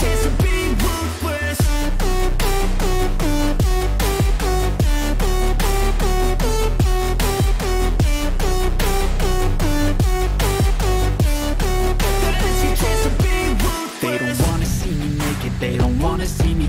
chance to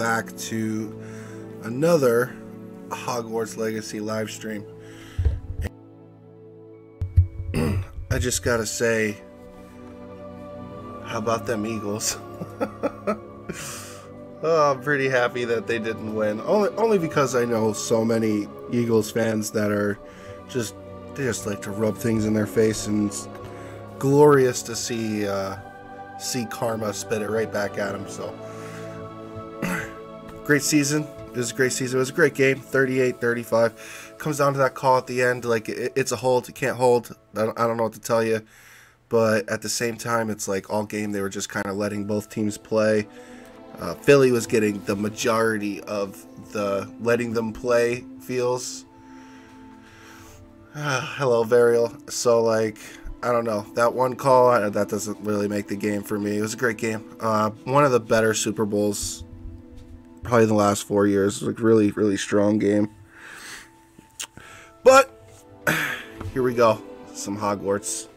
back to another Hogwarts Legacy live stream. I just gotta say, how about them Eagles? oh, I'm pretty happy that they didn't win. Only, only because I know so many Eagles fans that are just they just like to rub things in their face, and it's glorious to see uh, see karma spit it right back at them. So great season. It was a great season. It was a great game. 38-35. Comes down to that call at the end. Like it, it's a hold. It can't hold. I don't, I don't know what to tell you. But at the same time, it's like all game they were just kind of letting both teams play. Uh, Philly was getting the majority of the letting them play feels. Hello, Varial. So like, I don't know that one call uh, that doesn't really make the game for me. It was a great game. Uh, one of the better Super Bowls probably the last four years. like really, really strong game. But here we go. Some Hogwarts.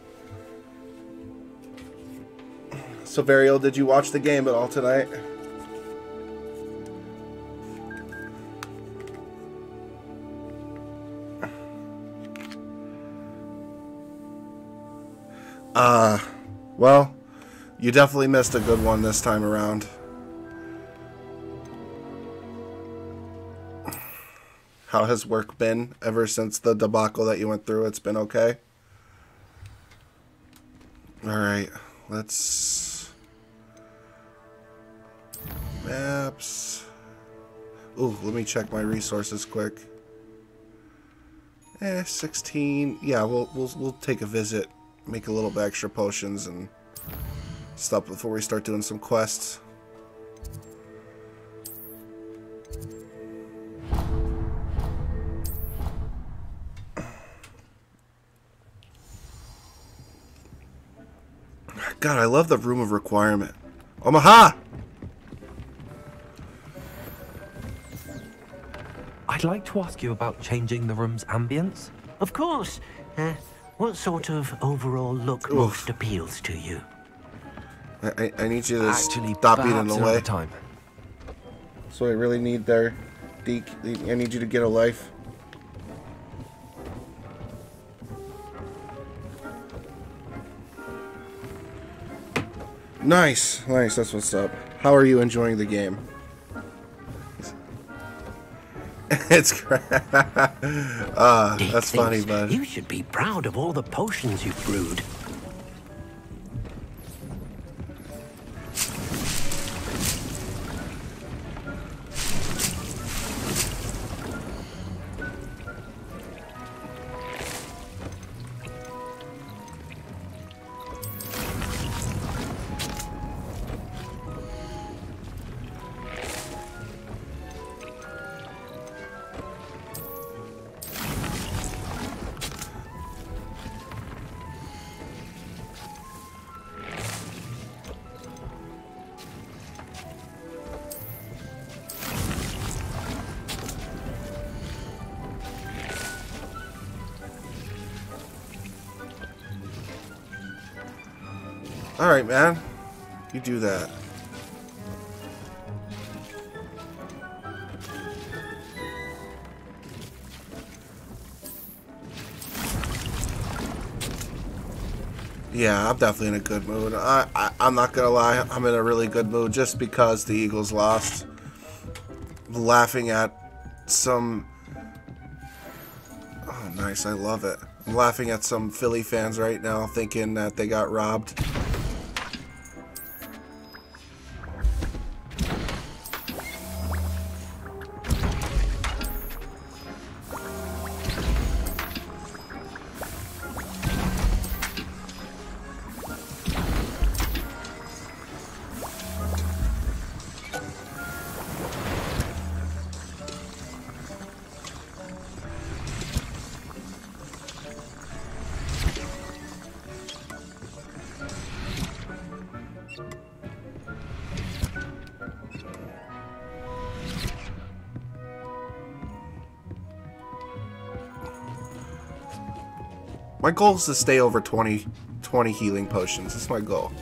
So Varial, did you watch the game at all tonight? Uh, well, you definitely missed a good one this time around. How has work been ever since the debacle that you went through? It's been okay? Alright, let's... Maps... Ooh, let me check my resources quick. Eh, 16. Yeah, we'll, we'll, we'll take a visit. Make a little bit extra potions and stuff before we start doing some quests. God, I love the room of requirement. Omaha! I'd like to ask you about changing the room's ambience. Of course. Uh, what sort of overall look Oof. most appeals to you? I, I, I need you to Actually, stop eating perhaps away. another time. So I really need there. Deek, I need you to get a life. Nice, nice, that's what's up. How are you enjoying the game? it's great. Ah, that's funny, bud. You should be proud of all the potions you've brewed. Alright, man. You do that. Yeah, I'm definitely in a good mood. I, I I'm not gonna lie, I'm in a really good mood just because the Eagles lost. Laughing at some. Oh, nice! I love it. I'm laughing at some Philly fans right now, thinking that they got robbed. My goal is to stay over 20, 20 healing potions. That's my goal.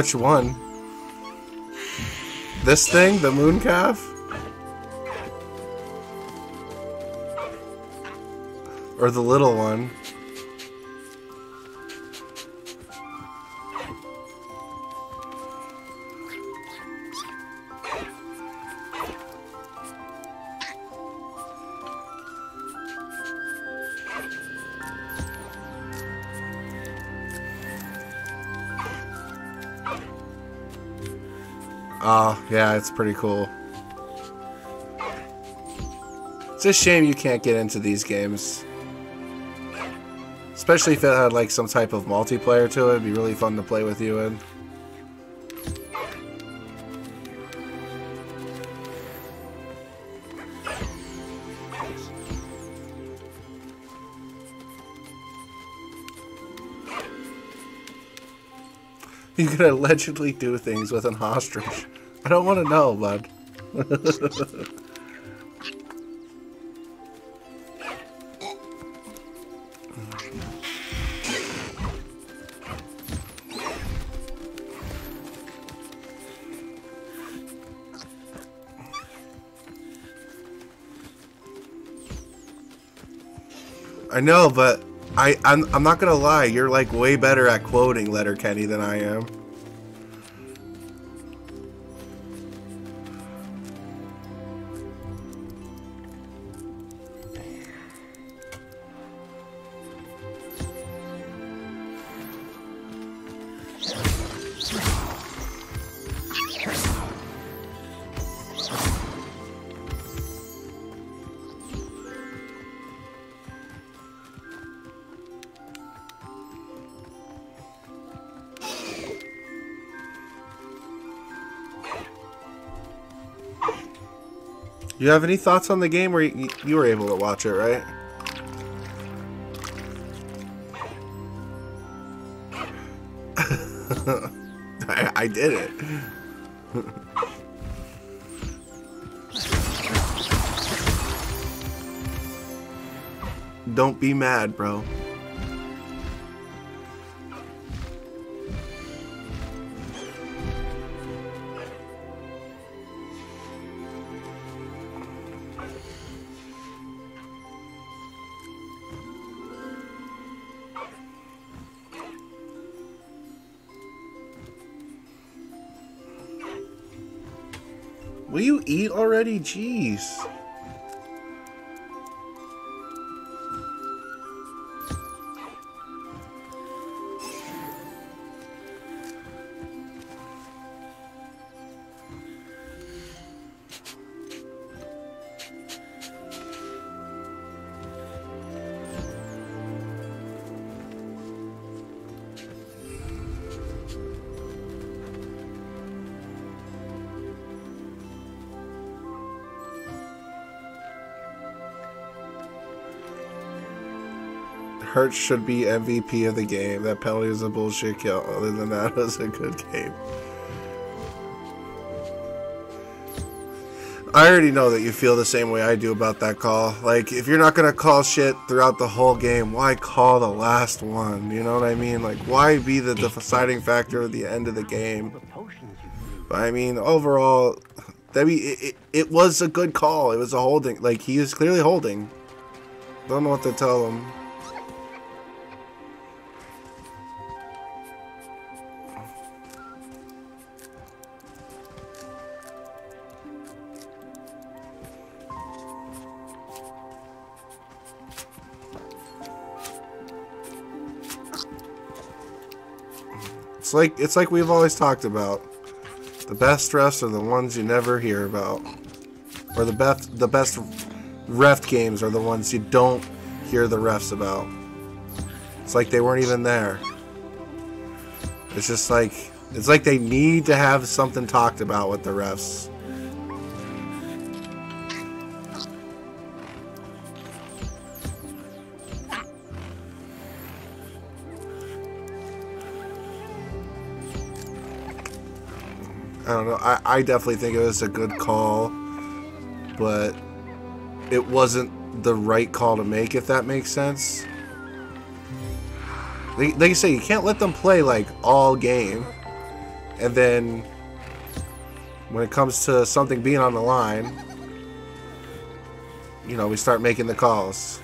Which one? This thing? The Mooncalf? Or the little one? Yeah, it's pretty cool. It's a shame you can't get into these games. Especially if it had like some type of multiplayer to it, it'd be really fun to play with you in. You could allegedly do things with an ostrich. I don't want to know, bud. I know, but I I'm, I'm not gonna lie. You're like way better at quoting Letterkenny than I am. You have any thoughts on the game, where you, you were able to watch it, right? I, I did it. Don't be mad, bro. Jeez. Hurts should be MVP of the game. That penalty was a bullshit kill. Other than that, it was a good game. I already know that you feel the same way I do about that call. Like, if you're not going to call shit throughout the whole game, why call the last one? You know what I mean? Like, why be the deciding factor at the end of the game? But I mean, overall, that be, it, it, it was a good call. It was a holding. Like, he is clearly holding. Don't know what to tell him. It's like it's like we've always talked about. The best refs are the ones you never hear about. Or the best the best ref games are the ones you don't hear the refs about. It's like they weren't even there. It's just like it's like they need to have something talked about with the refs. I I definitely think it was a good call, but it wasn't the right call to make, if that makes sense. Like, like you say, you can't let them play like all game, and then when it comes to something being on the line, you know, we start making the calls.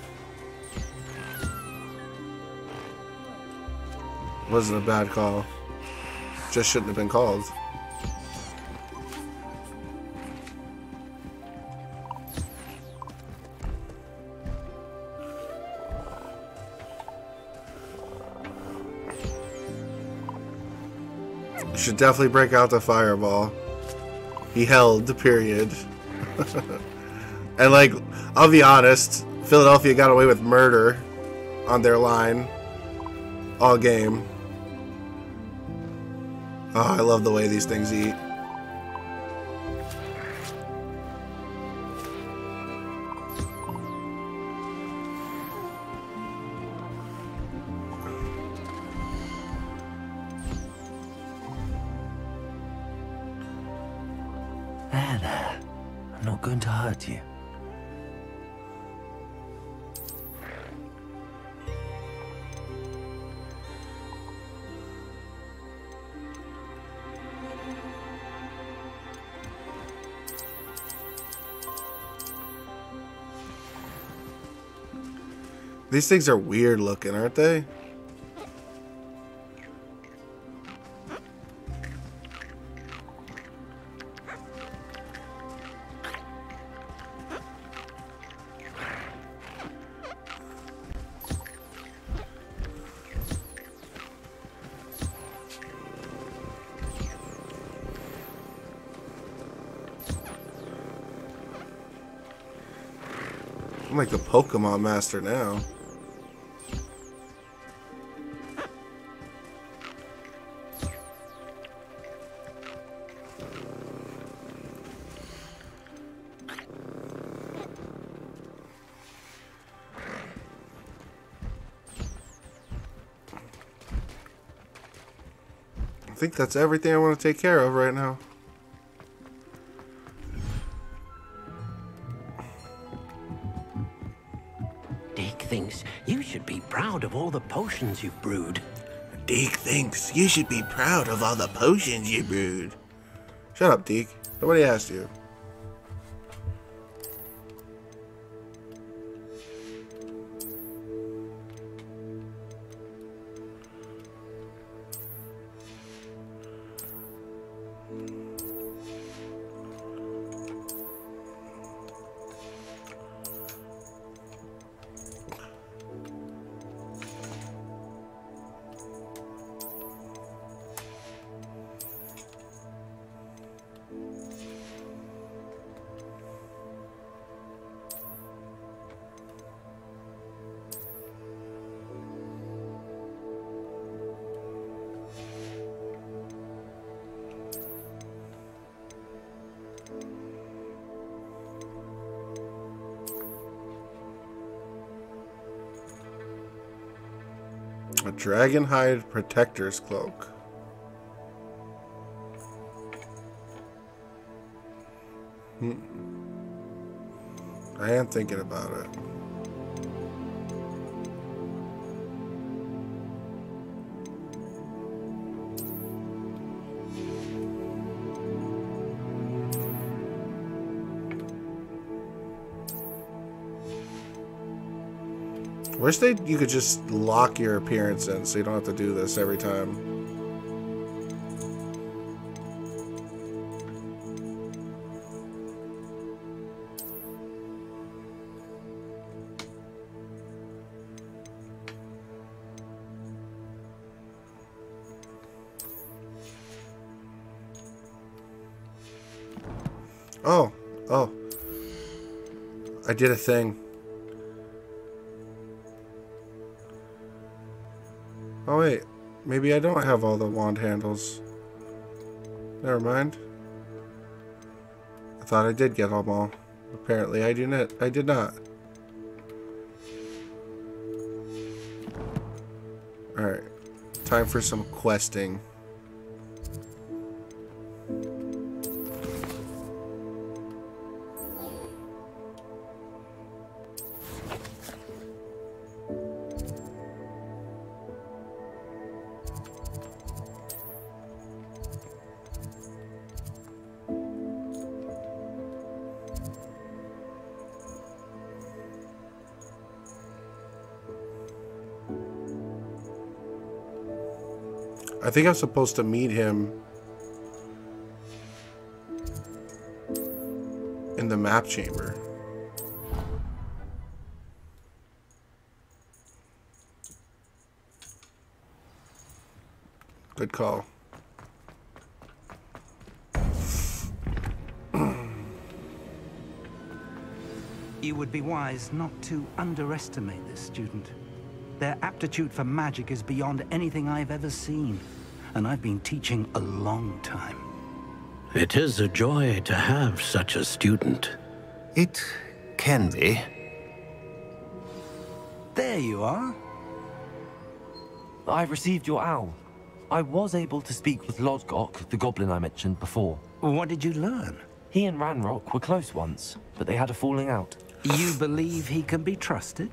Wasn't a bad call. Just shouldn't have been called. Should definitely break out the fireball. He held period. and like, I'll be honest, Philadelphia got away with murder on their line. all game. Oh, I love the way these things eat. These things are weird looking, aren't they? I'm like the Pokemon master now. Think that's everything I want to take care of right now. Dick thinks you should be proud of all the potions you've brewed. Deek thinks you should be proud of all the potions you brewed. Shut up, Deek. Nobody asked you. Dragonhide protector's cloak. Hmm. I am thinking about it. Wish they you could just lock your appearance in so you don't have to do this every time. Oh, oh. I did a thing. Maybe I don't have all the wand handles. Never mind. I thought I did get them all. Apparently I did not. I did not. Alright. Time for some questing. Think I'm supposed to meet him in the map chamber. Good call. You would be wise not to underestimate this student. Their aptitude for magic is beyond anything I've ever seen. And I've been teaching a long time. It is a joy to have such a student. It can be. There you are. I received your owl. I was able to speak with Lodgok, the goblin I mentioned before. What did you learn? He and Ranrock were close once, but they had a falling out. You believe he can be trusted?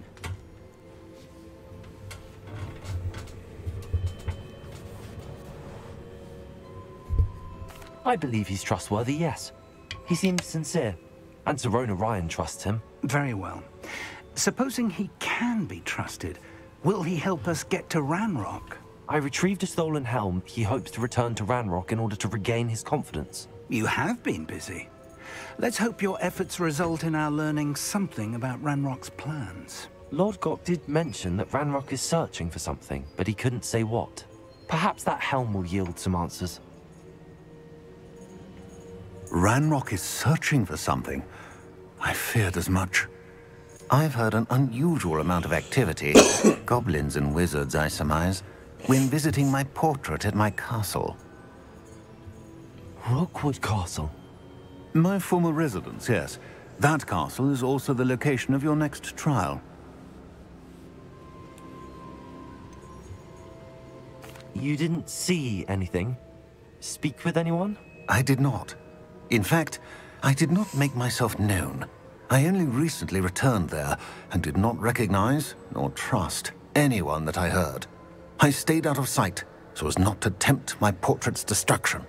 I believe he's trustworthy, yes. He seems sincere, and Sirona Ryan trusts him. Very well. Supposing he can be trusted, will he help us get to Ranrock? I retrieved a stolen helm he hopes to return to Ranrock in order to regain his confidence. You have been busy. Let's hope your efforts result in our learning something about Ranrock's plans. Lodgok did mention that Ranrock is searching for something, but he couldn't say what. Perhaps that helm will yield some answers. Ranrock is searching for something. I feared as much. I've heard an unusual amount of activity, goblins and wizards, I surmise, when visiting my portrait at my castle. Rookwood Castle. My former residence, yes. That castle is also the location of your next trial. You didn't see anything? Speak with anyone? I did not. In fact, I did not make myself known. I only recently returned there and did not recognize nor trust anyone that I heard. I stayed out of sight so as not to tempt my portrait's destruction.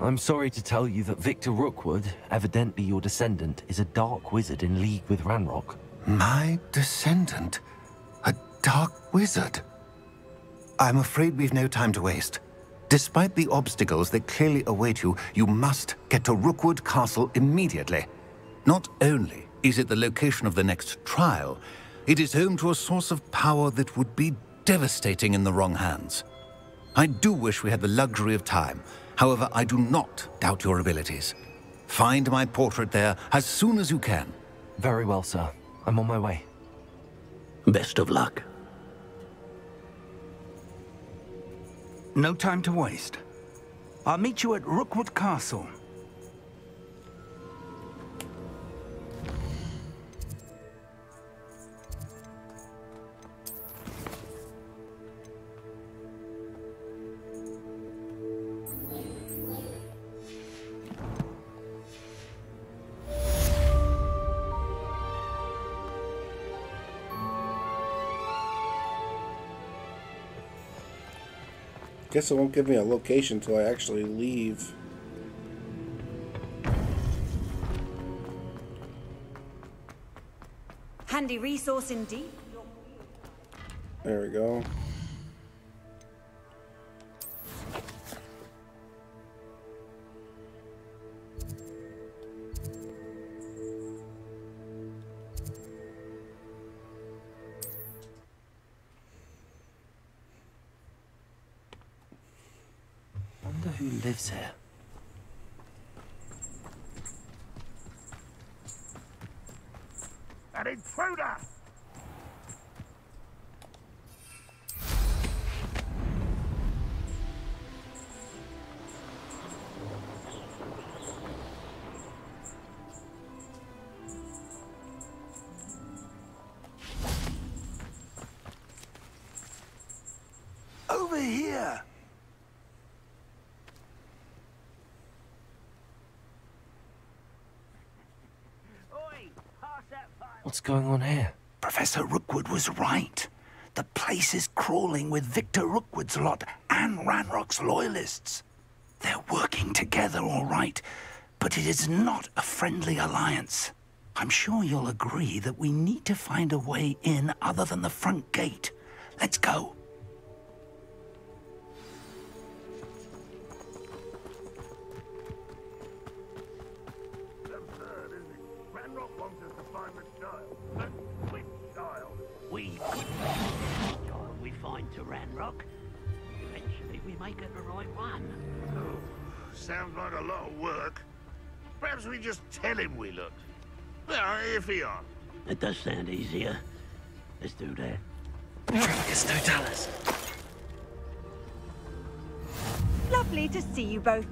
I'm sorry to tell you that Victor Rookwood, evidently your descendant, is a dark wizard in league with Ranrock. My descendant? A dark wizard? I'm afraid we've no time to waste. Despite the obstacles that clearly await you, you must get to Rookwood Castle immediately. Not only is it the location of the next trial, it is home to a source of power that would be devastating in the wrong hands. I do wish we had the luxury of time. However, I do not doubt your abilities. Find my portrait there as soon as you can. Very well, sir. I'm on my way. Best of luck. No time to waste. I'll meet you at Rookwood Castle. Guess it won't give me a location until I actually leave. Handy resource indeed. There we go. Lives here. An intruder! What's going on here? Professor Rookwood was right. The place is crawling with Victor Rookwood's lot and Ranrock's loyalists. They're working together, all right, but it is not a friendly alliance. I'm sure you'll agree that we need to find a way in other than the front gate. Let's go. Sounds like a lot of work. Perhaps we just tell him we looked. Well, if he are. It does sound easier. Let's do that. Petrificus Totalus. Lovely to see you both.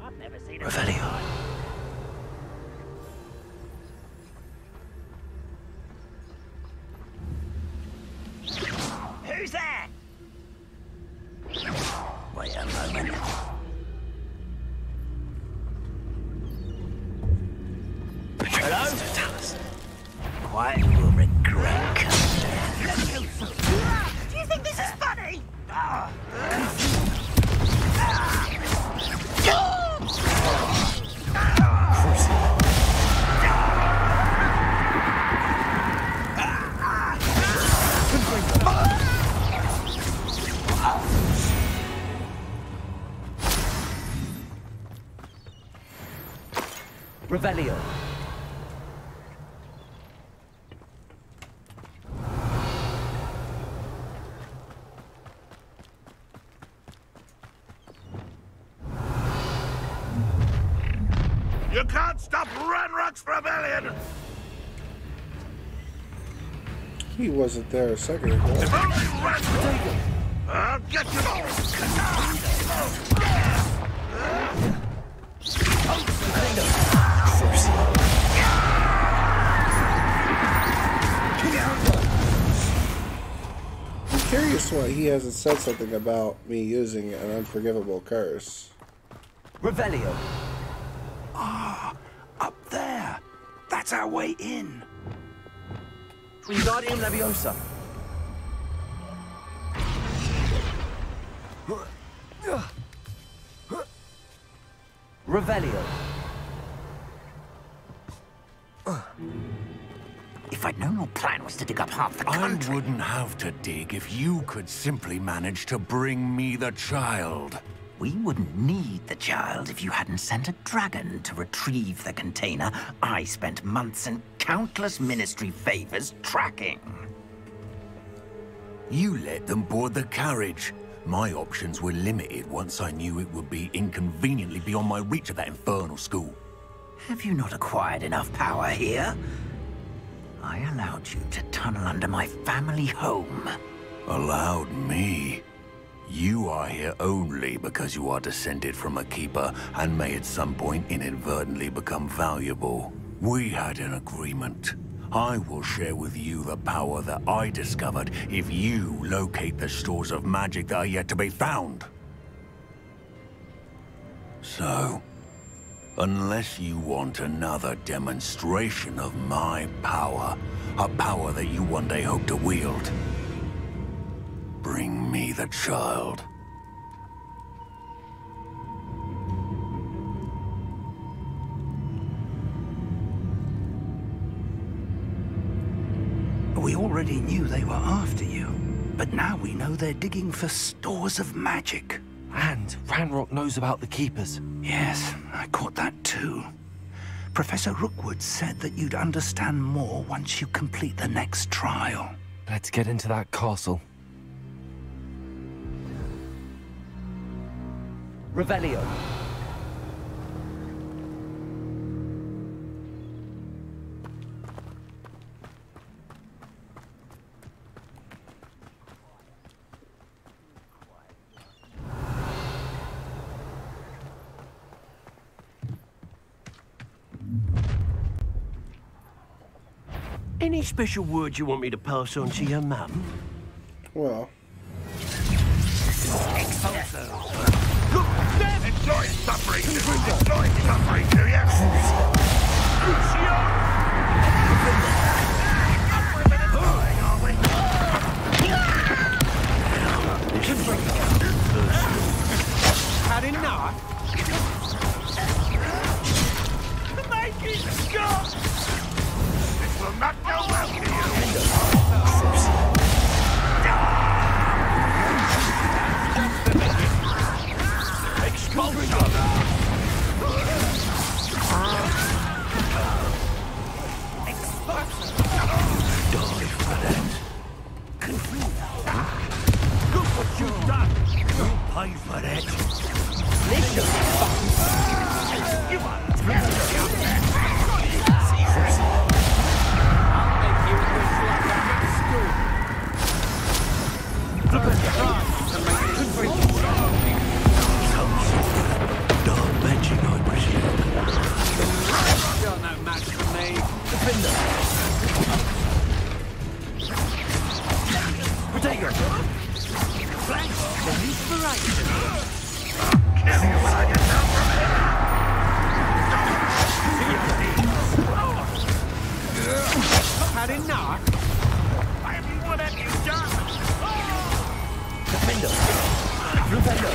I've never seen a Revelio. Revelio. You can't stop Ranrock's rebellion! He wasn't there a second ago. If only Ranrock... I'll get you all! He hasn't said something about me using an unforgivable curse. Revelio. Ah, up there. That's our way in. Wingardium Leviosa. Revelio. The I wouldn't have to dig if you could simply manage to bring me the child. We wouldn't need the child if you hadn't sent a dragon to retrieve the container I spent months and countless ministry favors tracking. You let them board the carriage. My options were limited once I knew it would be inconveniently beyond my reach at that infernal school. Have you not acquired enough power here? I allowed you to tunnel under my family home. Allowed me? You are here only because you are descended from a keeper and may at some point inadvertently become valuable. We had an agreement. I will share with you the power that I discovered if you locate the stores of magic that are yet to be found. So, unless you want another demonstration of my power, a power that you one day hope to wield, Bring me the child. We already knew they were after you, but now we know they're digging for stores of magic. And Ranrock knows about the Keepers. Yes, I caught that too. Professor Rookwood said that you'd understand more once you complete the next trial. Let's get into that castle. Revelio. Any special words you want me to pass on to your mum? Well, Enjoy suffering. Enjoy suffering, do you? Had enough? Make it stop! not go after you. Die for that. Confused. Look what you've done. Pay for it. This is fucking. You are. are no match for me. Defend them. Protego. Flank. The inspiration. Kill. Had enough. I have what have you done? Defender. Defender.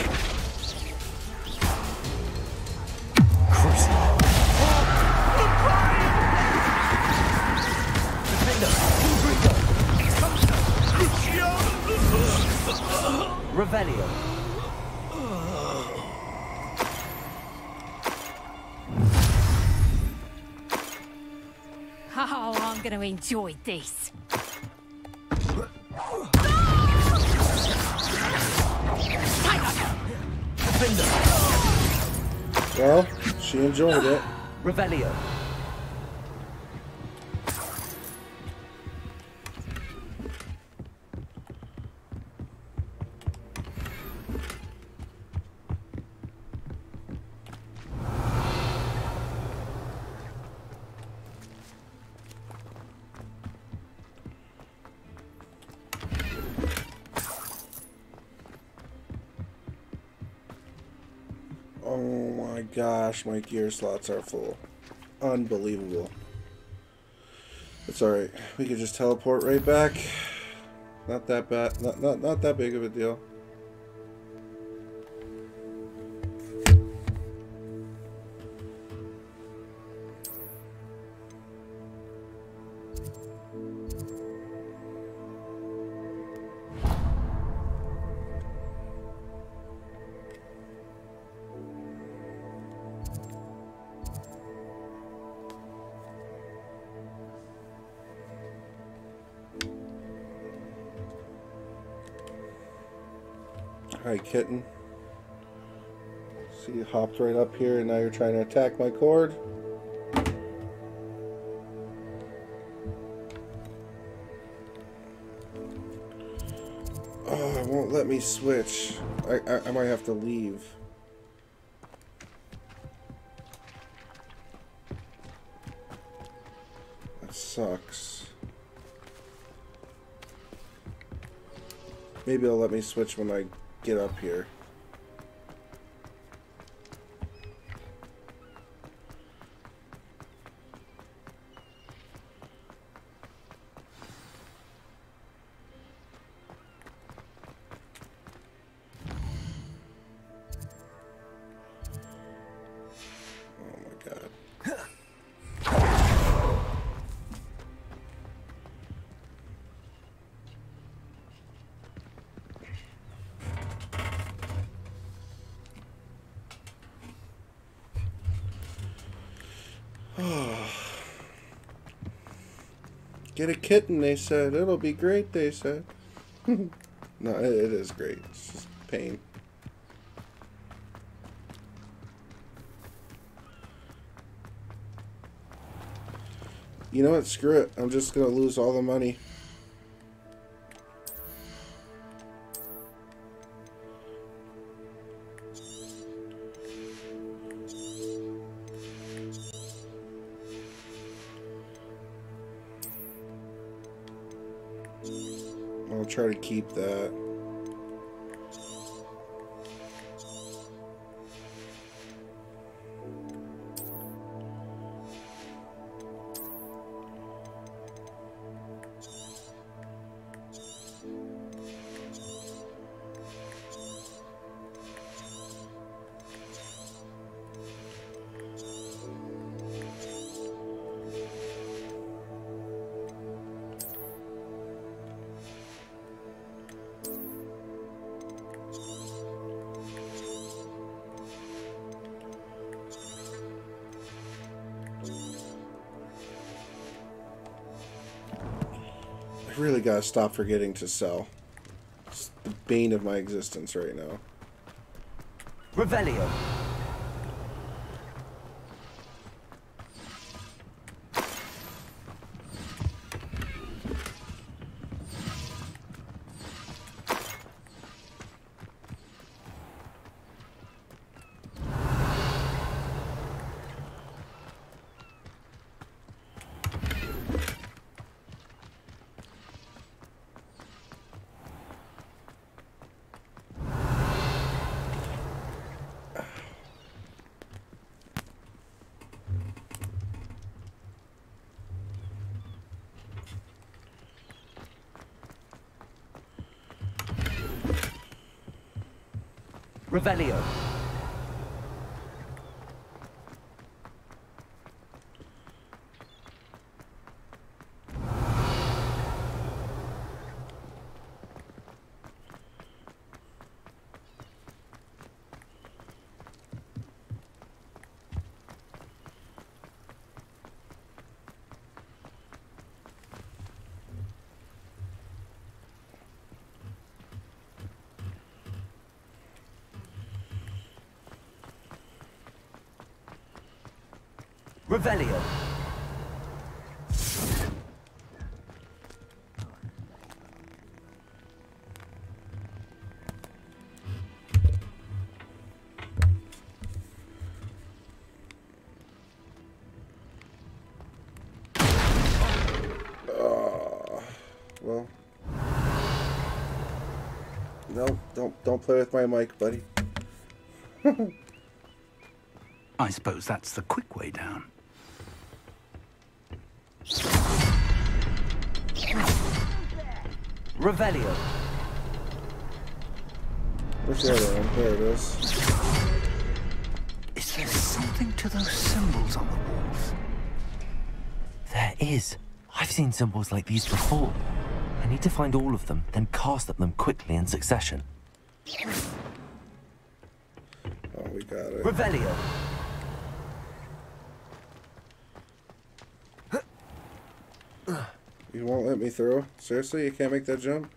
Revelio. Oh, I'm gonna enjoy this. Well, she enjoyed it. Revelio. Gosh, my gear slots are full. Unbelievable. It's alright. We can just teleport right back. Not that bad. Not, not, not that big of a deal. Hi, kitten. See, you hopped right up here, and now you're trying to attack my cord. Oh, it won't let me switch. I, I, I might have to leave. That sucks. Maybe it'll let me switch when I get up here. Get a kitten, they said. It'll be great, they said. no, it, it is great. It's just pain. You know what? Screw it. I'm just going to lose all the money. Keep that. Gotta stop forgetting to sell. It's the bane of my existence right now. Revelio. Revelio. Revelio. Uh, well. No, don't don't play with my mic, buddy. I suppose that's the quick way down. Revelio. Where's the other one? There it is. Is there something to those symbols on the walls? There is. I've seen symbols like these before. I need to find all of them, then cast at them quickly in succession. Oh, we got it. Revelio. You won't let me through? Seriously, you can't make that jump?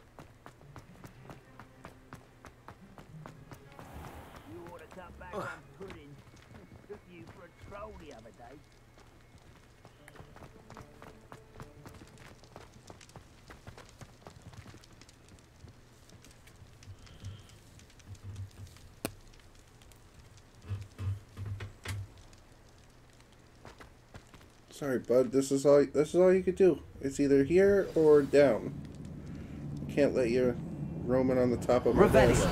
Bud. This is all. This is all you could do. It's either here or down. I can't let you roaming on the top of my desk.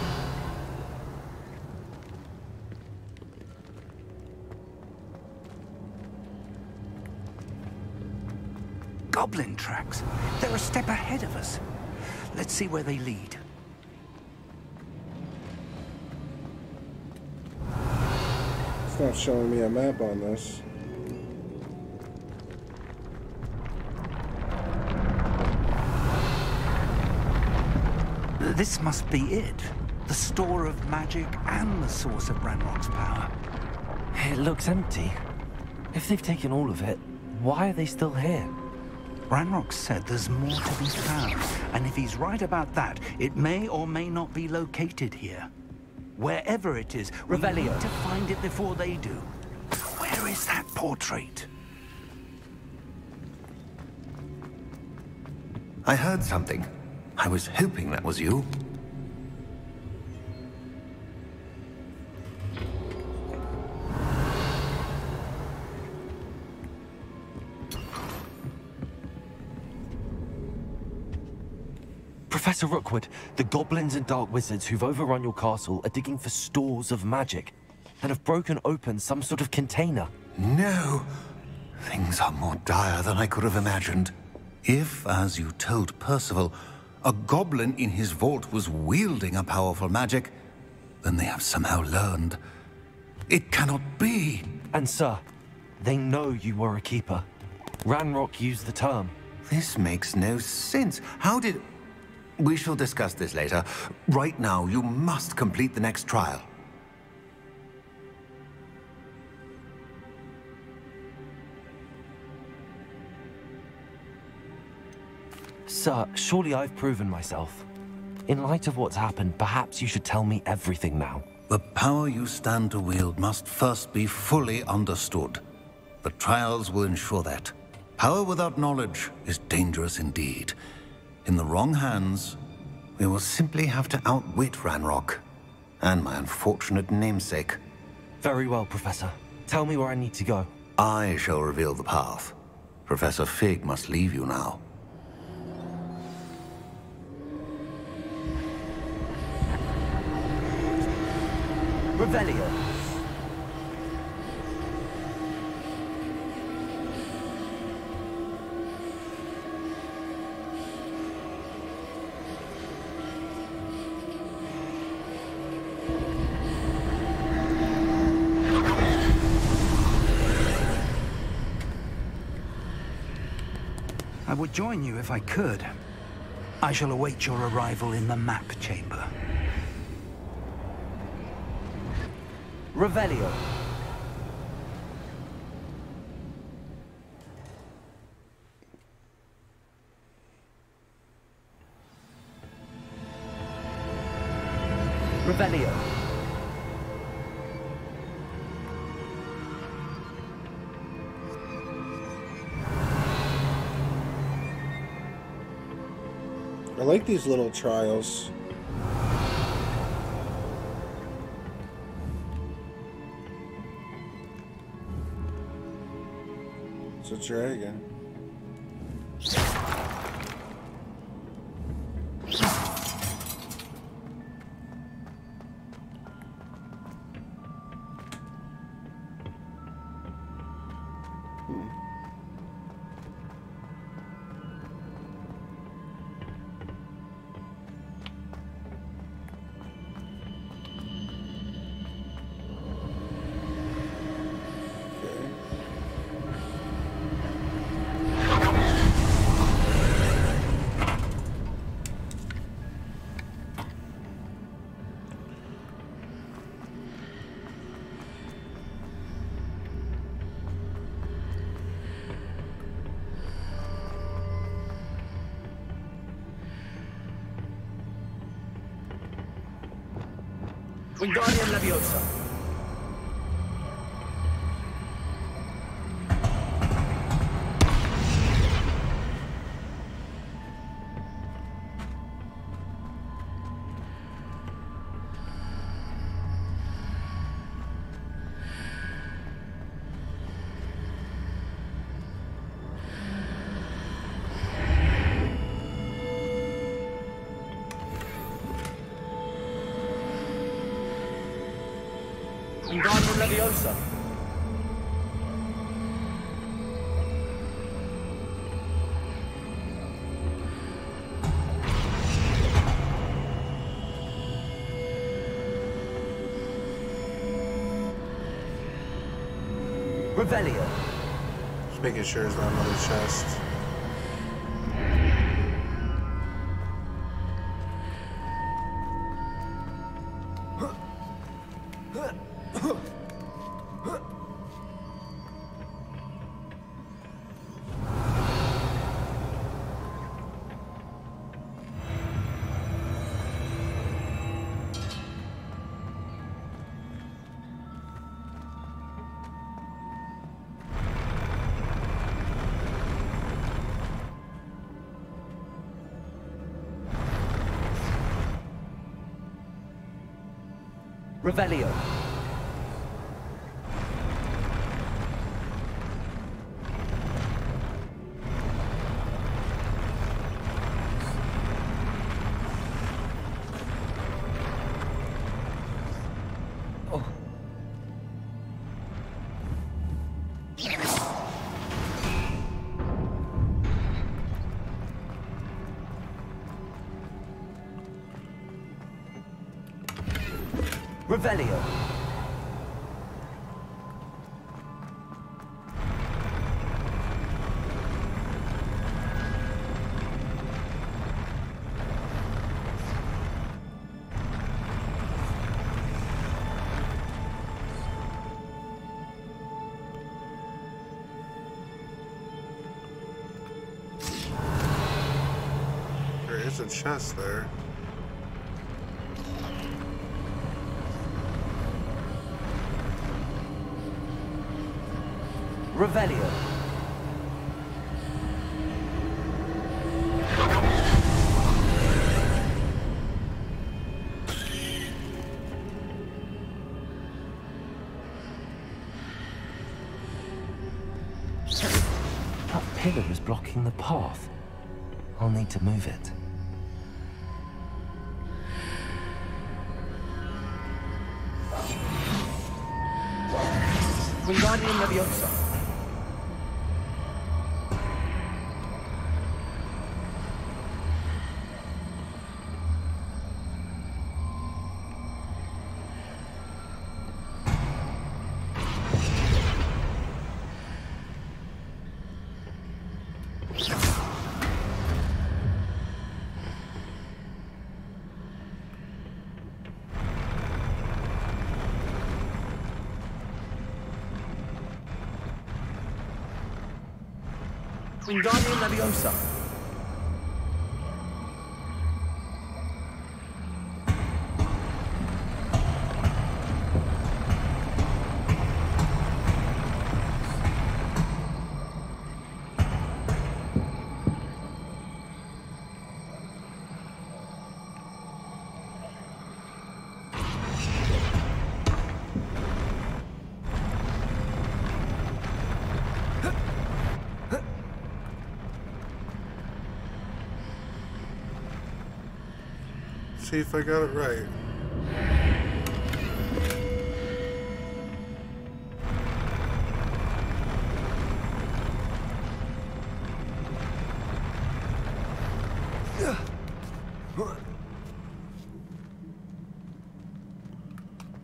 Goblin tracks. They're a step ahead of us. Let's see where they lead. It's not showing me a map on this. This must be it. The store of magic and the source of Ranrock's power. It looks empty. If they've taken all of it, why are they still here? Ranrock said there's more to be found, and if he's right about that, it may or may not be located here. Wherever it is, we Revelio. need to find it before they do. Where is that portrait? I heard something. I was hoping that was you. Professor Rookwood, the goblins and dark wizards who've overrun your castle are digging for stores of magic and have broken open some sort of container. No. Things are more dire than I could have imagined. If, as you told Percival, a goblin in his vault was wielding a powerful magic, then they have somehow learned. It cannot be. And sir, they know you were a keeper. Ranrock used the term. This makes no sense. How did... We shall discuss this later. Right now, you must complete the next trial. Sir, surely I've proven myself. In light of what's happened, perhaps you should tell me everything now. The power you stand to wield must first be fully understood. The trials will ensure that. Power without knowledge is dangerous indeed. In the wrong hands, we will simply have to outwit Ranrock and my unfortunate namesake. Very well, Professor. Tell me where I need to go. I shall reveal the path. Professor Fig must leave you now. Revelio. I would join you if I could. I shall await your arrival in the map chamber. Revelio. Revelio. I like these little trials. It's a dragon. Wingardium Just making sure there's not another chest. Revelio. Revelio. There is a chest there. Revelio. That pillar is blocking the path. I'll need to move it. Wingardium Leviosa. Wingardium Leviosa. See if I got it right.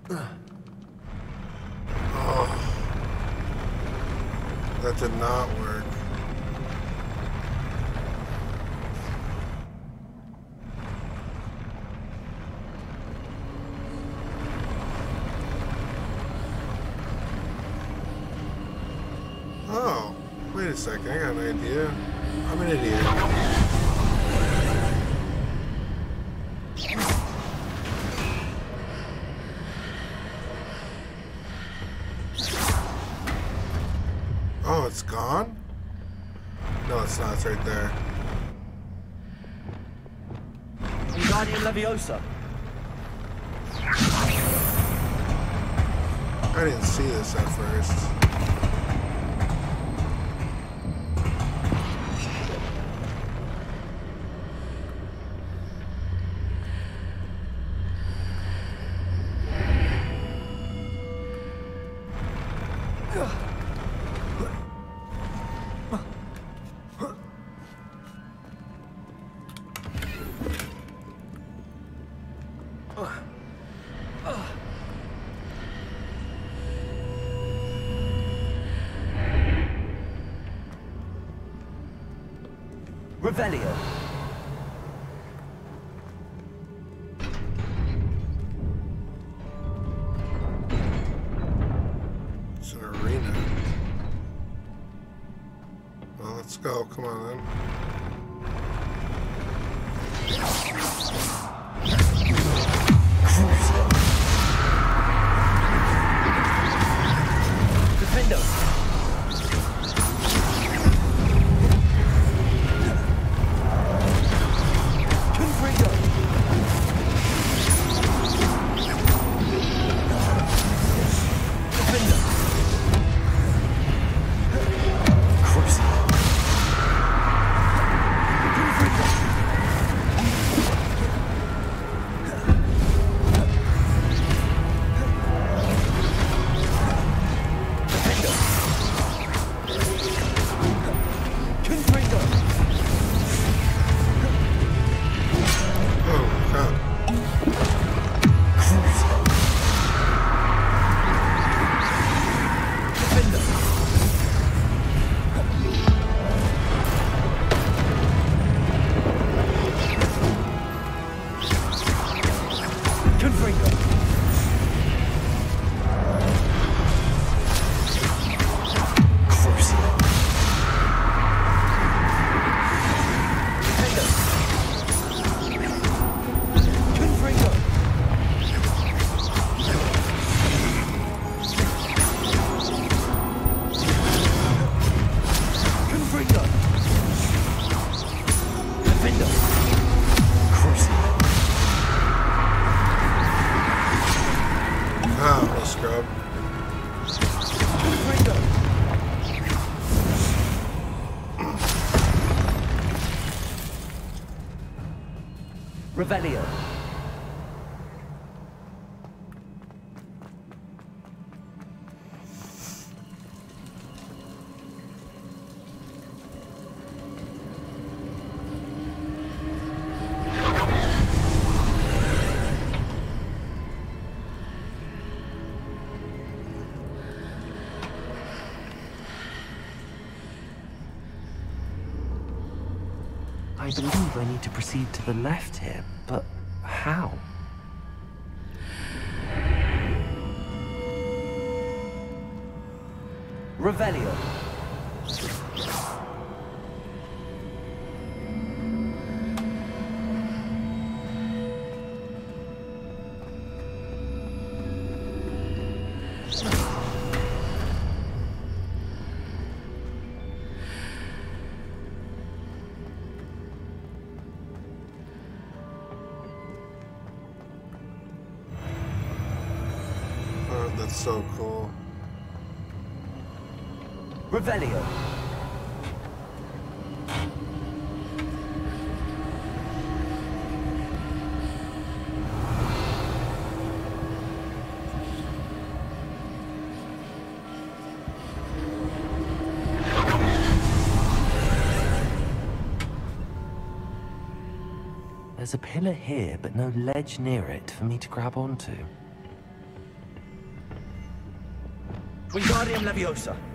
Oh. Did not right there. Wingardium Leviosa. I didn't see this at first. I need to proceed to the left here, Revelio. There's a pillar here, but no ledge near it for me to grab onto. Wingardium Leviosa.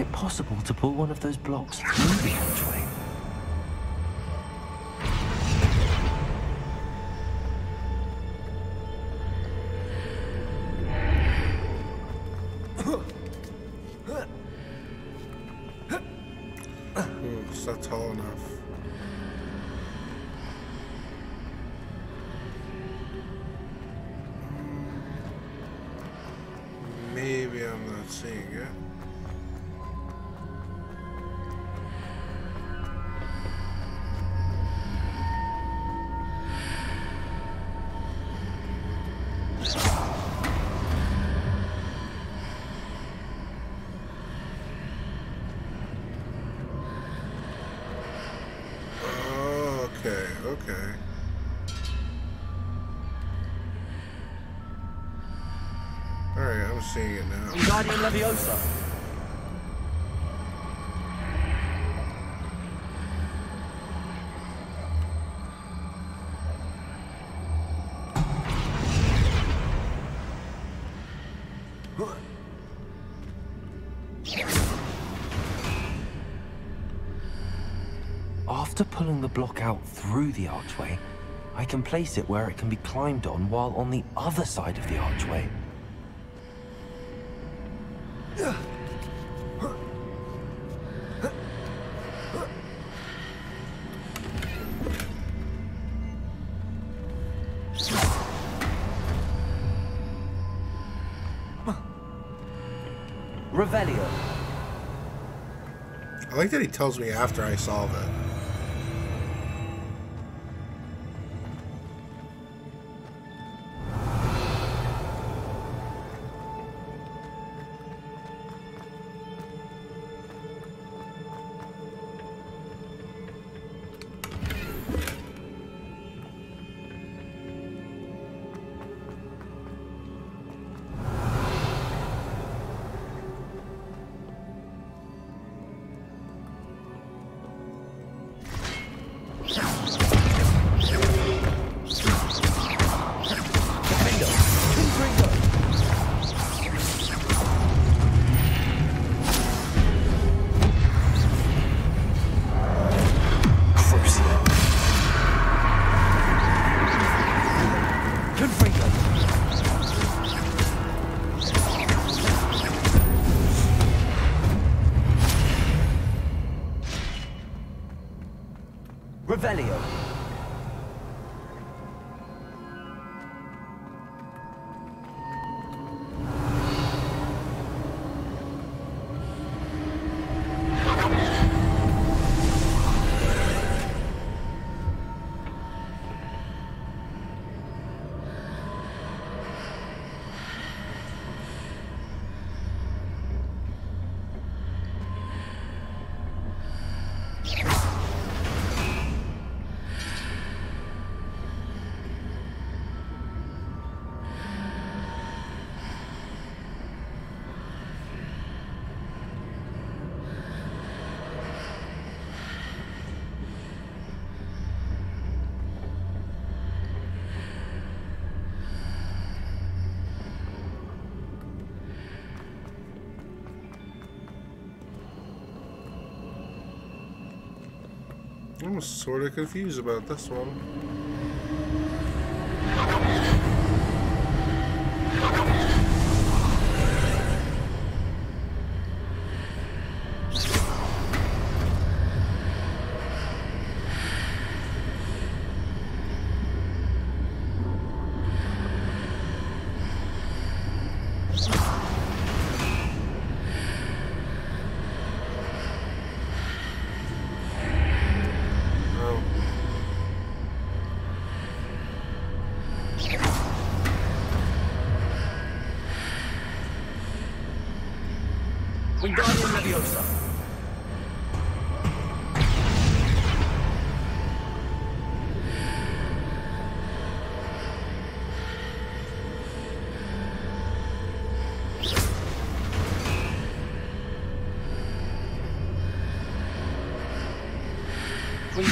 Is it possible to pull one of those blocks? Through Wingardium Leviosa. After pulling the block out through the archway, I can place it where it can be climbed on while on the other side of the archway. Tells me after I solve it. I'm sort of confused about this one.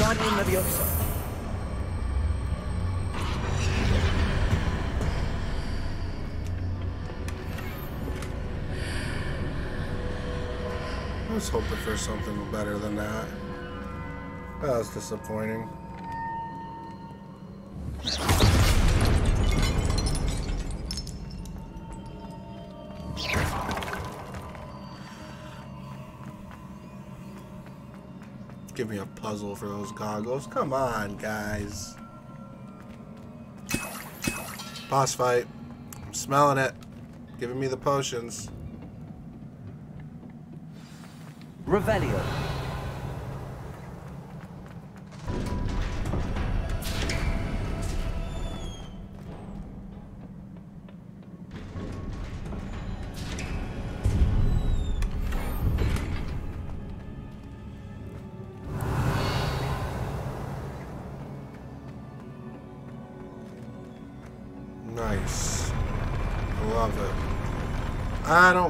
I was hoping for something better than that. That was disappointing. Give me a puzzle for those goggles. Come on, guys. Boss fight. I'm smelling it. Giving me the potions. Revelio.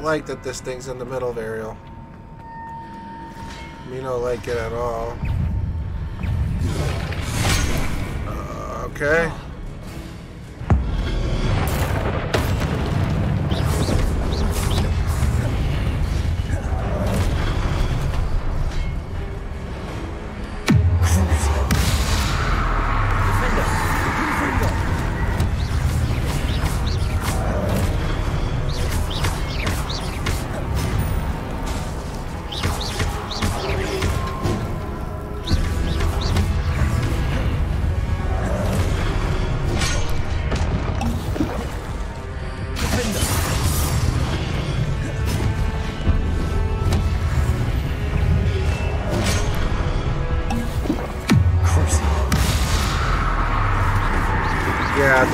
Like that this thing's in the middle, of Ariel. Me don't like it at all. Uh, okay.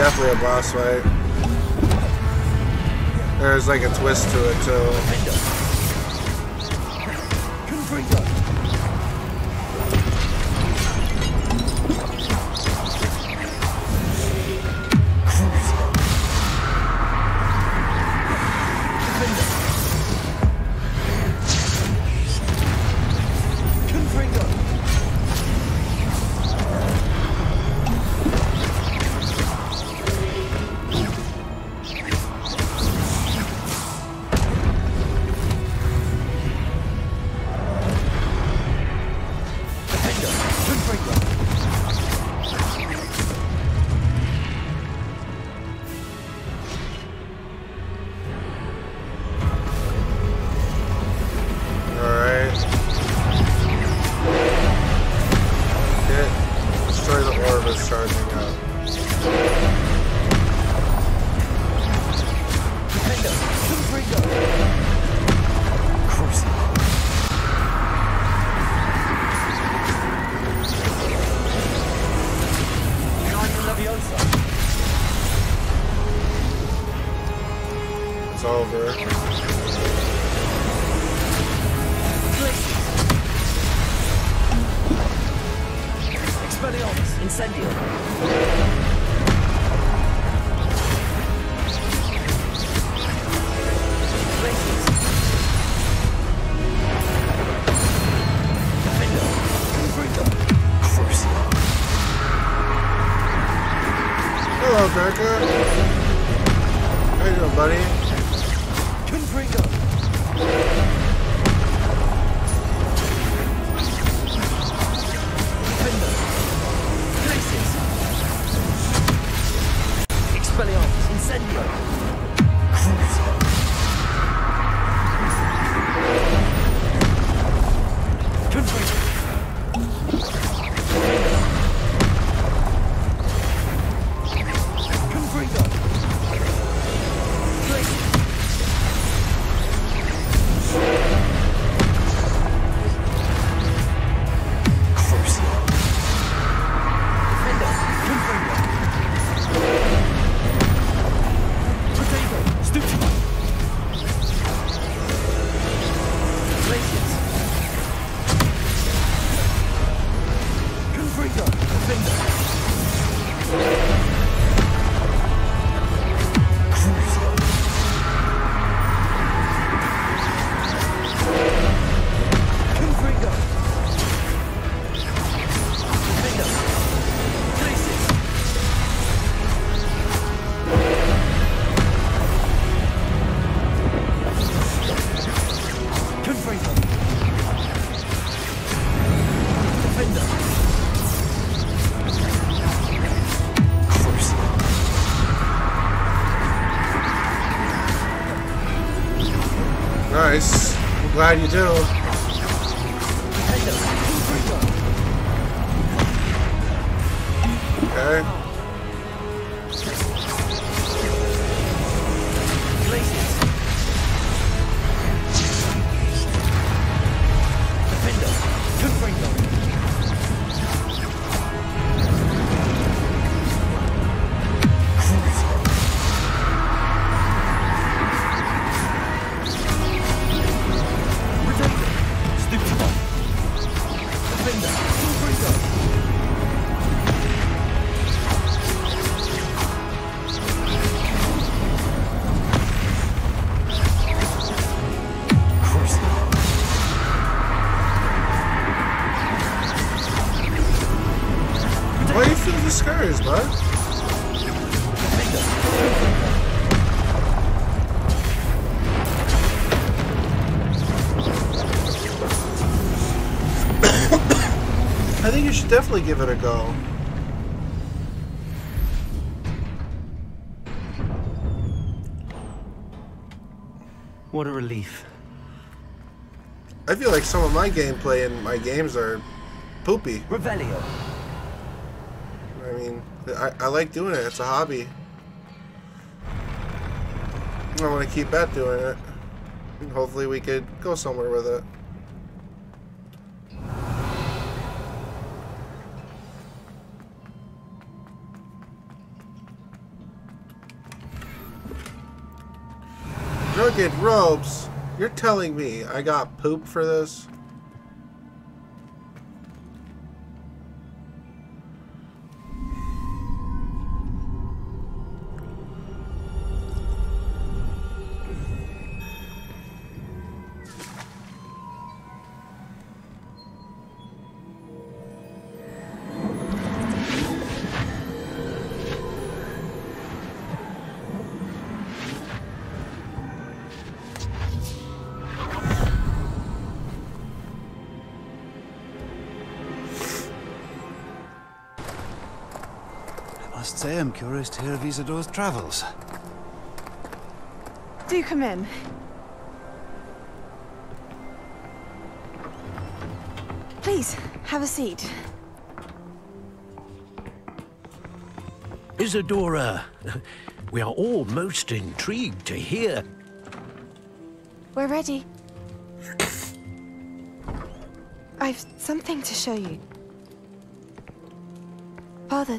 Definitely a boss fight. There's like a twist to it too. You do. Should definitely give it a go. What a relief. I feel like some of my gameplay and my games are poopy. Revelio. I mean, I, I like doing it. It's a hobby. I want to keep at doing it. Hopefully we could go somewhere with it. Rugged robes. You're telling me I got poop for this? Curious to hear of Isidore's travels. Do come in. Please, have a seat. Isidora, we are all most intrigued to hear. We're ready. I've something to show you. Father,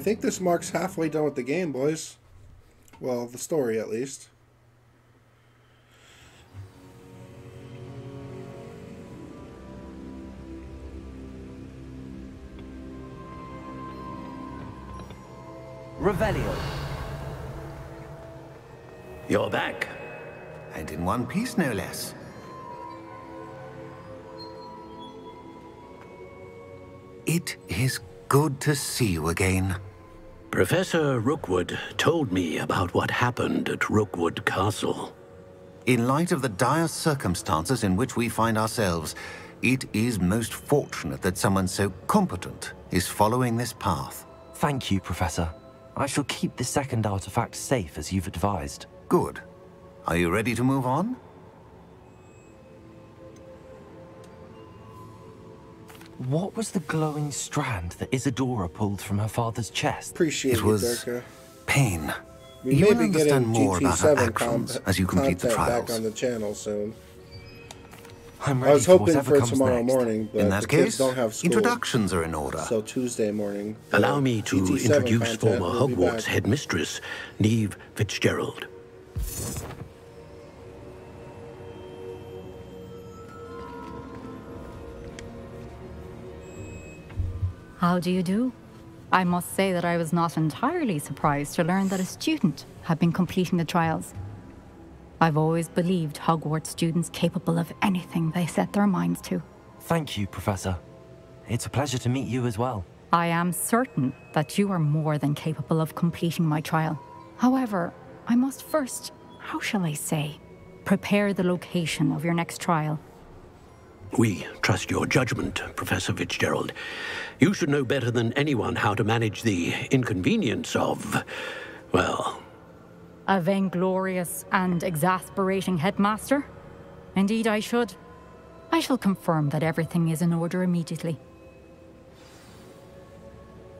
Think this marks halfway done with the game, boys. Well, the story at least. Revelio. You're back. And in one piece, no less. It is good to see you again. Professor Rookwood told me about what happened at Rookwood Castle. In light of the dire circumstances in which we find ourselves, it is most fortunate that someone so competent is following this path. Thank you, Professor. I shall keep the second artifact safe as you've advised. Good. Are you ready to move on? What was the glowing strand that Isidora pulled from her father's chest? Appreciate It was Durka. pain. We you will be understand getting more about her GT7 actions as you complete the trials. back on the channel soon. I'm I ready was for hoping whatever for tomorrow next. morning, but In that the kids case, don't have school. introductions are in order. So Tuesday morning. Allow me to GT7 introduce content former will Hogwarts headmistress, Niamh Fitzgerald. How do you do? I must say that I was not entirely surprised to learn that a student had been completing the trials. I've always believed Hogwarts students capable of anything they set their minds to. Thank you, Professor. It's a pleasure to meet you as well. I am certain that you are more than capable of completing my trial. However, I must first, how shall I say, prepare the location of your next trial. We trust your judgment, Professor Fitzgerald. You should know better than anyone how to manage the inconvenience of, well, A vainglorious and exasperating headmaster? Indeed, I should. I shall confirm that everything is in order immediately.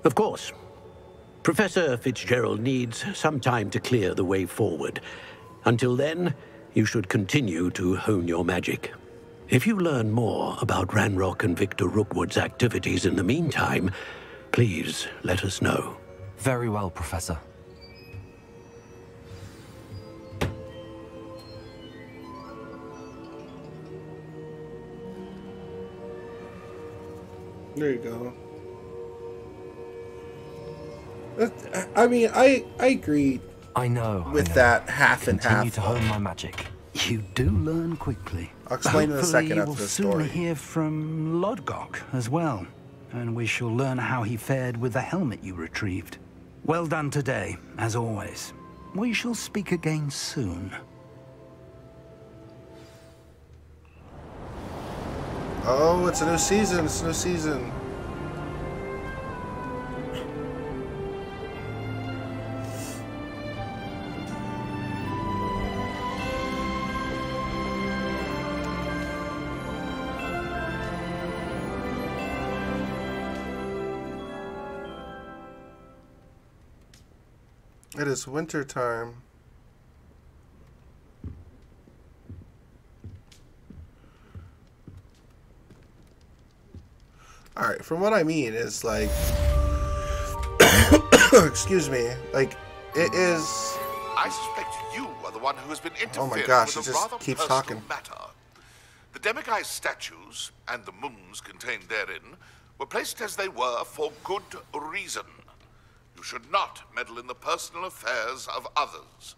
Of course. Professor Fitzgerald needs some time to clear the way forward. Until then, you should continue to hone your magic. If you learn more about Ranrock and Victor Rookwood's activities in the meantime, please let us know. Very well, Professor. There you go. Uh, I mean, I I agree I know. I with know. that half and half. Continue half. to hone my magic. You do learn quickly. I'll explain in a Hopefully second after will the soon hear from Lodgok as well, and we shall learn how he fared with the helmet you retrieved. Well done today, as always. We shall speak again soon. Oh, it's a new season. It's a new season. Is winter time. All right, from what I mean is like, excuse me, like it is. I suspect you are the one who has been Oh my gosh, with a just rather keeps talking. matter. The Demiguise statues and the moons contained therein were placed as they were for good reason. You should not meddle in the personal affairs of others.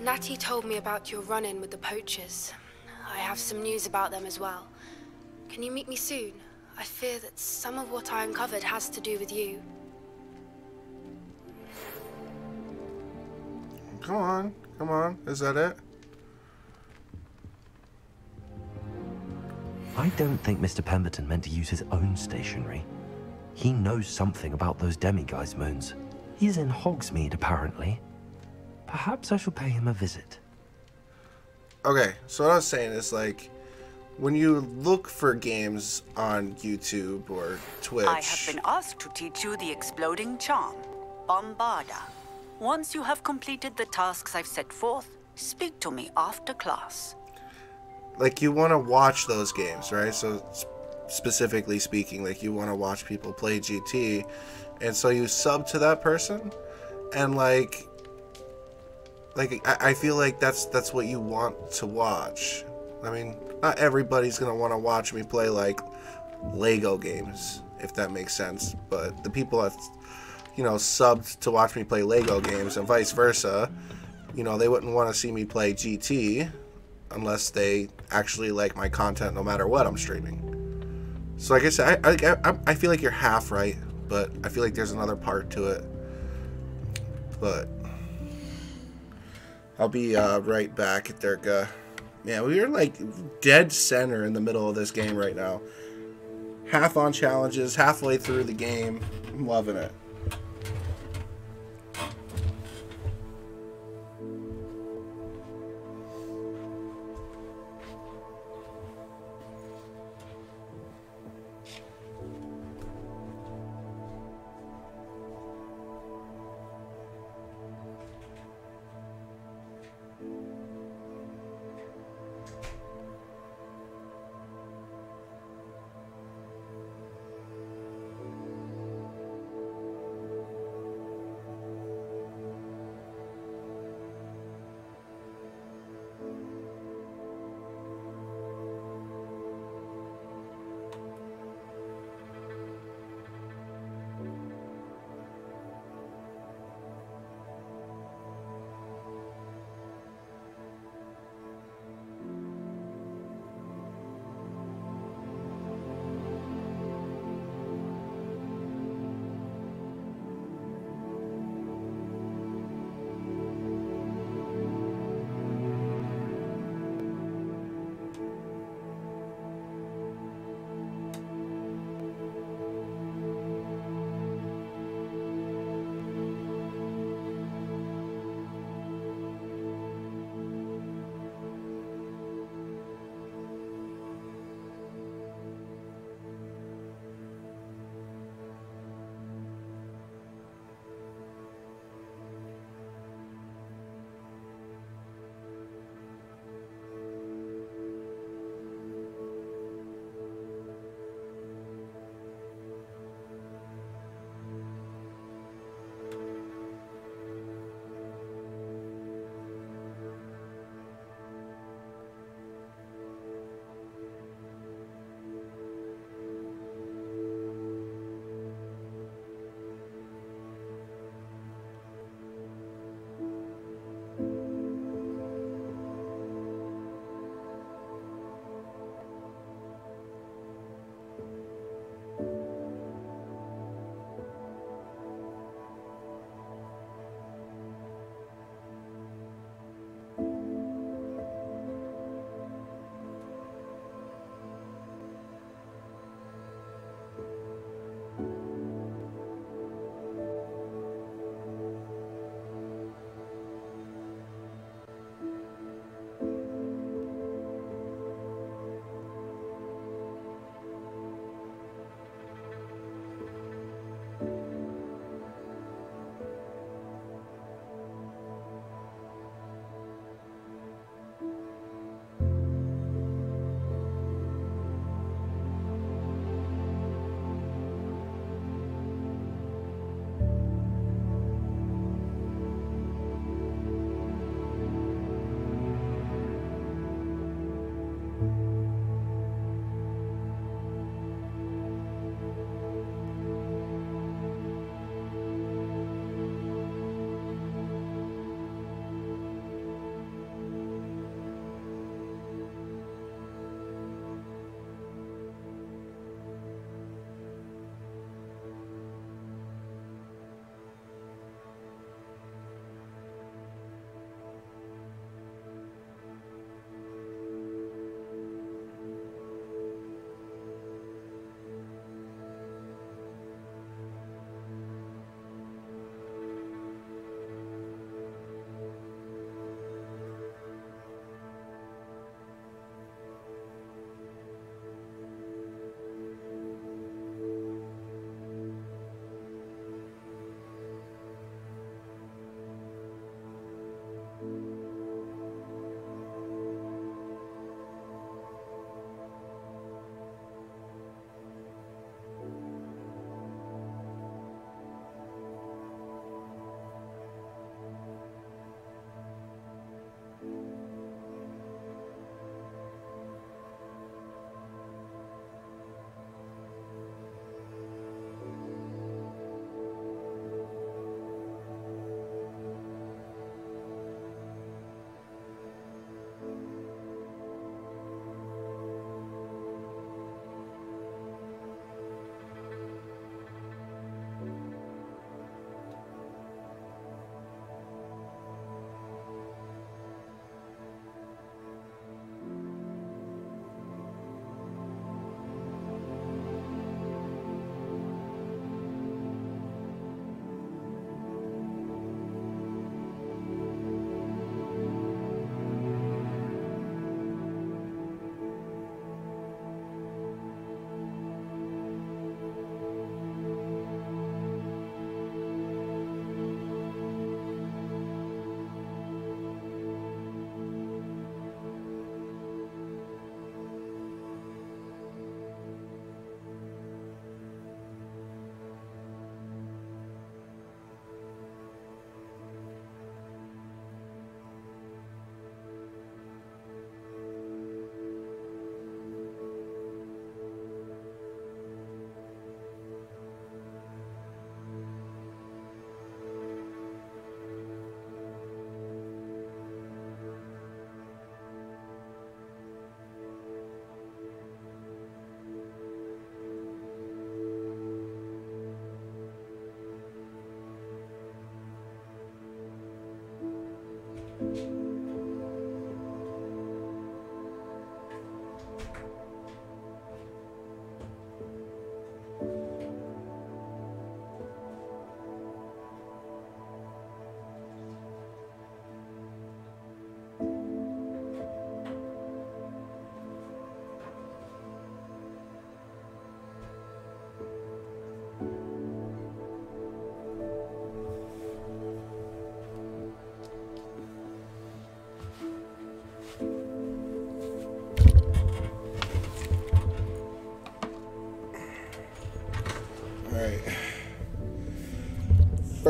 Natty told me about your run-in with the poachers. I have some news about them as well. Can you meet me soon? I fear that some of what I uncovered has to do with you. Come on, come on. Is that it? I don't think Mr. Pemberton meant to use his own stationery. He knows something about those demiguise moons. He's in Hogsmeade, apparently. Perhaps I shall pay him a visit. Okay, so what I was saying is like, when you look for games on YouTube or Twitch, I have been asked to teach you the exploding charm, Bombarda. Once you have completed the tasks I've set forth, speak to me after class. like you want to watch those games, right? So s- specifically speaking, like you want to watch people play GT, and so you sub to that person, and like, like I, I feel like that's that's what you want to watch. I mean, not everybody's gonna want to watch me play like Lego games, if that makes sense. But the people that you know subbed to watch me play Lego games and vice versa, you know, they wouldn't want to see me play GT unless they actually like my content no matter what I'm streaming. So like I said, I, I, I, feel like you're half right but I feel like there's another part to it. But I'll be uh, right back at Durga. Man, we are like dead center in the middle of this game right now. Half on challenges, halfway through the game. I'm loving it.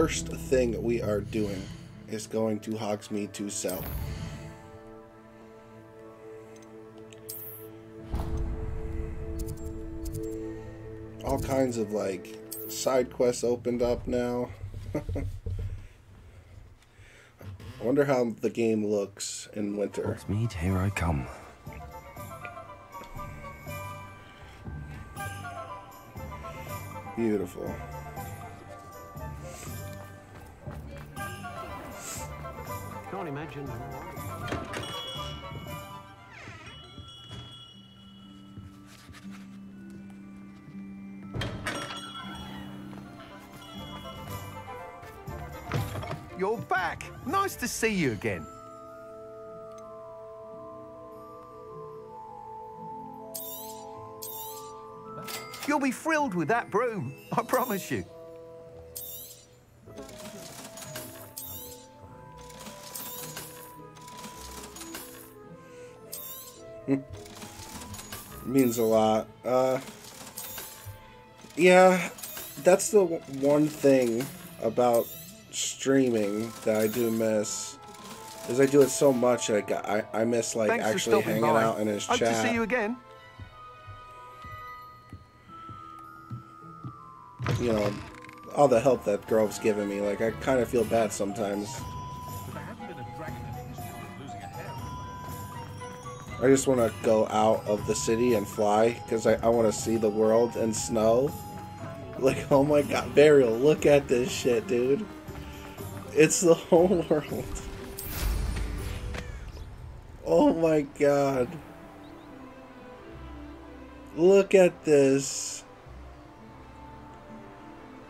First thing we are doing is going to Hogsmeade to sell. All kinds of like side quests opened up now. I wonder how the game looks in winter. Hogsmeade, here I come. Beautiful. See you again. You'll be thrilled with that broom, I promise you. means a lot. Uh, yeah, that's the one thing about streaming that I do miss. Is I do it so much, I, I, I miss like Thanks actually hanging by. out in his Hope chat. to see you again. you know, all the help that Grove's given me. Like, I kind of feel bad sometimes. I just want to go out of the city and fly because I, I want to see the world and snow. Like, oh my god, Burial, look at this shit, dude. It's the whole world. Oh my god. Look at this.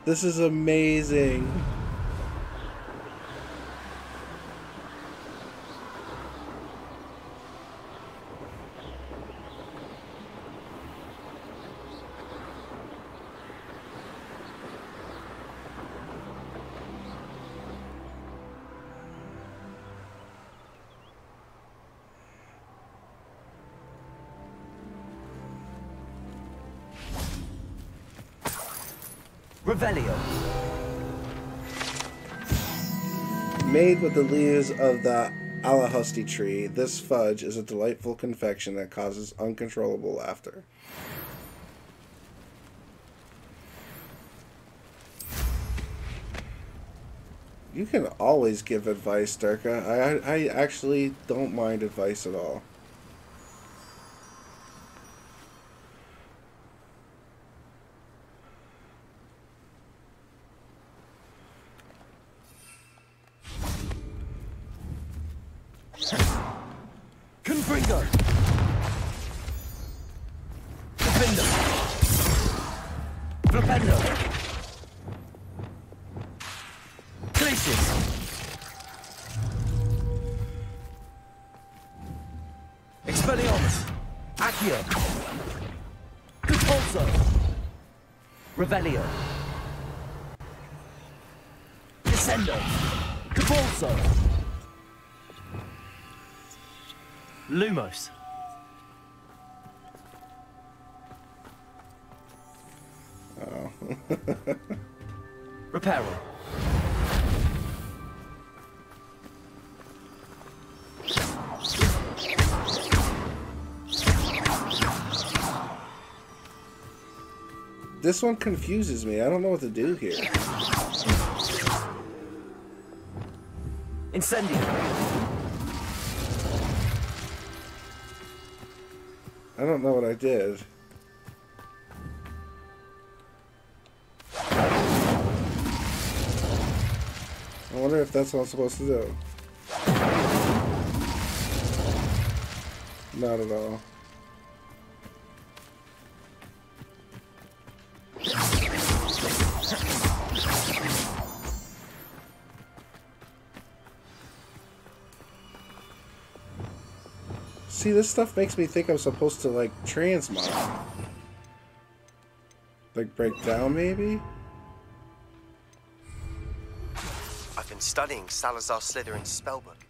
This is amazing. Made with the leaves of the Alihotsy tree, this fudge is a delightful confection that causes uncontrollable laughter. You can always give advice, Durka. I, I actually don't mind advice at all. Revelio. Descendo. Compulso. Lumos. This one confuses me. I don't know what to do here. Incendio. I don't know what I did. I wonder if that's what I'm supposed to do. Not at all. This stuff makes me think I'm supposed to, like, transmog. Like, break down, maybe? I've been studying Salazar Slytherin's spellbook.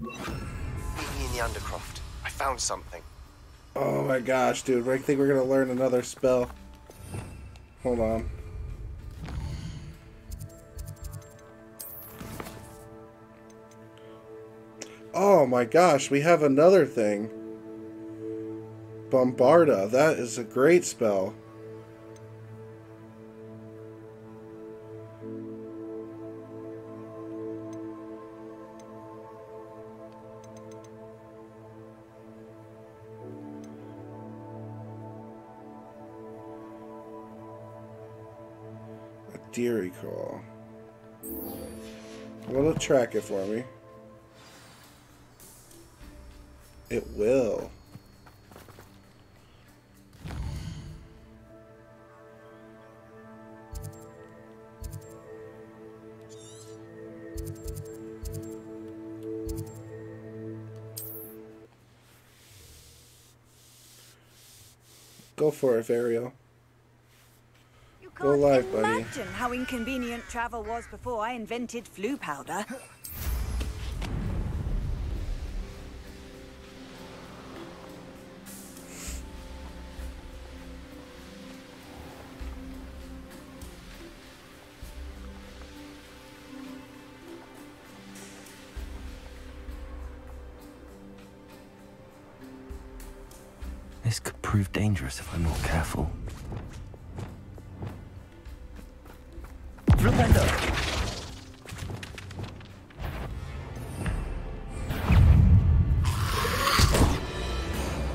Meet me in the Undercroft. I found something. Oh my gosh, dude. I think we're gonna learn another spell. Hold on. Oh my gosh, we have another thing. Bombarda. That is a great spell. A Deary call. Will it track it for me? It will. Go for it, Vario. Go live, buddy. Imagine how inconvenient travel was before I invented Floo powder. Dangerous if I'm not careful. Flipendo.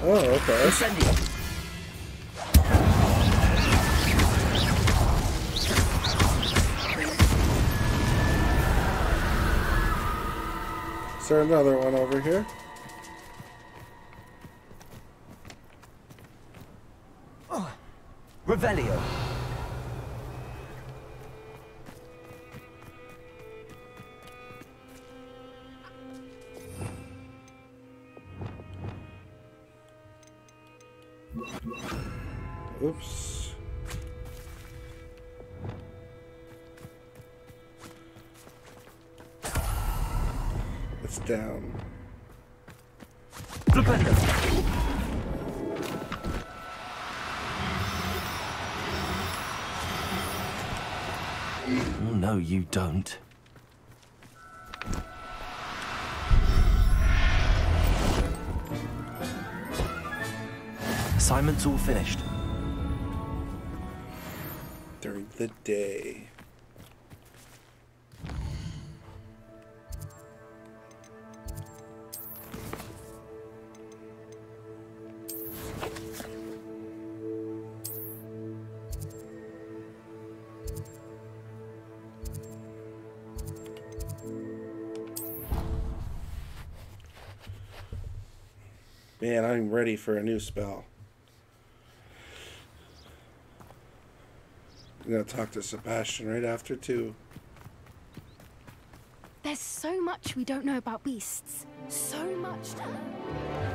Oh, okay. Incendio. Is there another one over here? You don't. Assignment's all finished. During the day. Ready for a new spell. I'm gonna talk to Sebastian right after too. There's so much we don't know about beasts. So much to.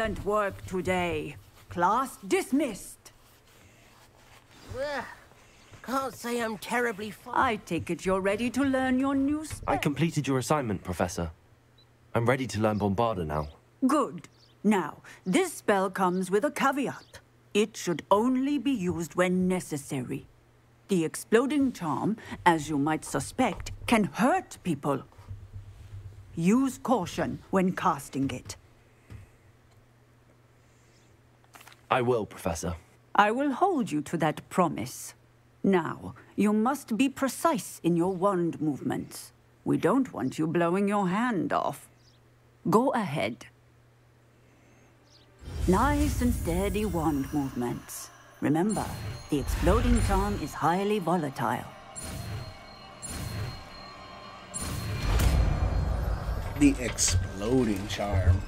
Excellent work today. Class dismissed. Ugh. Can't say I'm terribly fond. I take it you're ready to learn your new spell. I completed your assignment, Professor. I'm ready to learn Bombarda now. Good. Now, this spell comes with a caveat. It should only be used when necessary. The exploding charm, as you might suspect, can hurt people. Use caution when casting it. I will, Professor. I will hold you to that promise. Now, you must be precise in your wand movements. We don't want you blowing your hand off. Go ahead. Nice and steady wand movements. Remember, the exploding charm is highly volatile. The exploding charm.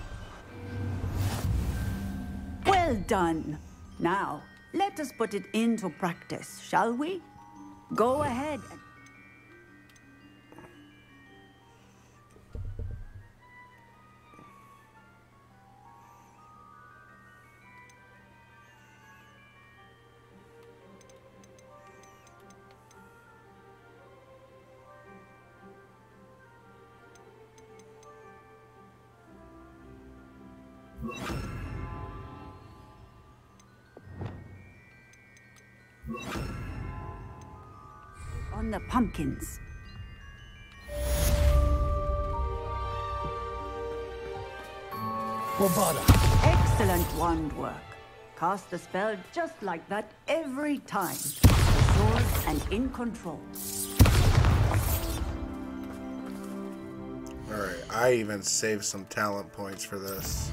Well done. Now, let us put it into practice, shall we? Go ahead. And- on the pumpkins. Excellent wand work. Cast the spell just like that every time. Assured and in control. Alright, I even saved some talent points for this.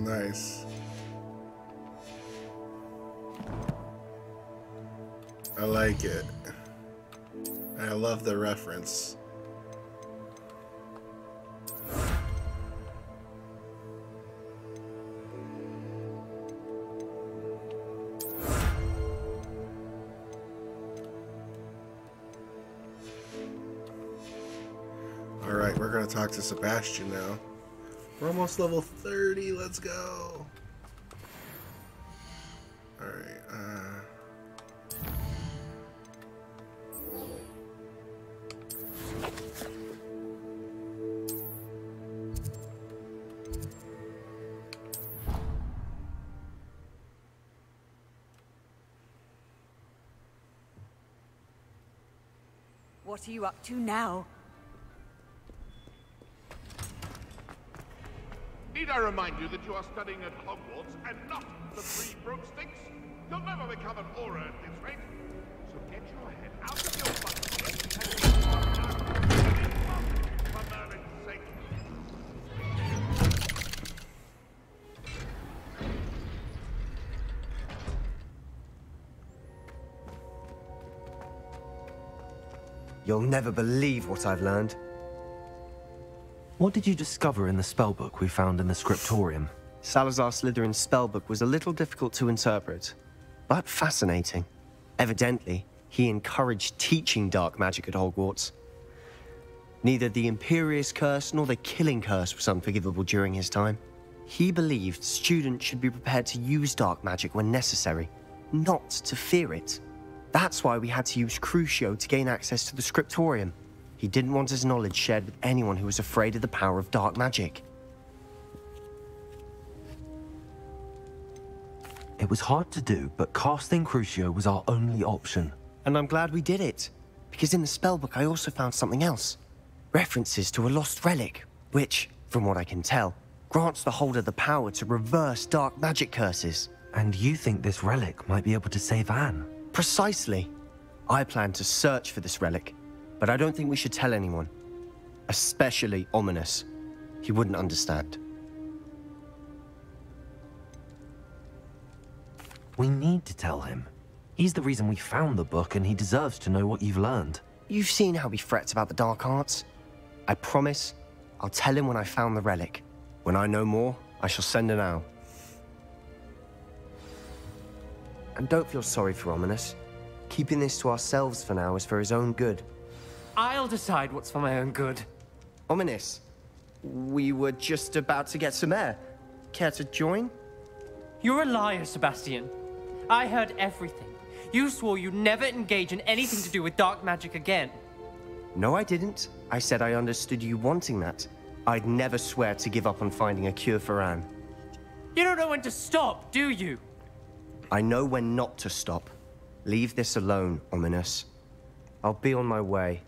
Nice. I like it. I love the reference. Alright, we're gonna talk to Sebastian now. We're almost level 30, let's go. Alright, uh... What are you up to now? Need I remind you that you are studying at Hogwarts and not the Three Broomsticks? You'll never become an Auror at this rate. So get your head out of your butt and for Merlin's sake. You'll never believe what I've learned. What did you discover in the spellbook we found in the scriptorium? Salazar Slytherin's spellbook was a little difficult to interpret, but fascinating. Evidently, he encouraged teaching dark magic at Hogwarts. Neither the Imperius Curse nor the Killing Curse was unforgivable during his time. He believed students should be prepared to use dark magic when necessary, not to fear it. That's why we had to use Crucio to gain access to the scriptorium. He didn't want his knowledge shared with anyone who was afraid of the power of dark magic. It was hard to do, but casting Crucio was our only option. And I'm glad we did it, because in the spellbook I also found something else. References to a lost relic, which, from what I can tell, grants the holder the power to reverse dark magic curses. And you think this relic might be able to save Anne? Precisely. I plan to search for this relic, but I don't think we should tell anyone. Especially Ominis. He wouldn't understand. We need to tell him. He's the reason we found the book, and he deserves to know what you've learned. You've seen how he frets about the dark arts. I promise I'll tell him when I found the relic. When I know more, I shall send an owl. And don't feel sorry for Ominis. Keeping this to ourselves for now is for his own good. I'll decide what's for my own good. Ominis, we were just about to get some air. Care to join? You're a liar, Sebastian. I heard everything. You swore you'd never engage in anything to do with dark magic again. No, I didn't. I said I understood you wanting that. I'd never swear to give up on finding a cure for Anne. You don't know when to stop, do you? I know when not to stop. Leave this alone, Ominis. I'll be on my way.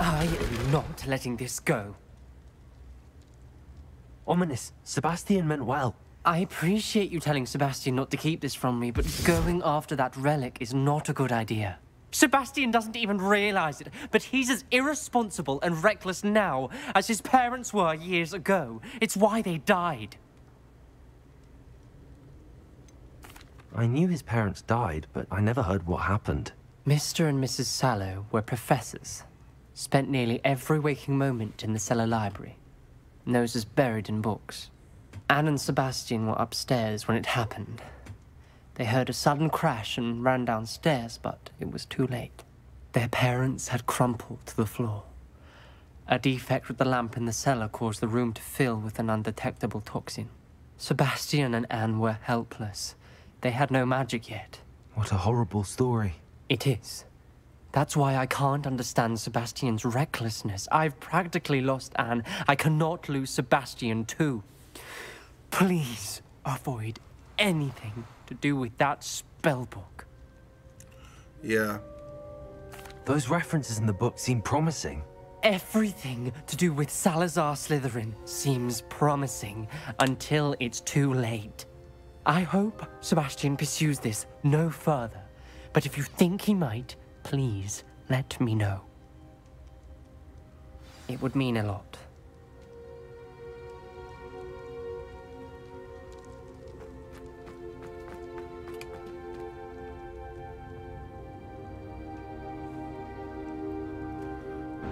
I am not letting this go. Ominis, Sebastian meant well. I appreciate you telling Sebastian not to keep this from me, but going after that relic is not a good idea. Sebastian doesn't even realize it, but he's as irresponsible and reckless now as his parents were years ago. It's why they died. I knew his parents died, but I never heard what happened. Mr. and Mrs. Sallow were professors. Spent nearly every waking moment in the cellar library. Noses buried in books. Anne and Sebastian were upstairs when it happened. They heard a sudden crash and ran downstairs, but it was too late. Their parents had crumpled to the floor. A defect with the lamp in the cellar caused the room to fill with an undetectable toxin. Sebastian and Anne were helpless. They had no magic yet. What a horrible story. It is. That's why I can't understand Sebastian's recklessness. I've practically lost Anne. I cannot lose Sebastian too. Please avoid anything to do with that spellbook. Yeah. Those references in the book seem promising. Everything to do with Salazar Slytherin seems promising until it's too late. I hope Sebastian pursues this no further, but if you think he might, please let me know. It would mean a lot.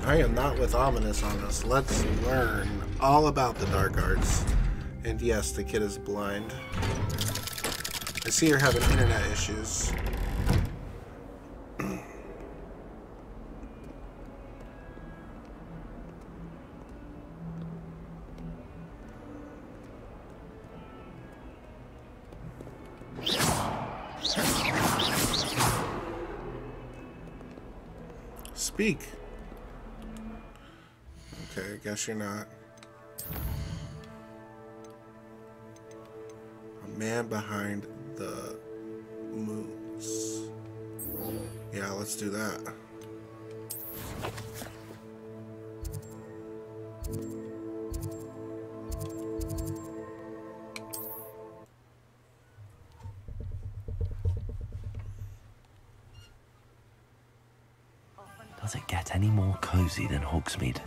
I am not with Ominis on this. Let's learn all about the dark arts. And yes, the kid is blind. I see you're having internet issues. Guess you're not. A man behind the moons. Yeah, let's do that. Does it get any more cozy than Hogsmeade?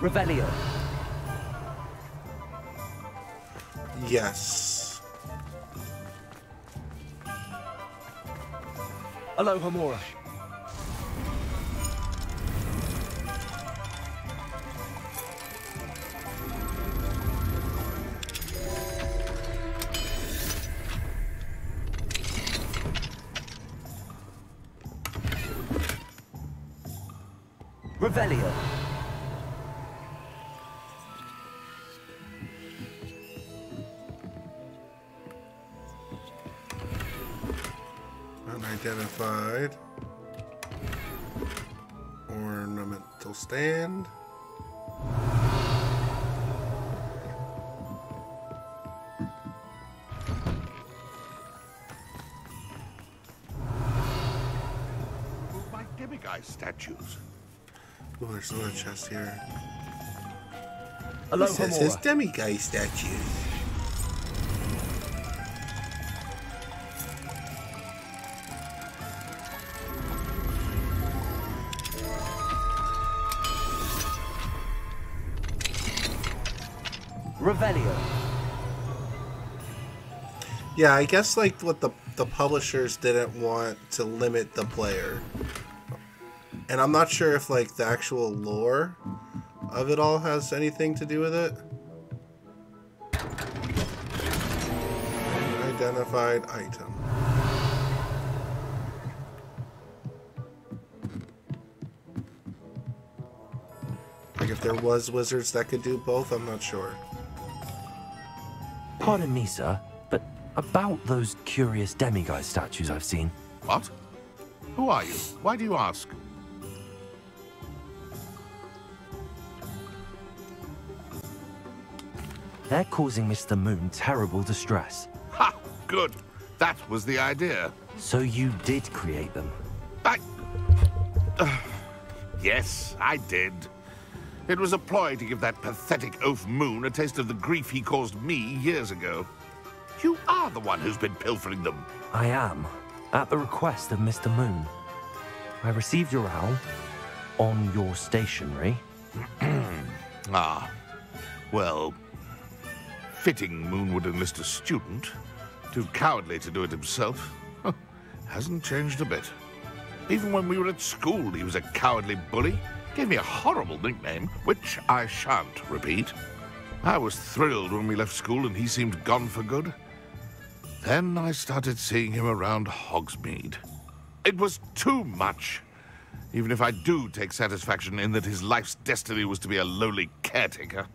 Revelio. Yes. Alohomora. Revelio. Stand. My demiguise statues. Oh, there's another chest here. Alohomora. This is his demiguise statue. Yeah, I guess like what the the publishers didn't want to limit the player. And I'm not sure if like the actual lore of it all has anything to do with it. Identified item. Like if there was wizards that could do both, I'm not sure. Pardon me, sir, about those curious demiguise statues I've seen. What? Who are you? Why do you ask? They're causing Mr. Moon terrible distress. Ha! Good. That was the idea. So you did create them? I... yes, I did. It was a ploy to give that pathetic oaf Moon a taste of the grief he caused me years ago. You are the one who's been pilfering them. I am, at the request of Mr. Moon. I received your owl on your stationery. ah, well, fitting Moon would enlist a student. Too cowardly to do it himself. Hasn't changed a bit. Even when we were at school, he was a cowardly bully. Gave me a horrible nickname, which I shan't repeat. I was thrilled when we left school and he seemed gone for good. Then I started seeing him around Hogsmeade. It was too much. even if I do take satisfaction in that his life's destiny was to be a lowly caretaker.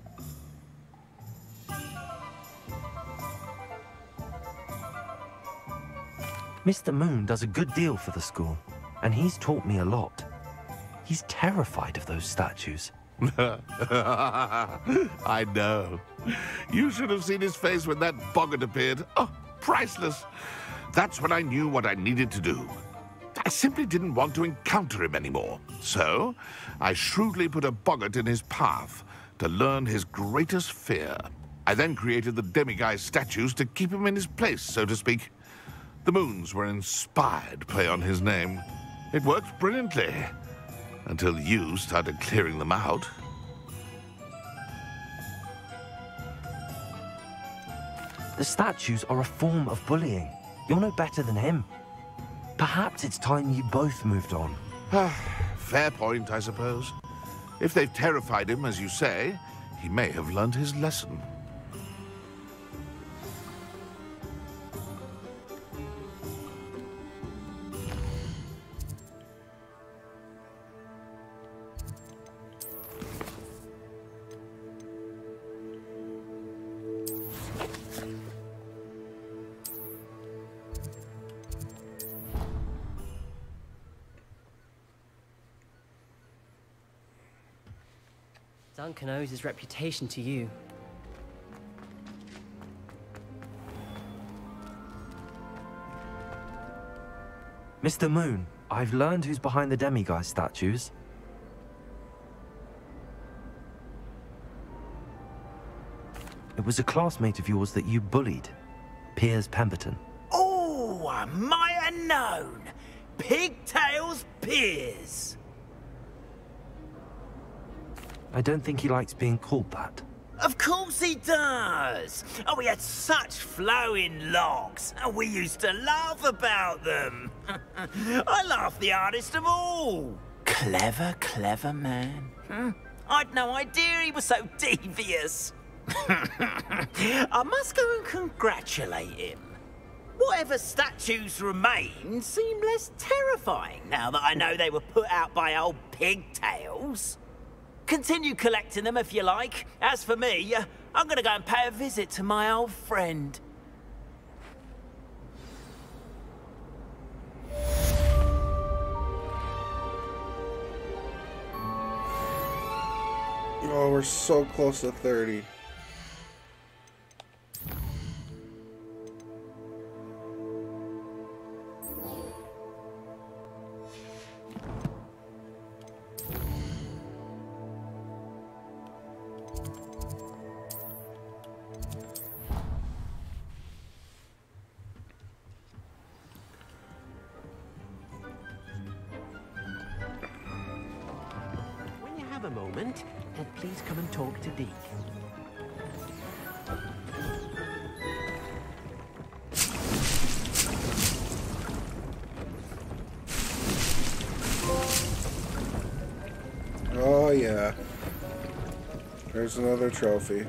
Mr. Moon does a good deal for the school, and he's taught me a lot. He's terrified of those statues. I know. You should have seen his face when that boggart appeared. Oh, priceless. That's when I knew what I needed to do. I simply didn't want to encounter him anymore. So, I shrewdly put a boggart in his path to learn his greatest fear. I then created the demiguise statues to keep him in his place, so to speak. The moons were inspired play on his name. It worked brilliantly. Until you started clearing them out. The statues are a form of bullying. You're no better than him. Perhaps it's time you both moved on. Ah, fair point, I suppose. If they've terrified him, as you say, he may have learned his lesson. Duncan owes his reputation to you. Mr. Moon, I've learned who's behind the demiguise statues. It was a classmate of yours that you bullied, Piers Pemberton. Oh, I might have known. Pigtails Piers. I don't think he likes being called that. Of course he does. Oh, we had such flowing locks, and we used to laugh about them. I laughed the hardest of all. Clever, clever man. Hmm? I'd no idea he was so devious. I must go and congratulate him. Whatever statues remain seem less terrifying now that I know they were put out by old pigtails. Continue collecting them if you like. As for me, uh, I'm gonna go and pay a visit to my old friend. Oh, we're so close to 30. There's another trophy.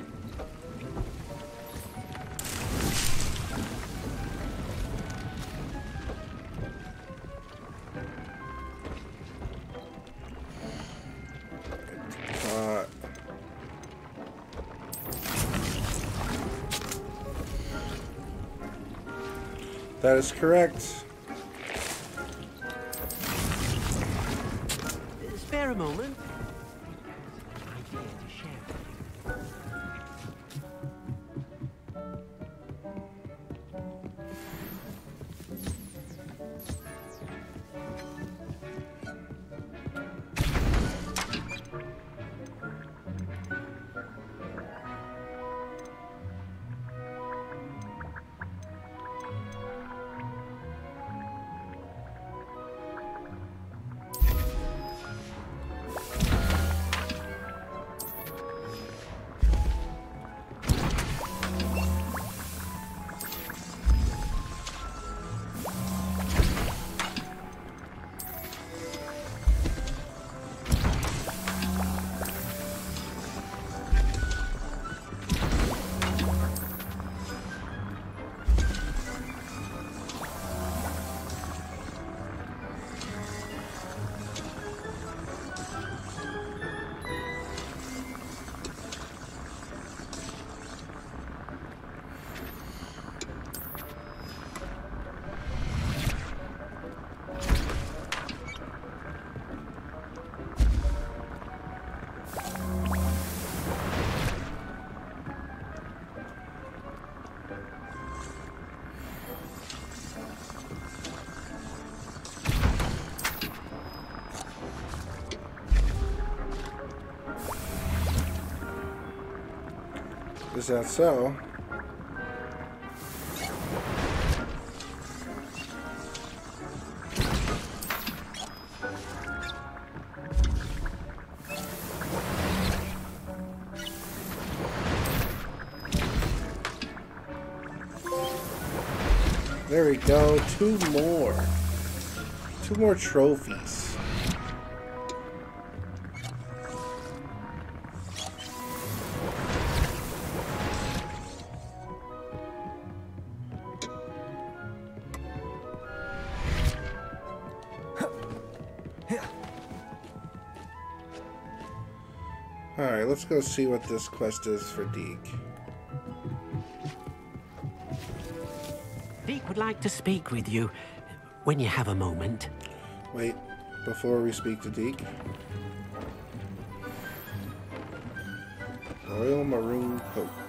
That is correct. Is that so? There we go. Two more. Two more trophies. Let's go see what this quest is for Deke. Deek would like to speak with you when you have a moment. Wait, before we speak to Deek. Royal Maroon Coat.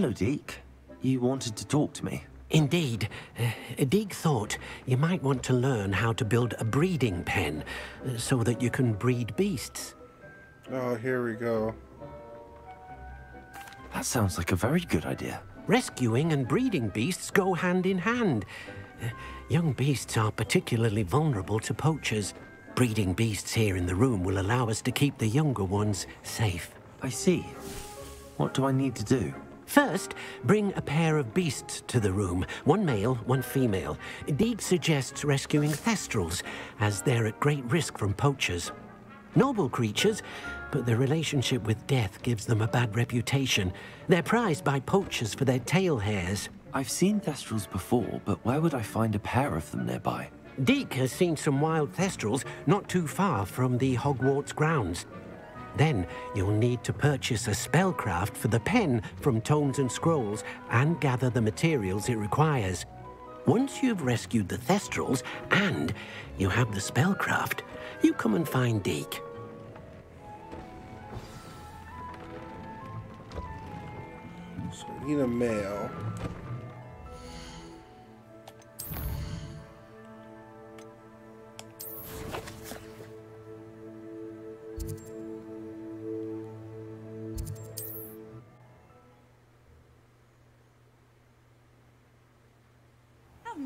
Hello, Deek. You wanted to talk to me? Indeed. Uh, Deek thought you might want to learn how to build a breeding pen uh, so that you can breed beasts. Oh, here we go. That sounds like a very good idea. Rescuing and breeding beasts go hand in hand. Uh, young beasts are particularly vulnerable to poachers. Breeding beasts here in the room will allow us to keep the younger ones safe. I see. What do I need to do? First, bring a pair of beasts to the room. One male, one female. Deek suggests rescuing thestrals, as they're at great risk from poachers. Noble creatures, but their relationship with death gives them a bad reputation. They're prized by poachers for their tail hairs. I've seen thestrals before, but where would I find a pair of them nearby? Deek has seen some wild thestrals not too far from the Hogwarts grounds. Then you'll need to purchase a spellcraft for the pen from Tomes and Scrolls and gather the materials it requires. Once you've rescued the Thestrals and you have the spellcraft, you come and find Deek. So we need a male.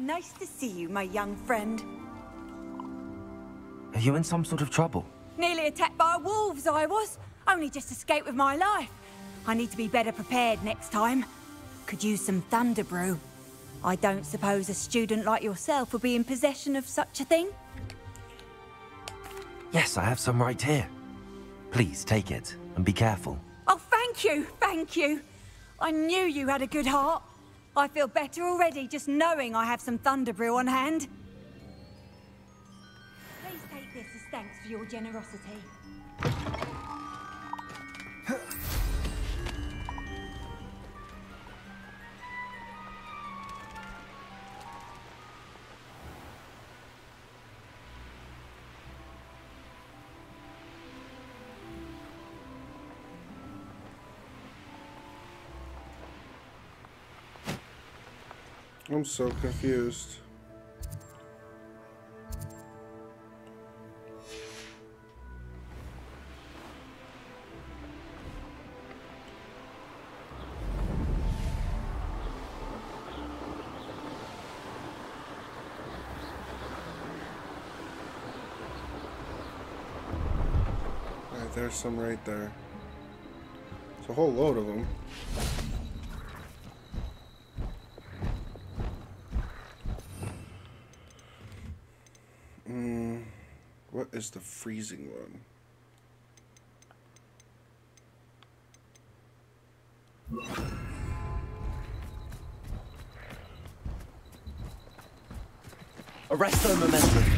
Nice to see you, my young friend. Are you in some sort of trouble? Nearly attacked by wolves, I was. Only just escaped with my life. I need to be better prepared next time. Could use some thunder brew. I don't suppose a student like yourself would be in possession of such a thing? Yes, I have some right here. Please take it and be careful. Oh, thank you, thank you. I knew you had a good heart. I feel better already just knowing I have some thunder brew on hand. Please take this as thanks for your generosity. I'm so confused. There's some right there. It's a whole load of them. What is the freezing one? Arrest their momentum.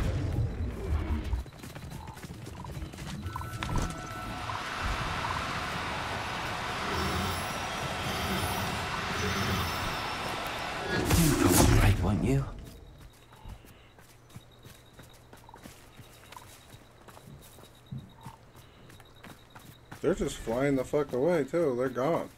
They're just flying the fuck away too. They're gone.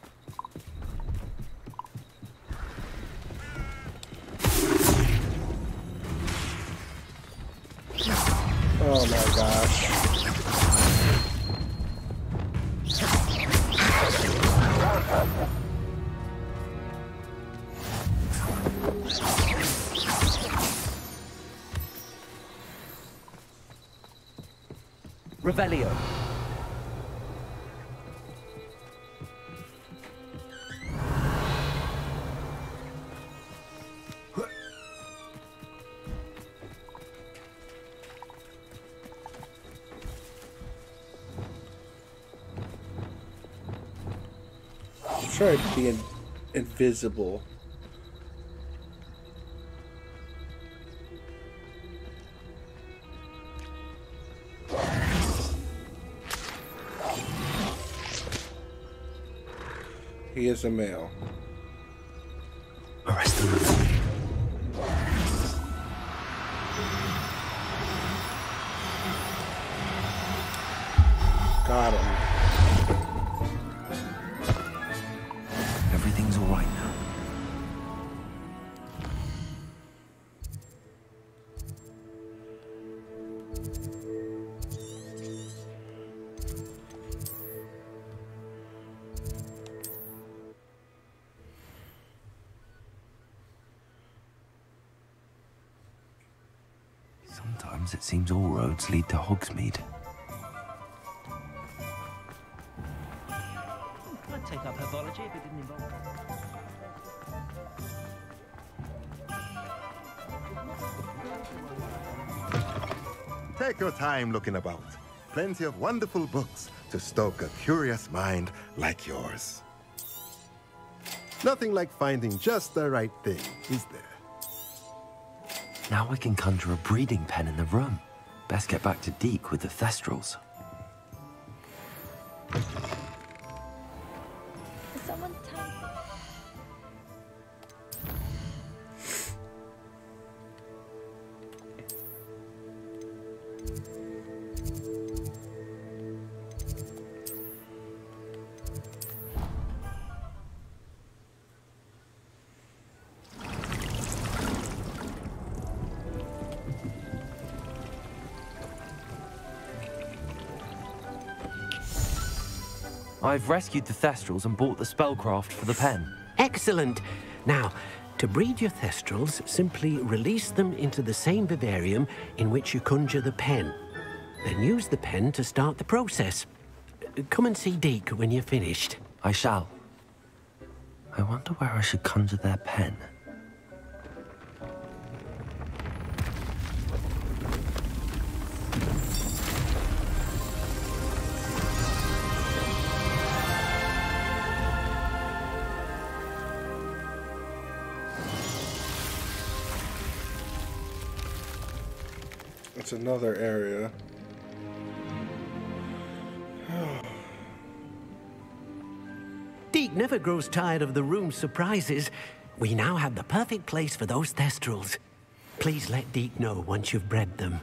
Try being invisible. He is a male. To Hogsmeade. I'd take up herbology if it didn't involve. Take your time looking about. Plenty of wonderful books to stoke a curious mind like yours. Nothing like finding just the right thing, is there? Now I can conjure a breeding pen in the room. Best get back to Deek with the Thestrals. I've rescued the Thestrals and bought the spellcraft for the pen. Excellent. Now, to breed your Thestrals, simply release them into the same vivarium in which you conjure the pen. Then use the pen to start the process. Come and see Deek when you're finished. I shall. I wonder where I should conjure their pen. It's another area. Deek never grows tired of the room's surprises. We now have the perfect place for those Thestrals. Please let Deke know once you've bred them.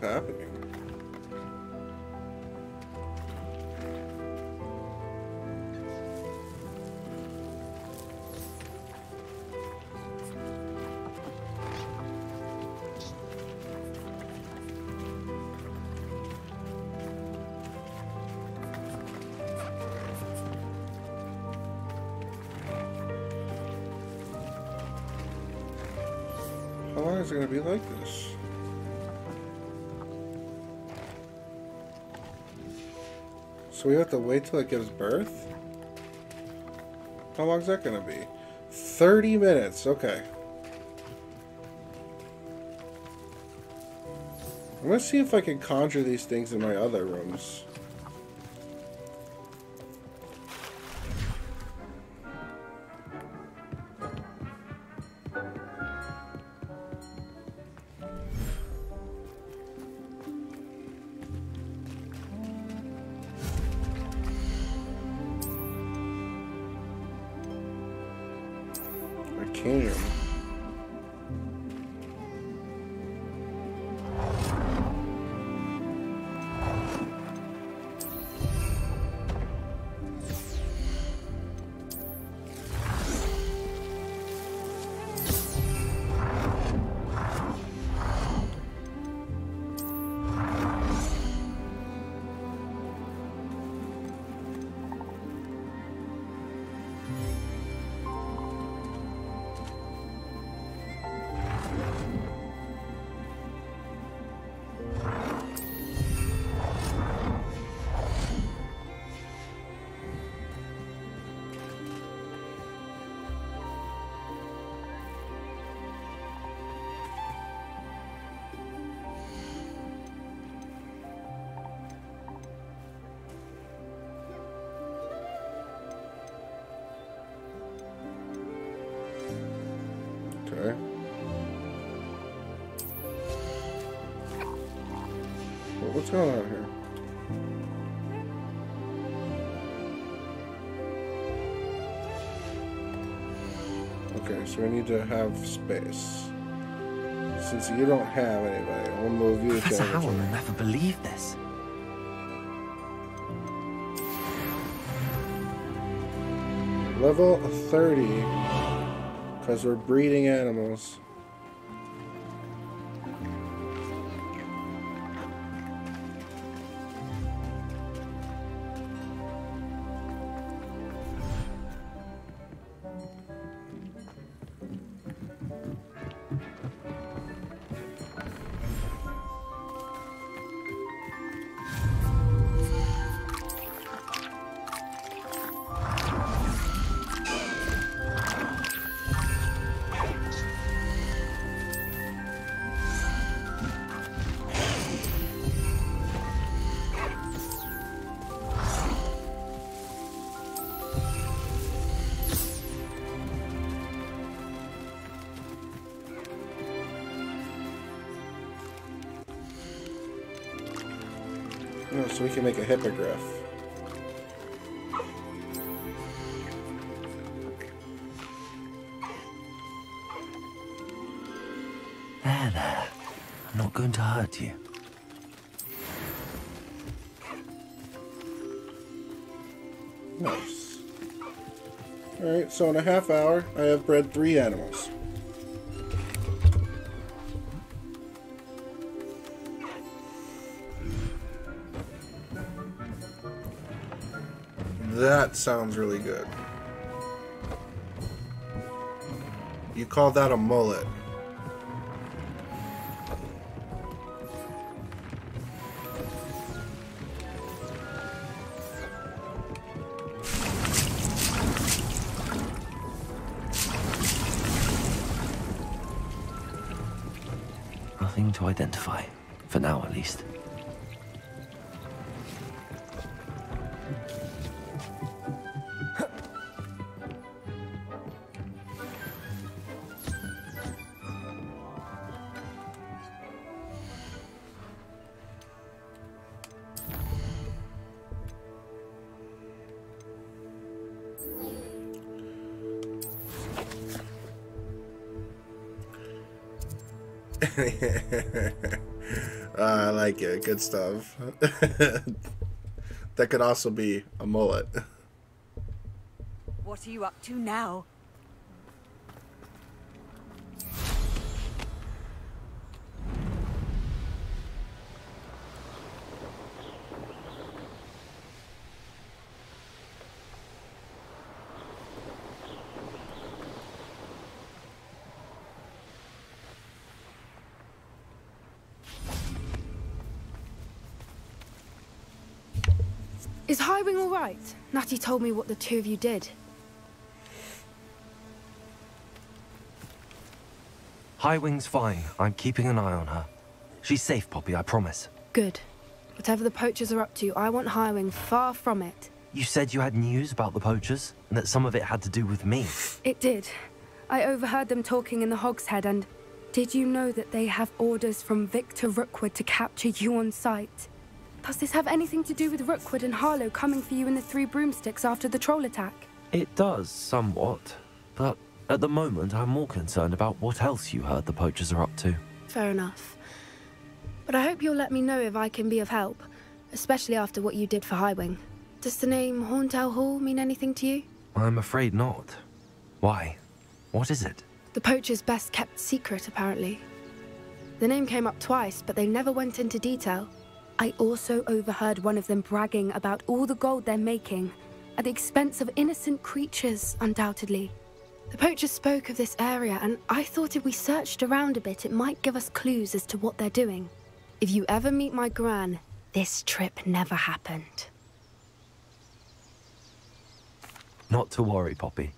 What is happening? How long is it going to be like So we have to wait till it gives birth? How long is that going to be? 30 minutes, okay. I'm going to see if I can conjure these things in my other rooms. So we need to have space. since you don't have anybody, we'll move you Professor Howin will never believe this. level 30. Because we're breeding animals. Can make a hippogriff. There, there. I'm not going to hurt you. Nice. Alright, so in a half hour, I have bred three animals. Sounds really good. You call that a mullet. Like it. Good stuff. that could also be a mullet. What are you up to now? Right? Natty told me what the two of you did. Highwing's fine. I'm keeping an eye on her. She's safe, Poppy, I promise. Good. Whatever the poachers are up to, I want Highwing far from it. You said you had news about the poachers, and that some of it had to do with me. It did. I overheard them talking in the Hogshead, and did you know that they have orders from Victor Rookwood to capture you on sight? Does this have anything to do with Rookwood and Harlow coming for you in the Three Broomsticks after the troll attack? It does, somewhat. But at the moment, I'm more concerned about what else you heard the poachers are up to. Fair enough. But I hope you'll let me know if I can be of help, especially after what you did for Highwing. Does the name Horntail Hall mean anything to you? I'm afraid not. Why? What is it? The poacher's best kept secret, apparently. The name came up twice, but they never went into detail. I also overheard one of them bragging about all the gold they're making, at the expense of innocent creatures, undoubtedly. The poacher spoke of this area, and I thought if we searched around a bit, it might give us clues as to what they're doing. If you ever meet my gran, this trip never happened. Not to worry, Poppy.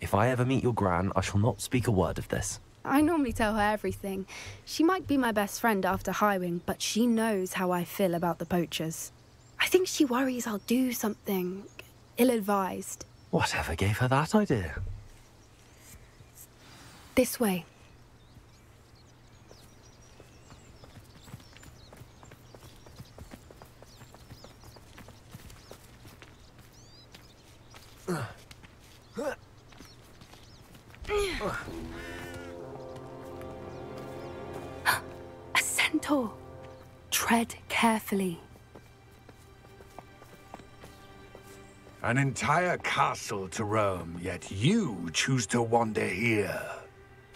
If I ever meet your gran, I shall not speak a word of this. I normally tell her everything. She might be my best friend after Highwing, but she knows how I feel about the poachers. I think she worries I'll do something ill advised. Whatever gave her that idea? This way. Centaur, tread carefully. An entire castle to roam, yet you choose to wander here.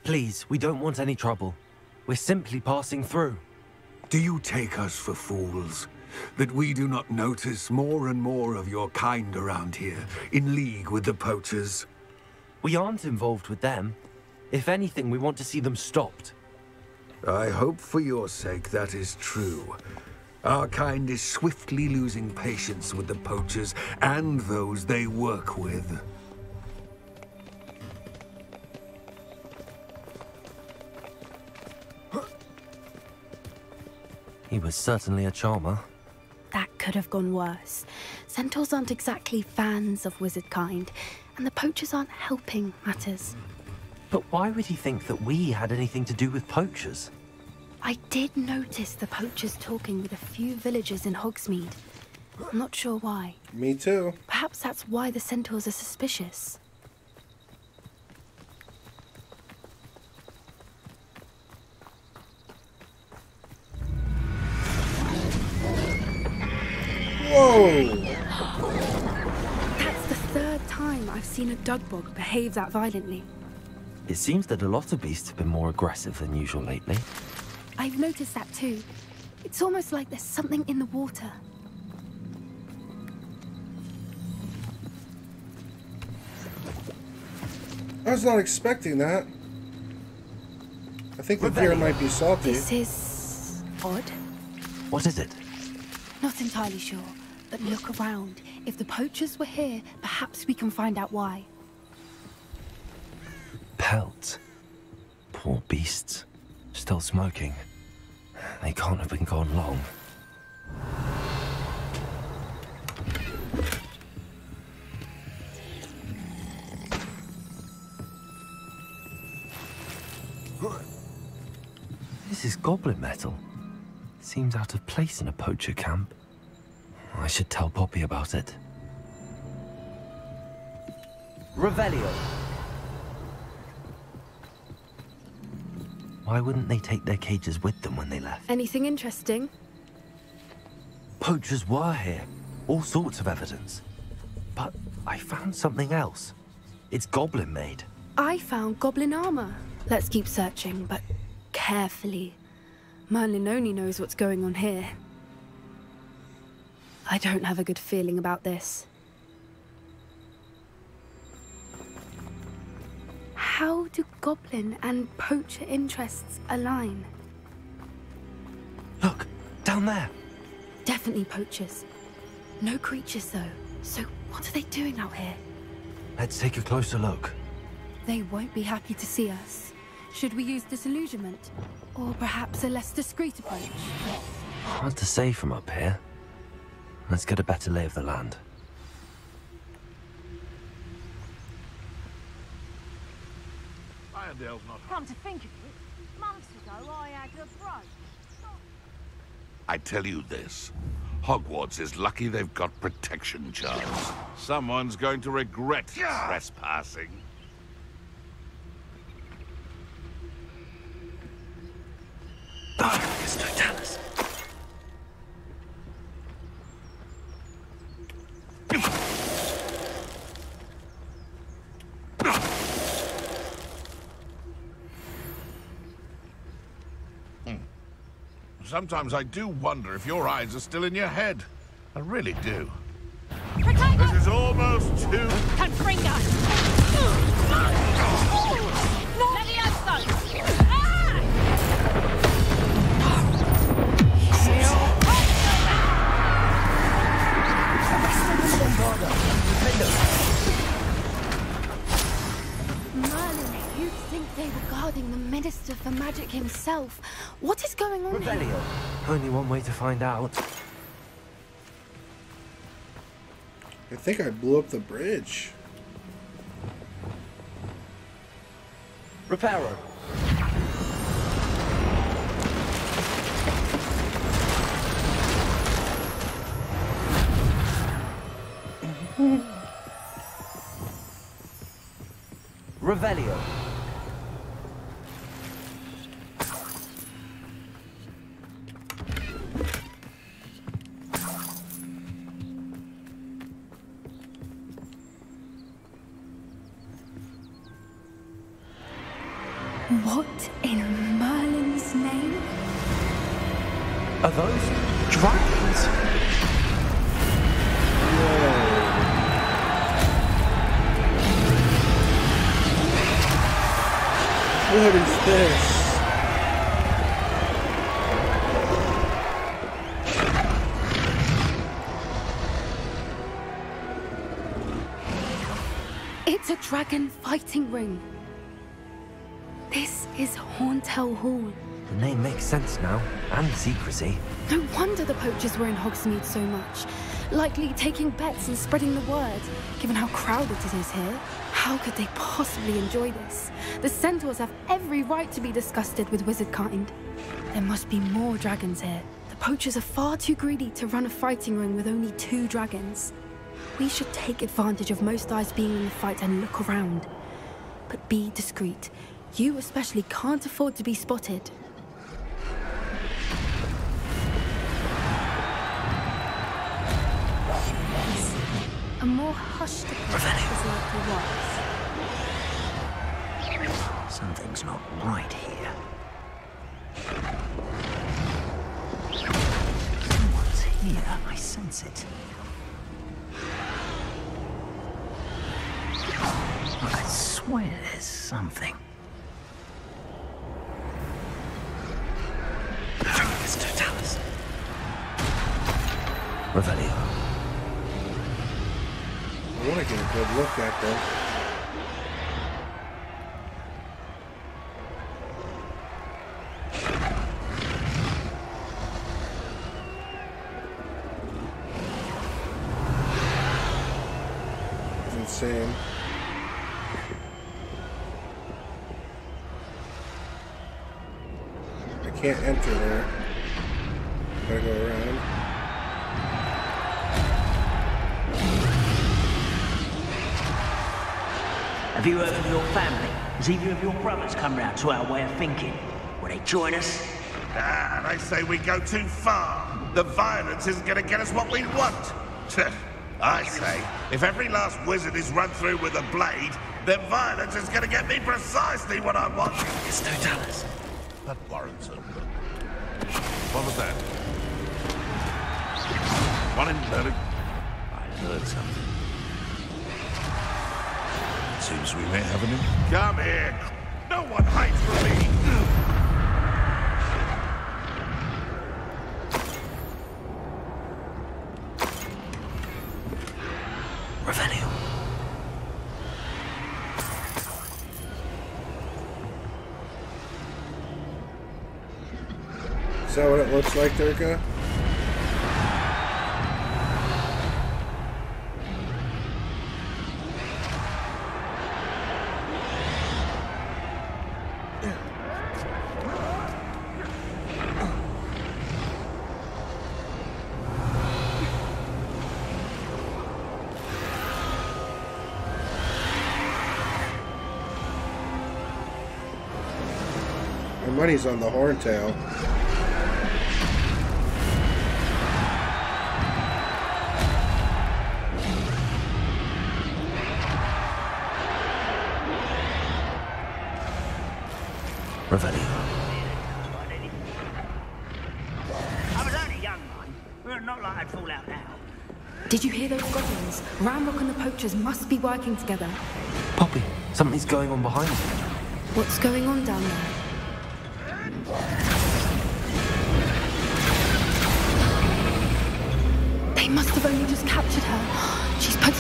Please, we don't want any trouble. We're simply passing through. Do you take us for fools? That we do not notice more and more of your kind around here, in league with the poachers? We aren't involved with them. If anything, we want to see them stopped. I hope for your sake that is true. Our kind is swiftly losing patience with the poachers and those they work with. He was certainly a charmer. That could have gone worse. Centaurs aren't exactly fans of wizard kind, and the poachers aren't helping matters. But why would he think that we had anything to do with poachers? I did notice the poachers talking with a few villagers in Hogsmeade. I'm not sure why. Me too. Perhaps that's why the centaurs are suspicious. Whoa! That's the third time I've seen a Dugbog behave that violently. It seems that a lot of beasts have been more aggressive than usual lately. I've noticed that too. It's almost like there's something in the water. I was not expecting that. I think the beer might be salty. This is odd. What is it? Not entirely sure, but look around. If the poachers were here, perhaps we can find out why. Pelt. Poor beasts. Still smoking. They can't have been gone long. This is goblin metal. Seems out of place in a poacher camp. I should tell Poppy about it. Revelio. Why wouldn't they take their cages with them when they left? Anything interesting? Poachers were here. All sorts of evidence. But I found something else. It's goblin made. I found goblin armor. Let's keep searching, but carefully. Merlin only knows what's going on here. I don't have a good feeling about this. How do goblin and poacher interests align? Look, down there. Definitely poachers. No creatures, though. So what are they doing out here? Let's take a closer look. They won't be happy to see us. Should we use disillusionment? Or perhaps a less discreet approach? Hard to say from up here. Let's get a better lay of the land. Irondale's not Come to think of it, months ago I had a brooch. I tell you this. Hogwarts is lucky they've got protection charms. Someone's going to regret trespassing. Darkus Totalis. Sometimes I do wonder if your eyes are still in your head. I really do. This is almost too... Confringo! Think they were guarding the Minister for Magic himself. What is going on here? Revelio. Only one way to find out. I think I blew up the bridge. Reparo. Revelio. What in Merlin's name? Are those dragons? What is this? It's a dragon fighting ring. Horntail Hall. The name makes sense now, and secrecy. No wonder the poachers were in Hogsmeade so much. Likely taking bets and spreading the word, given how crowded it is here. How could they possibly enjoy this? The centaurs have every right to be disgusted with wizard kind. There must be more dragons here. The poachers are far too greedy to run a fighting ring with only two dragons. We should take advantage of most eyes being in the fight and look around. But be discreet. You especially can't afford to be spotted. A more hushed approach is likely wise. Something's not right here. Someone's here. I sense it. I swear there's something. Get a good look at them. To our way of thinking? Will they join us? Ah, they say we go too far. The violence isn't going to get us what we want. I say, if every last wizard is run through with a blade, then violence is going to get me precisely what I want. It's no Dallas. That Warrington. What was that? One in Berwick. I heard something. Seems we may have an... Come here. No one hides from me. Revelio. Is that what it looks like, Durga? Money's on the horntail. Revelio. I was only young, mind. We're not like I'd fall out now. Did you hear those goblins? Ranrok and the poachers must be working together. Poppy, something's going on behind you. What's going on down there?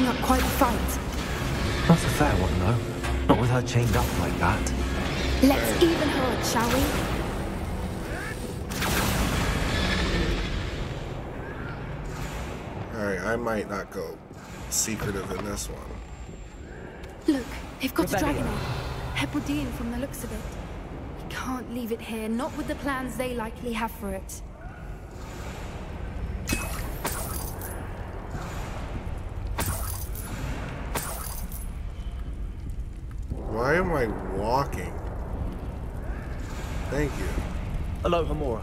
Putting up quite a fight. Not a fair one, though. Not with her chained up like that. Let's even her shall we? Alright, I might not go secretive in this one. Look, they've got a Rebellion. dragon on. Hebridean from the looks of it. We can't leave it here, not with the plans they likely have for it. Why am I walking? Thank you. Hamura.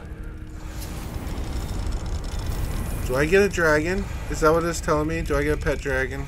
Do I get a dragon? Is that what it's telling me? Do I get a pet dragon?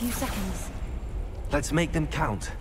few seconds. Let's make them count.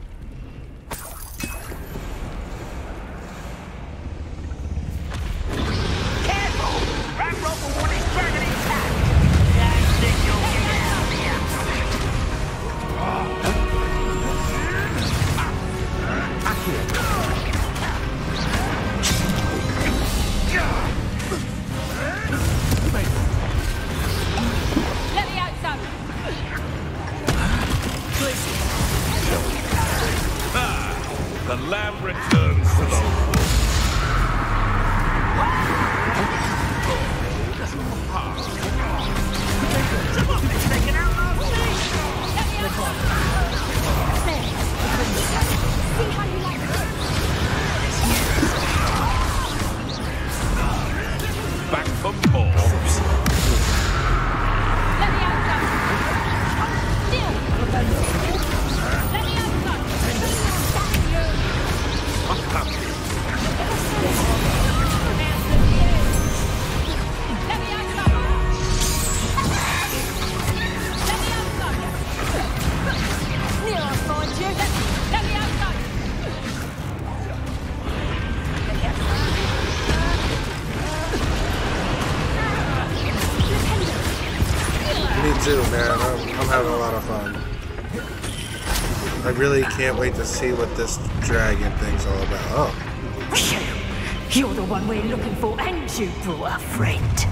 can't wait to see what this dragon thing's all about. Oh. You're the one we're looking for, and you brought a friend.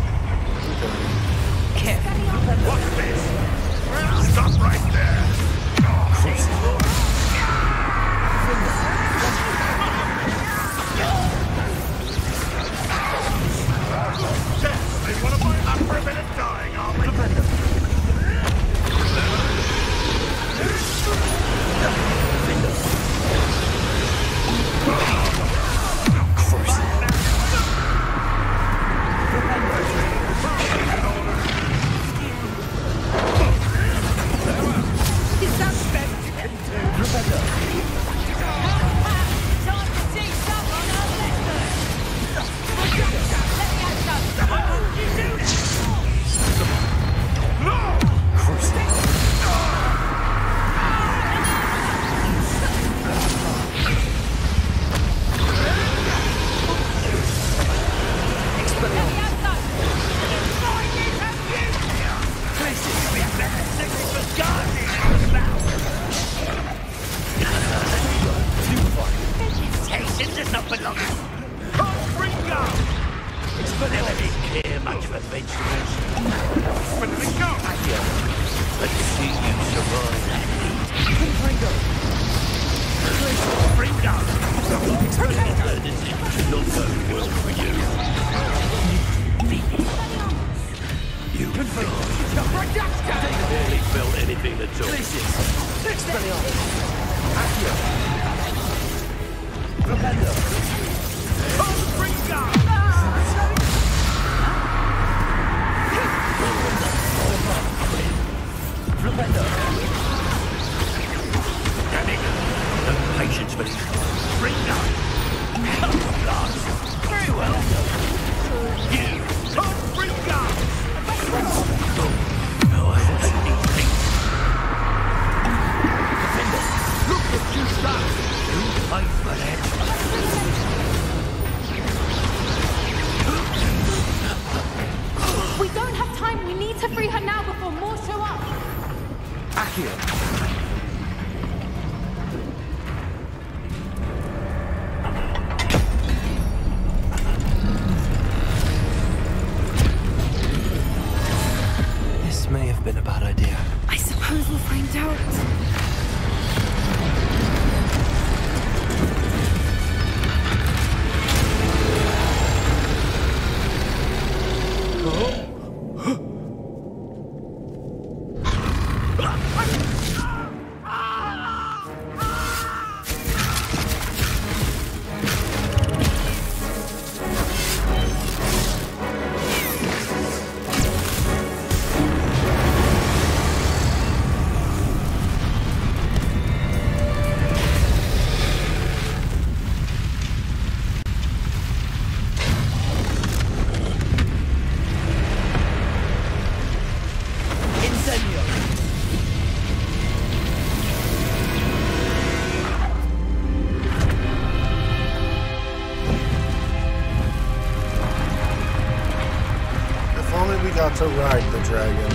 To ride the dragon.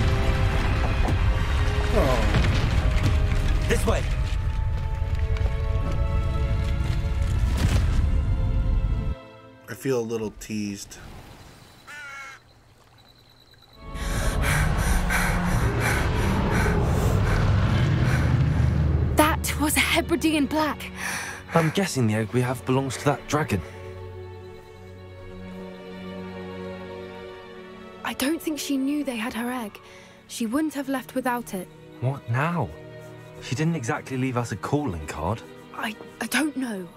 Oh. This way. I feel a little teased. That was a Hebridean black. I'm guessing the egg we have belongs to that dragon. She knew they had her egg. She wouldn't have left without it. What now? She didn't exactly leave us a calling card. I, I don't know.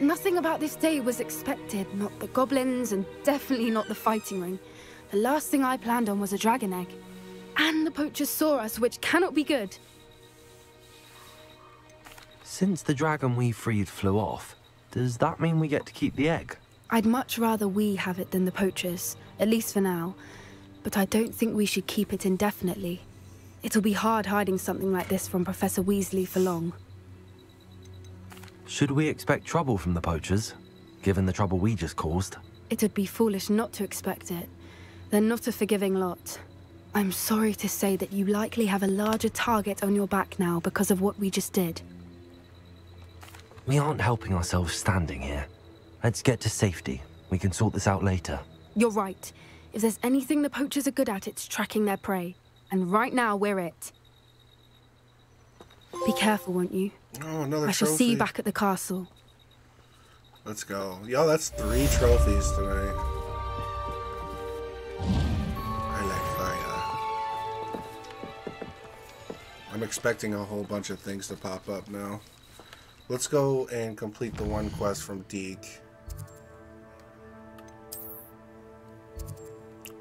Nothing about this day was expected. Not the goblins, and definitely not the fighting ring. The last thing I planned on was a dragon egg. And the poachers saw us, which cannot be good. Since the dragon we freed flew off, does that mean we get to keep the egg? I'd much rather we have it than the poachers, at least for now. But I don't think we should keep it indefinitely. It'll be hard hiding something like this from Professor Weasley for long. Should we expect trouble from the poachers, given the trouble we just caused? It would be foolish not to expect it. They're not a forgiving lot. I'm sorry to say that you likely have a larger target on your back now because of what we just did. We aren't helping ourselves standing here. Let's get to safety. We can sort this out later. You're right. If there's anything the poachers are good at, it's tracking their prey. And right now, we're it. Be careful, won't you? Oh, another I shall see you back at the castle. Let's go. Yo, that's three trophies tonight. I like fire. I'm expecting a whole bunch of things to pop up now. Let's go and complete the one quest from Deek.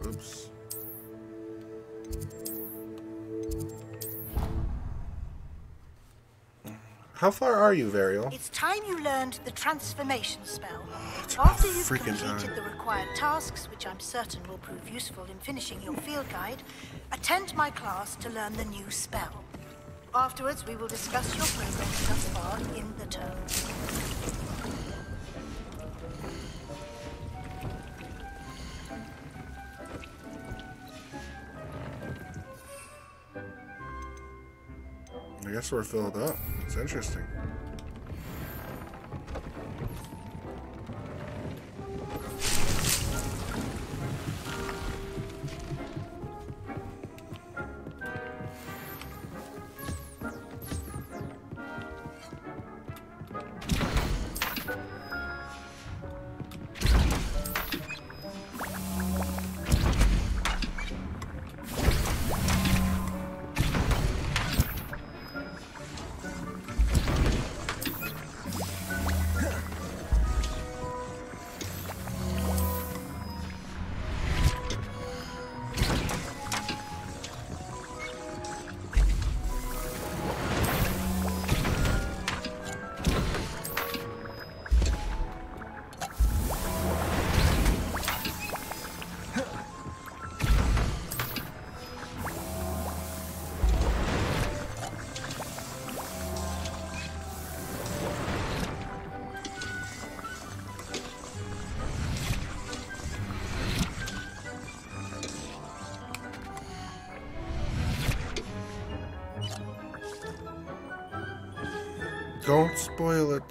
Oops. How far are you, Varial? It's time you learned the transformation spell. After you've completed time. the required tasks, which I'm certain will prove useful in finishing your field guide, attend my class to learn the new spell. Afterwards, we will discuss your progress thus far in the term. I guess we're filled up. It's interesting.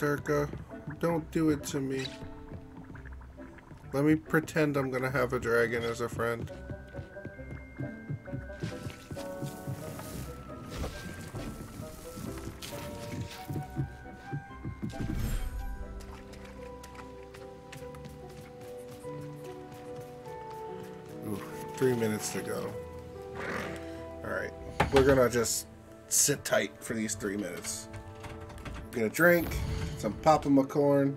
Durka. Don't do it to me. Let me pretend I'm gonna have a dragon as a friend. Ooh, three minutes to go. Alright, we're gonna just sit tight for these three minutes. Get a drink, some Papa McCorn.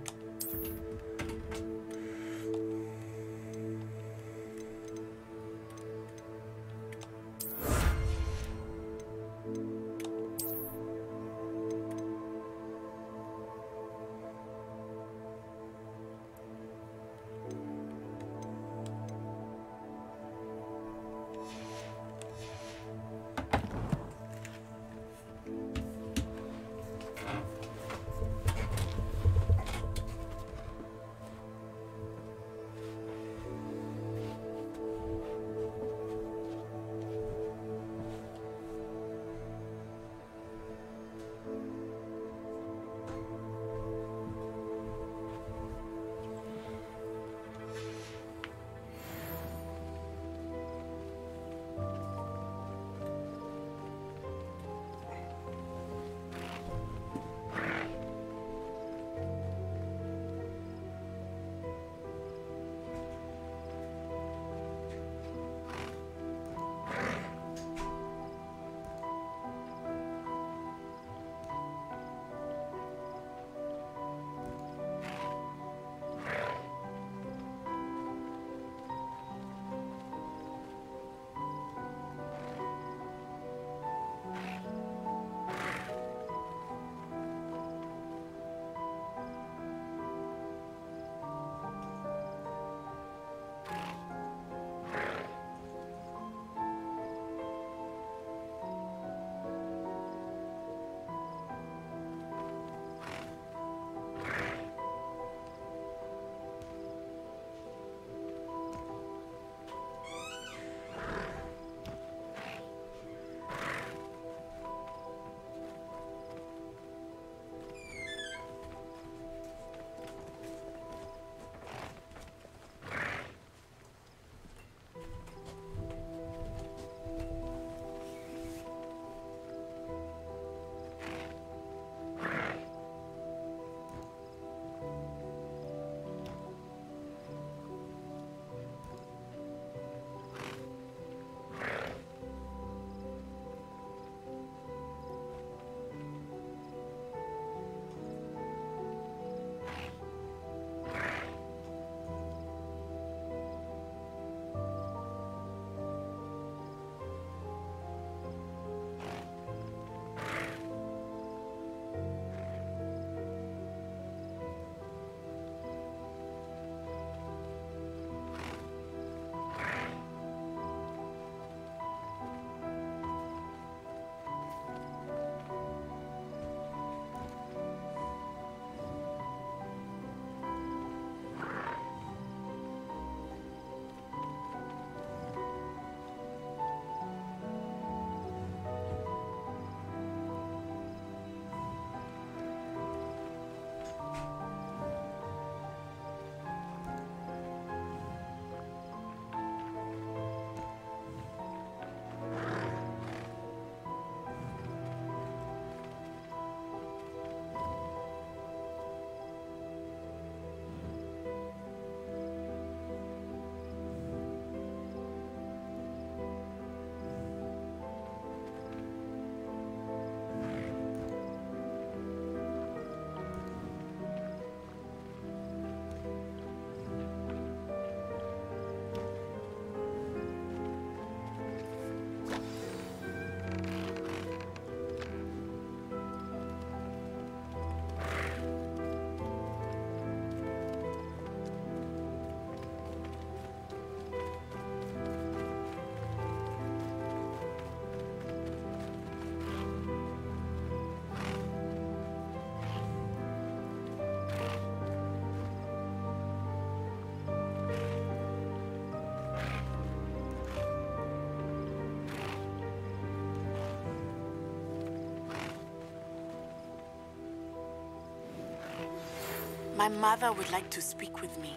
My mother would like to speak with me.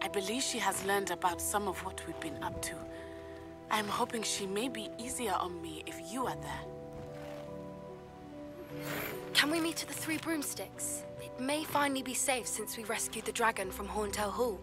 I believe she has learned about some of what we've been up to. I'm hoping she may be easier on me if you are there. Can we meet at the Three Broomsticks? It may finally be safe since we rescued the dragon from Horntail Hall.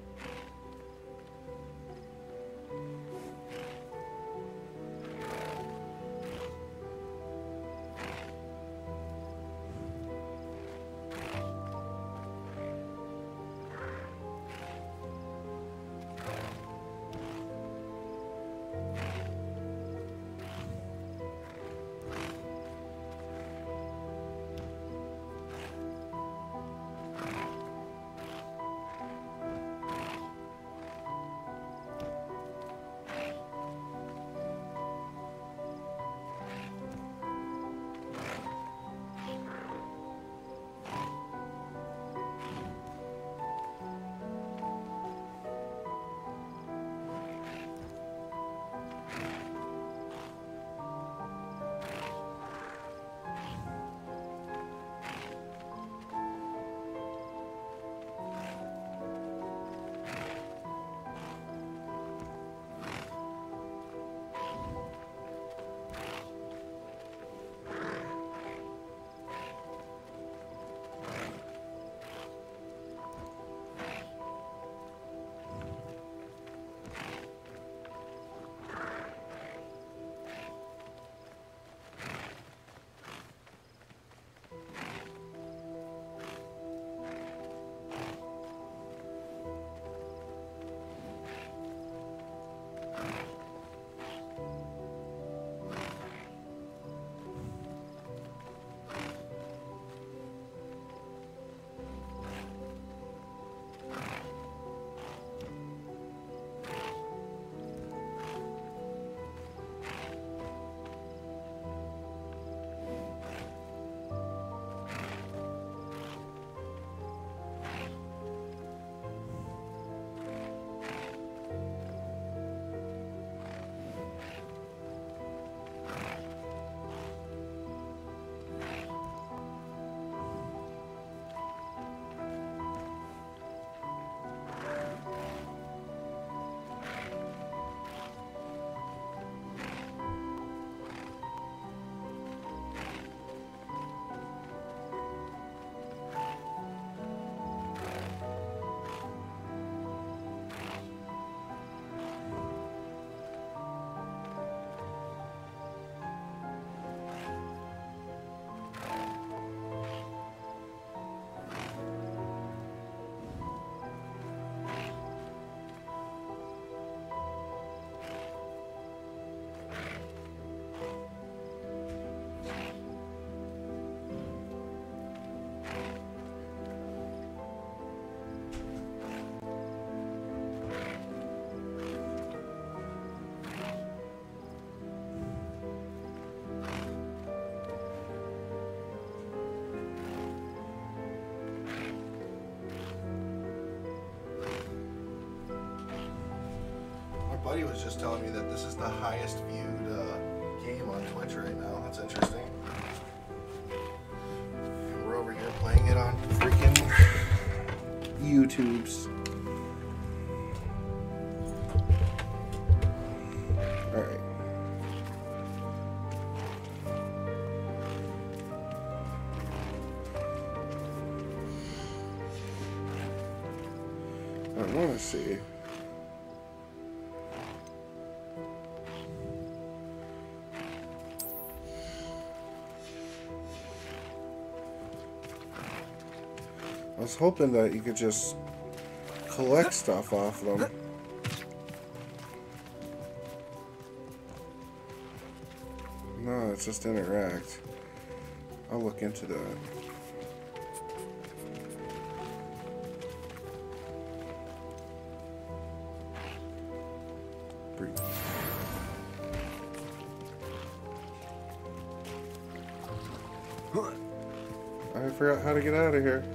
Buddy was just telling me that this is the highest viewed uh, game on Twitch right now. That's interesting. And we're over here playing it on freaking YouTube's. Alright. I want to see. I was hoping that you could just collect stuff off them. No, it's just interact. I'll look into that. I forgot how to get out of here.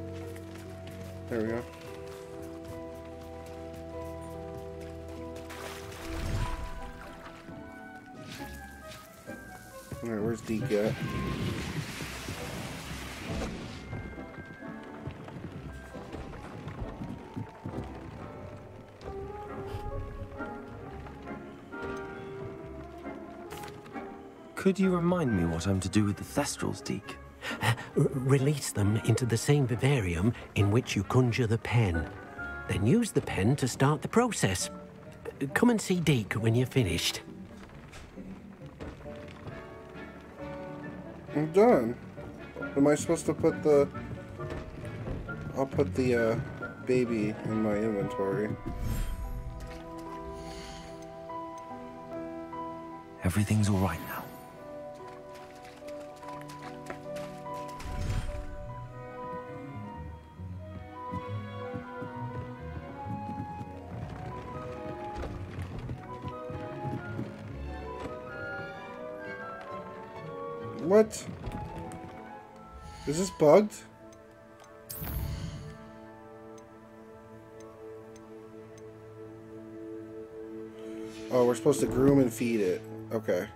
Could you remind me what I'm to do with the Thestrals, Deek? R- release them into the same vivarium in which you conjure the pen. Then use the pen to start the process. Come and see Deek when you're finished. I'm done. Am I supposed to put the... I'll put the uh, baby in my inventory. Everything's all right now. Is this bugged? Oh, we're supposed to groom and feed it. Okay.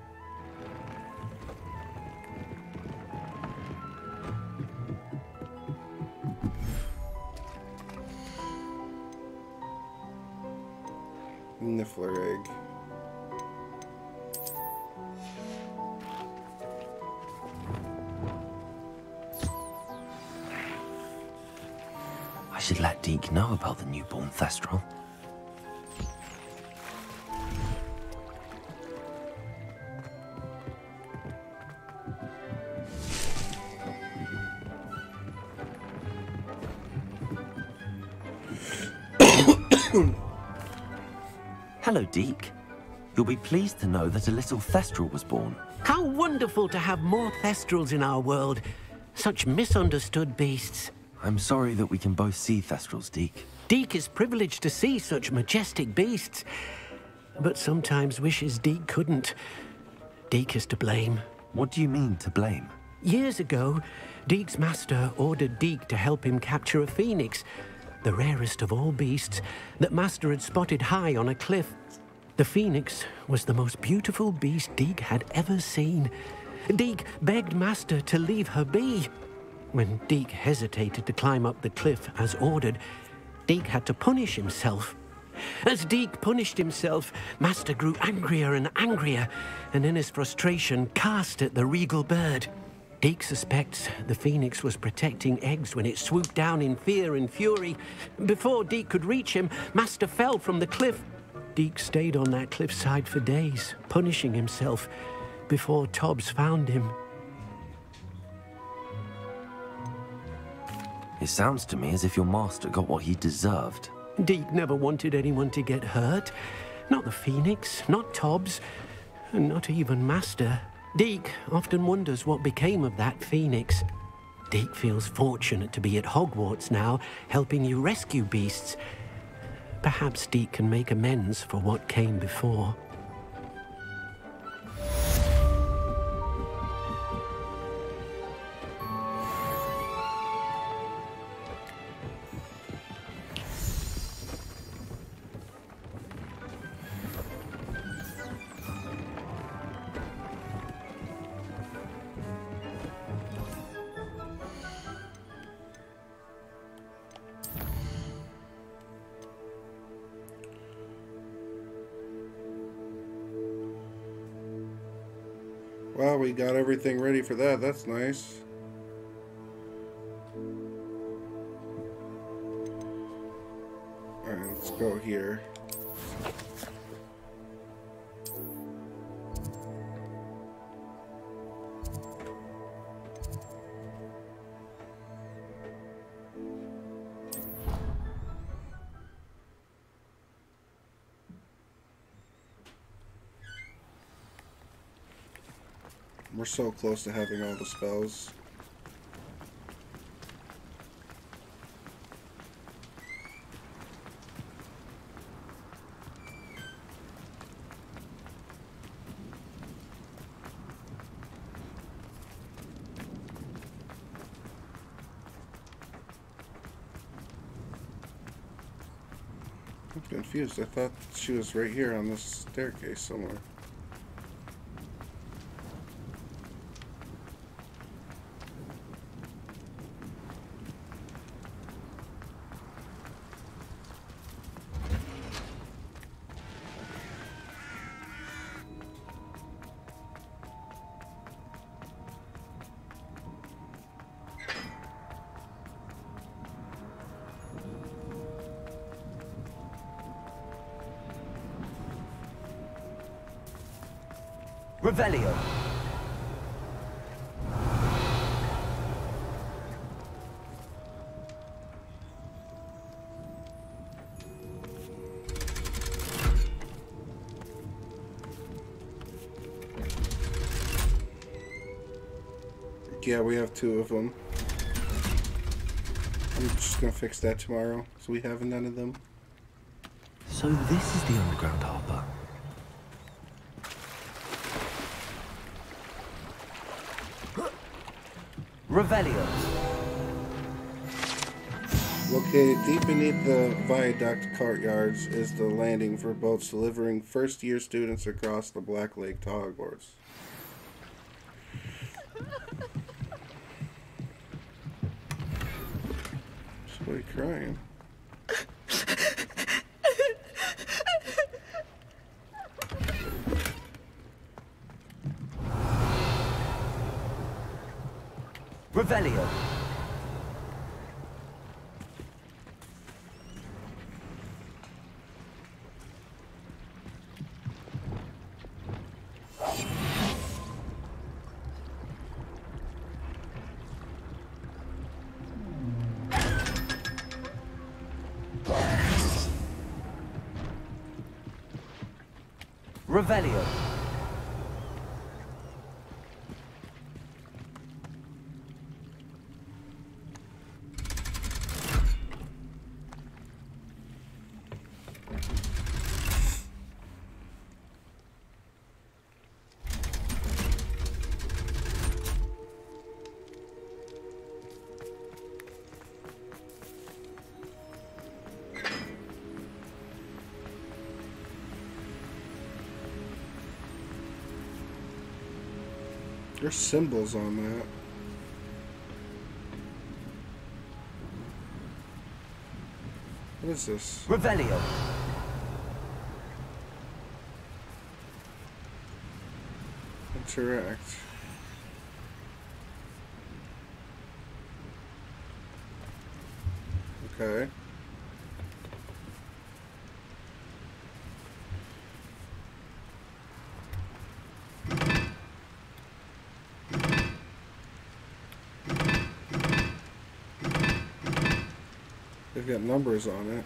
Thestral. Hello, Deek. You'll be pleased to know that a little Thestral was born. How wonderful to have more Thestrals in our world. Such misunderstood beasts. I'm sorry that we can both see Thestrals, Deek. Deek is privileged to see such majestic beasts, but sometimes wishes Deek couldn't. Deek is to blame. What do you mean, to blame? Years ago, Deek's master ordered Deek to help him capture a phoenix, the rarest of all beasts, that Master had spotted high on a cliff. The phoenix was the most beautiful beast Deek had ever seen. Deek begged Master to leave her be. When Deek hesitated to climb up the cliff as ordered, Deek had to punish himself. As Deek punished himself, Master grew angrier and angrier, and in his frustration cast at the regal bird. Deek suspects the phoenix was protecting eggs when it swooped down in fear and fury. Before Deek could reach him, Master fell from the cliff. Deek stayed on that cliffside for days, punishing himself, before Tobbs found him. It sounds to me as if your master got what he deserved. Deek never wanted anyone to get hurt. Not the Phoenix, not Tobbs, and not even Master. Deek often wonders what became of that Phoenix. Deek feels fortunate to be at Hogwarts now, helping you rescue beasts. Perhaps Deek can make amends for what came before. Got everything ready for that. That's nice. Alright, let's go here. So close to having all the spells. I'm confused. I thought she was right here on this staircase somewhere. Yeah, we have two of them. I'm just gonna fix that tomorrow, so we have none of them. So this is the underground harbor. Revelio. Located deep beneath the viaduct courtyards is the landing for boats delivering first-year students across the Black Lake to Hogwarts. Somebody Revelio. There's symbols on that. What is this? Revelio. Interact. Okay. Got numbers on it.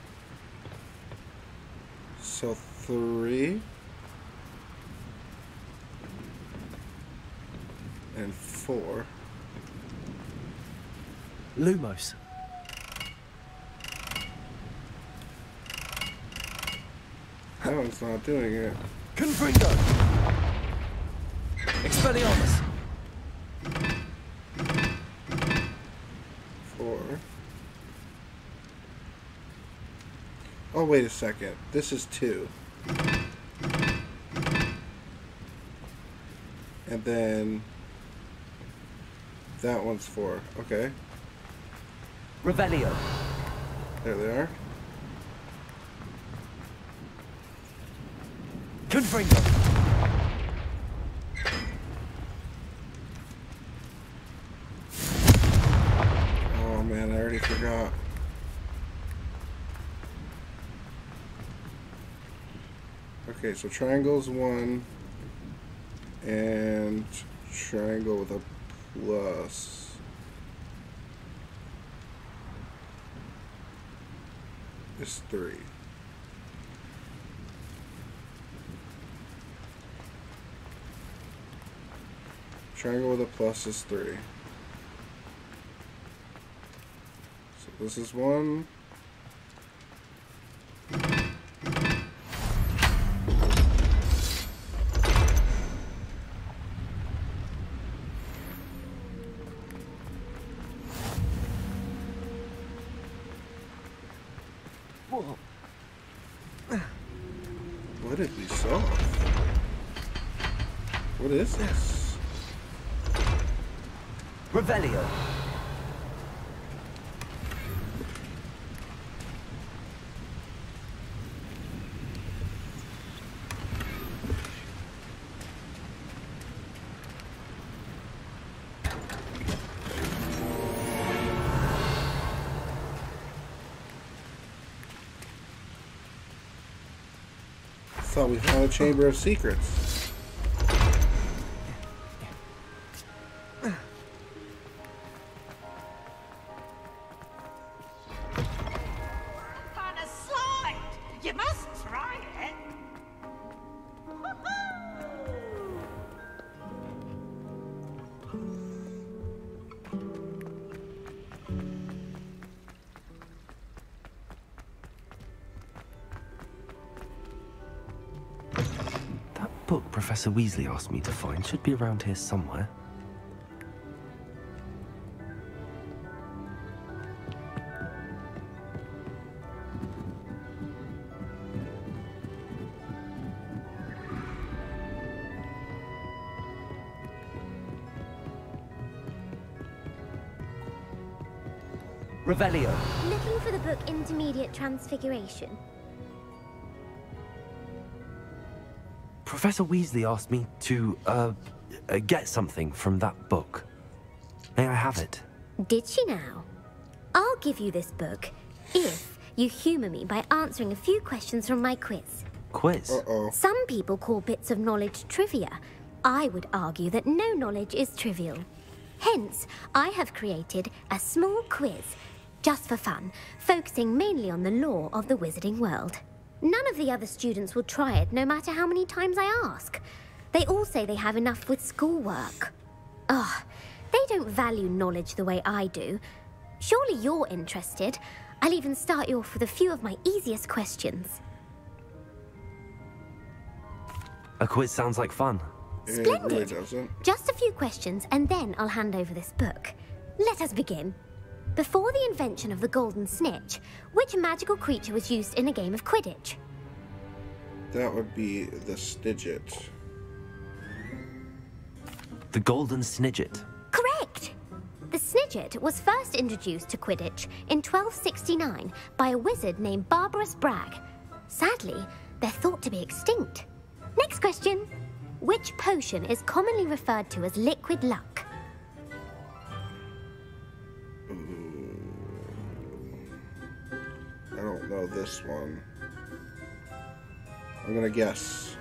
So three and four. Lumos. That one's not doing it. Confringo. Expelliarmus. Four. Oh, wait a second. This is two. And then that one's four. Okay. Revelio. There they are. Confringo. Oh man, I already forgot. Okay, so triangle's one, and triangle with a plus. Is three. Triangle with a plus is three. So this is one. Thought we found a chamber of secrets. Professor Weasley asked me to find should be around here somewhere. Revelio. Looking for the book Intermediate Transfiguration. Professor Weasley asked me to, uh, uh, get something from that book. May I have it? Did she now? I'll give you this book if you humour me by answering a few questions from my quiz. Quiz? Uh-oh. Some people call bits of knowledge trivia. I would argue that no knowledge is trivial. Hence, I have created a small quiz, just for fun, focusing mainly on the lore of the wizarding world. None of the other students will try it, no matter how many times I ask. They all say they have enough with schoolwork. Ugh, they don't value knowledge the way I do. Surely you're interested. I'll even start you off with a few of my easiest questions. A quiz sounds like fun. Splendid. Just a few questions, and then I'll hand over this book. Let us begin. Before the invention of the golden snitch, which magical creature was used in a game of Quidditch? That would be the Snidget. The Golden Snidget. Correct! The Snidget was first introduced to Quidditch in 1269 by a wizard named Barberus Bragge. Sadly, they're thought to be extinct. Next question. Which potion is commonly referred to as liquid luck? This one. I'm gonna guess.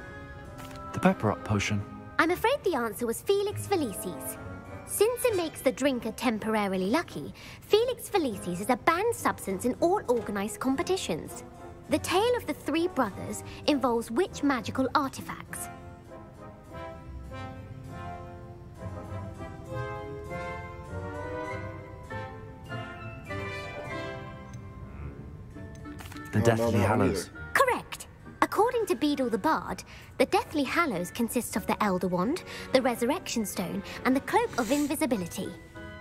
The Pepper Up potion. I'm afraid the answer was Felix Felicis. Since it makes the drinker temporarily lucky, Felix Felicis is a banned substance in all organized competitions. The tale of the three brothers involves which magical artifacts? The I Deathly that one Hallows. Correct. According to Beedle the Bard, the Deathly Hallows consists of the Elder Wand, the Resurrection Stone, and the Cloak of Invisibility.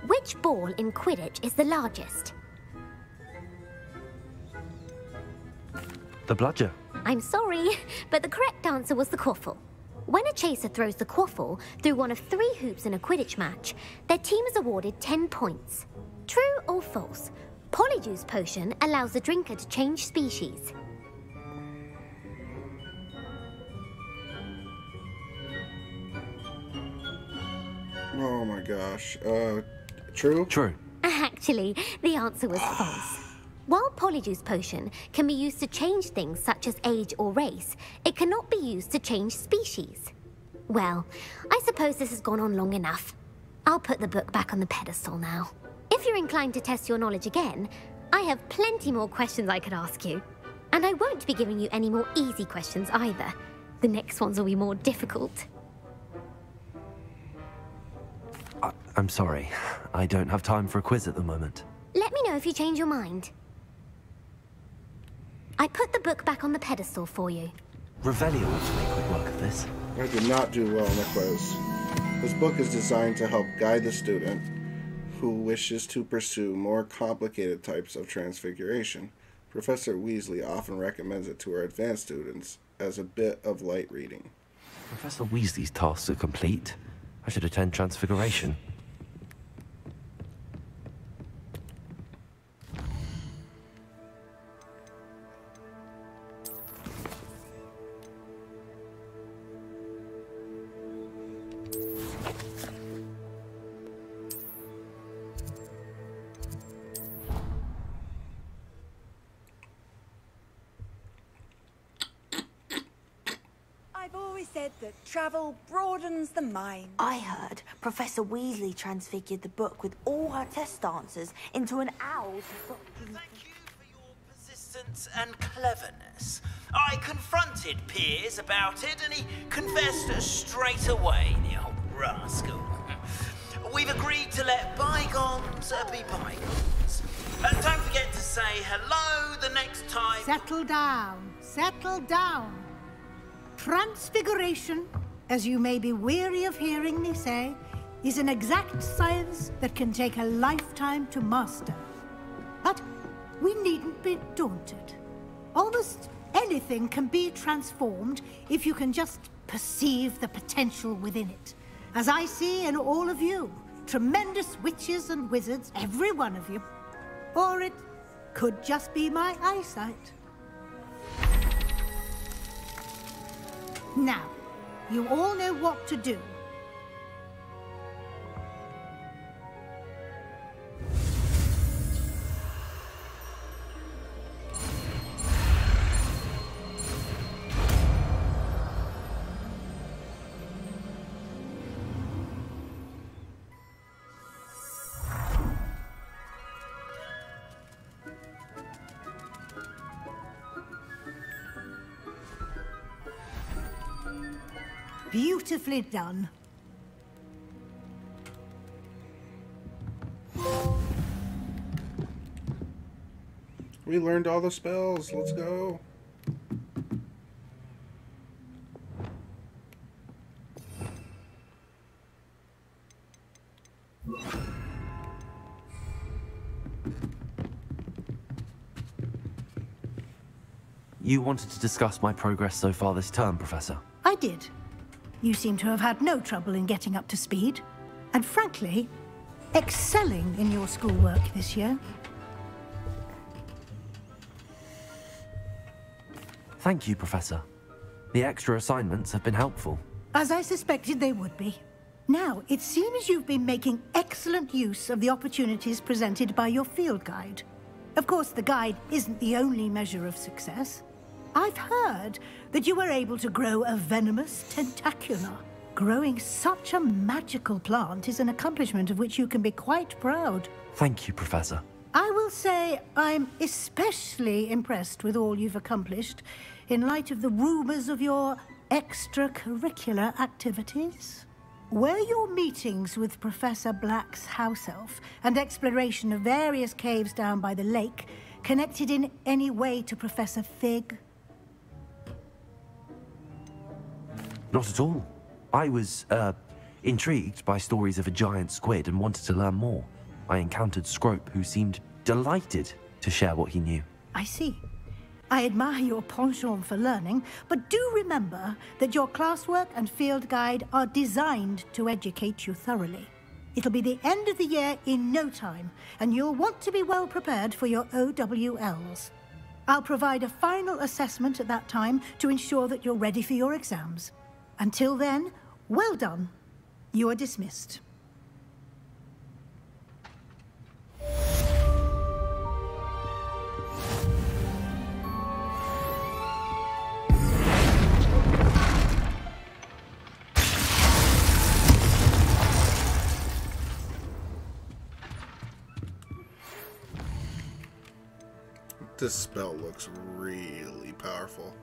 Which ball in Quidditch is the largest? The Bludger. I'm sorry, but the correct answer was the quaffle. When a chaser throws the quaffle through one of three hoops in a Quidditch match, their team is awarded 10 points. True or false? Polyjuice potion allows the drinker to change species. Oh my gosh. Uh, true? True. Actually, the answer was false. While Polyjuice Potion can be used to change things such as age or race, it cannot be used to change species. Well, I suppose this has gone on long enough. I'll put the book back on the pedestal now. If you're inclined to test your knowledge again, I have plenty more questions I could ask you. And I won't be giving you any more easy questions either. The next ones will be more difficult. I, I'm sorry. I don't have time for a quiz at the moment. Let me know if you change your mind. I put the book back on the pedestal for you. Revelio ought to make quick work of this. I did not do well in the quiz. This book is designed to help guide the student who wishes to pursue more complicated types of transfiguration. Professor Weasley often recommends it to her advanced students as a bit of light reading. Professor Weasley's tasks are complete. I should attend Transfiguration. Travel broadens the mind. I heard Professor Weasley transfigured the book with all her test answers into an owl. Thank you for your persistence and cleverness. I confronted Piers about it, and he confessed straight away, the old rascal. We've agreed to let bygones be bygones. Uh, don't forget to say hello the next time. Settle down. Settle down. Transfiguration as you may be weary of hearing me say, is an exact science that can take a lifetime to master. But we needn't be daunted. Almost anything can be transformed if you can just perceive the potential within it. As I see in all of you, tremendous witches and wizards, every one of you. Or it could just be my eyesight. Now, you all know what to do. Beautifully done. We learned all the spells. Let's go. You wanted to discuss my progress so far this term, Professor. I did. You seem to have had no trouble in getting up to speed. And frankly, excelling in your schoolwork this year. Thank you, Professor. The extra assignments have been helpful. As I suspected they would be. Now, it seems you've been making excellent use of the opportunities presented by your field guide. Of course, the guide isn't the only measure of success. I've heard that you were able to grow a venomous tentacula. Growing such a magical plant is an accomplishment of which you can be quite proud. Thank you, Professor. I will say I'm especially impressed with all you've accomplished in light of the rumors of your extracurricular activities. Were your meetings with Professor Black's house elf and exploration of various caves down by the lake connected in any way to Professor Fig? Not at all. I was, uh, intrigued by stories of a giant squid and wanted to learn more. I encountered Scrope, who seemed delighted to share what he knew. I see. I admire your penchant for learning, but do remember that your classwork and field guide are designed to educate you thoroughly. It'll be the end of the year in no time, and you'll want to be well prepared for your OWLs. I'll provide a final assessment at that time to ensure that you're ready for your exams. Until then, well done. You are dismissed. This spell looks really powerful.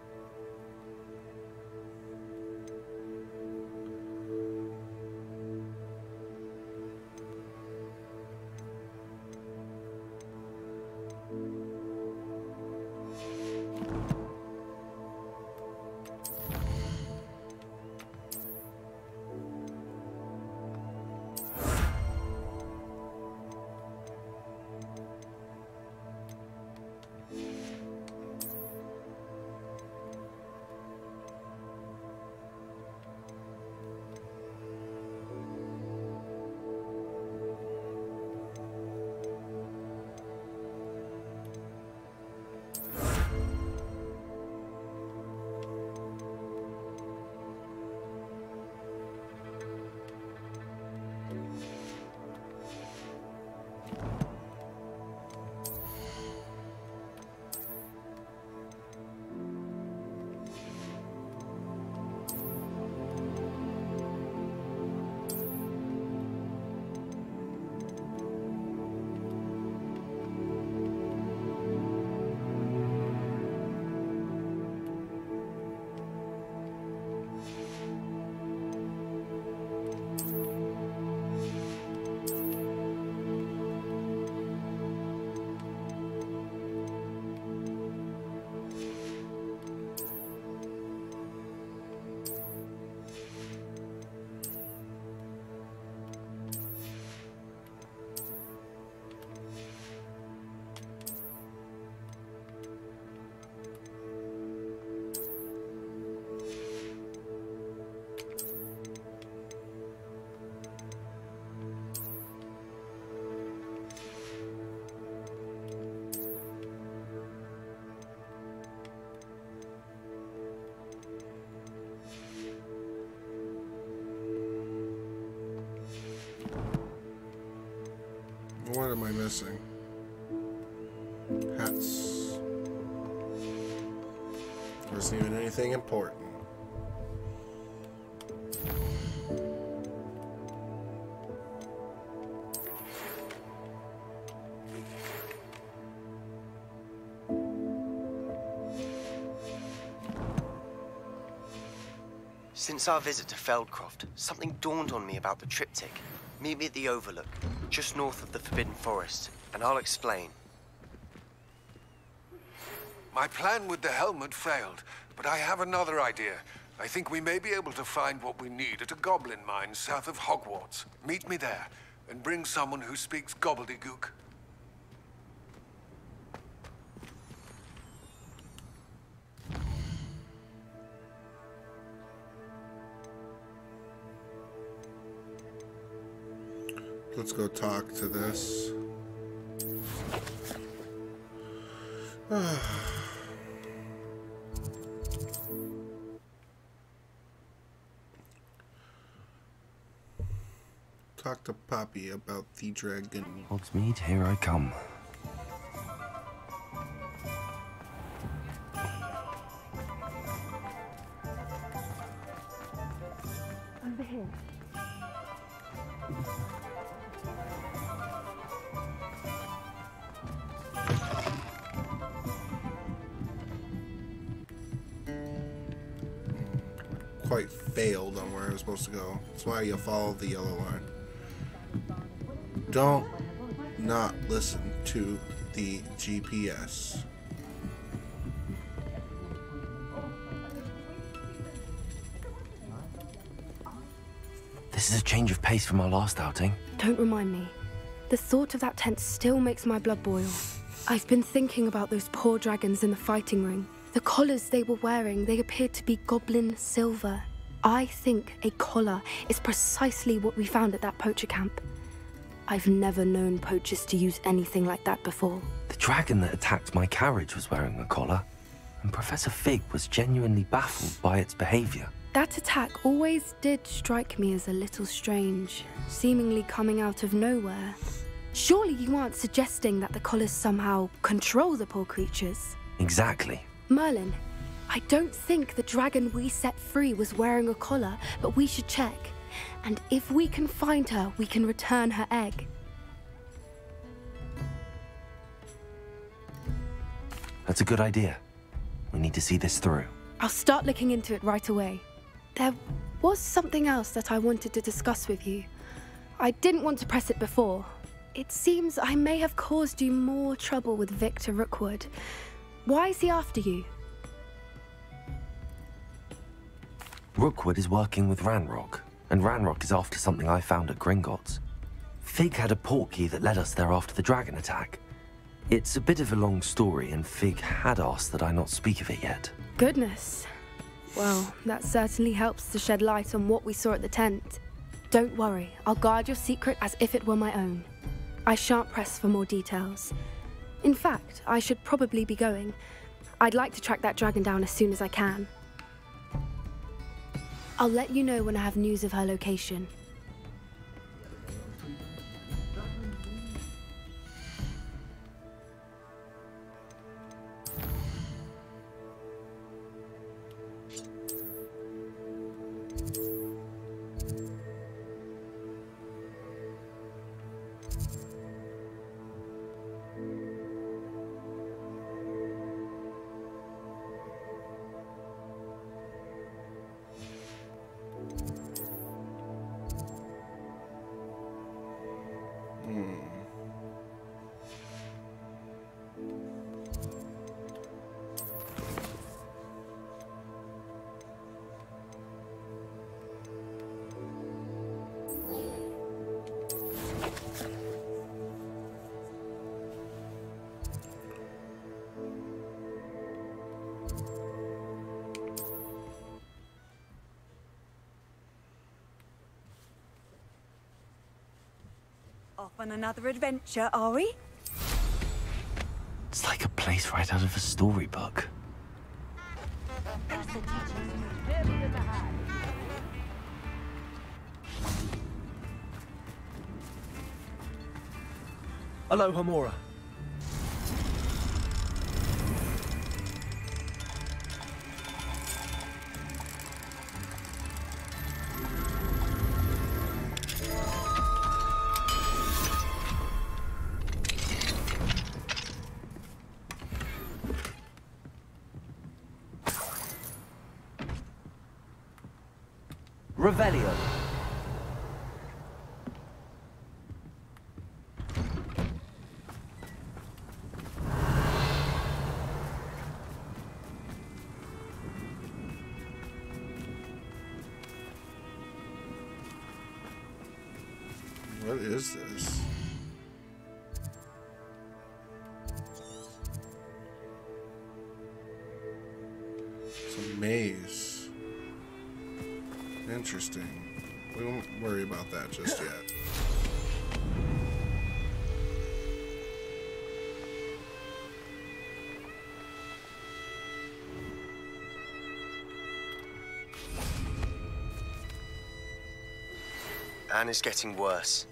What am I missing? Hats. There isn't even anything important. Since our visit to Feldcroft, something dawned on me about the triptych. Meet me at the Overlook, just north of the Forbidden Forest, and I'll explain. My plan with the helmet failed, but I have another idea. I think we may be able to find what we need at a goblin mine south of Hogwarts. Meet me there, and bring someone who speaks gobbledygook. Go talk to this. talk to Poppy about the dragon. Hogsmeade, here I come. Follow the yellow line. Don't not listen to the GPS. This is a change of pace from our last outing. Don't remind me. The thought of that tent still makes my blood boil. I've been thinking about those poor dragons in the fighting ring. The collars they were wearing, they appeared to be goblin silver. I think a collar is precisely what we found at that poacher camp. I've never known poachers to use anything like that before. The dragon that attacked my carriage was wearing a collar, and Professor Fig was genuinely baffled by its behavior. That attack always did strike me as a little strange, seemingly coming out of nowhere. Surely you aren't suggesting that the collars somehow control the poor creatures? Exactly. Merlin, I don't think the dragon we set free was wearing a collar, but we should check. And if we can find her, we can return her egg. That's a good idea. We need to see this through. I'll start looking into it right away. There was something else that I wanted to discuss with you. I didn't want to press it before. It seems I may have caused you more trouble with Victor Rookwood. Why is he after you? Rookwood is working with Ranrok, and Ranrok is after something I found at Gringotts. Fig had a portkey that led us there after the dragon attack. It's a bit of a long story, and Fig had asked that I not speak of it yet. Goodness. Well, that certainly helps to shed light on what we saw at the tent. Don't worry, I'll guard your secret as if it were my own. I shan't press for more details. In fact, I should probably be going. I'd like to track that dragon down as soon as I can. I'll let you know when I have news of her location. Off on another adventure, are we? It's like a place right out of a storybook. Alohomora. Revelio. Anne is getting worse.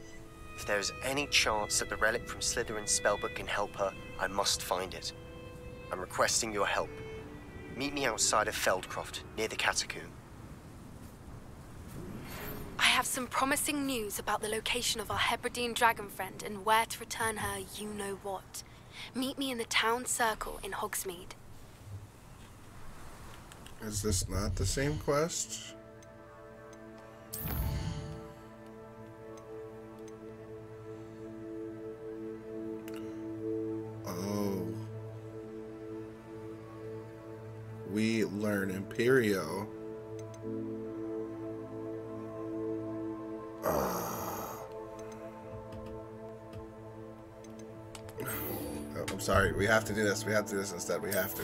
If there is any chance that the relic from Slytherin's spellbook can help her, I must find it. I'm requesting your help. Meet me outside of Feldcroft, near the catacomb. I have some promising news about the location of our Hebridean dragon friend and where to return her you know what. Meet me in the town circle in Hogsmeade. Is this not the same quest? Imperio. Ah. Oh, I'm sorry. We have to do this. We have to do this instead. We have to.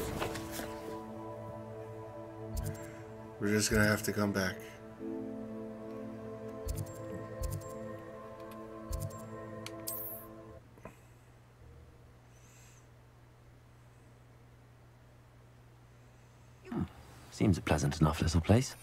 We're just gonna have to come back. Seems a pleasant enough little place.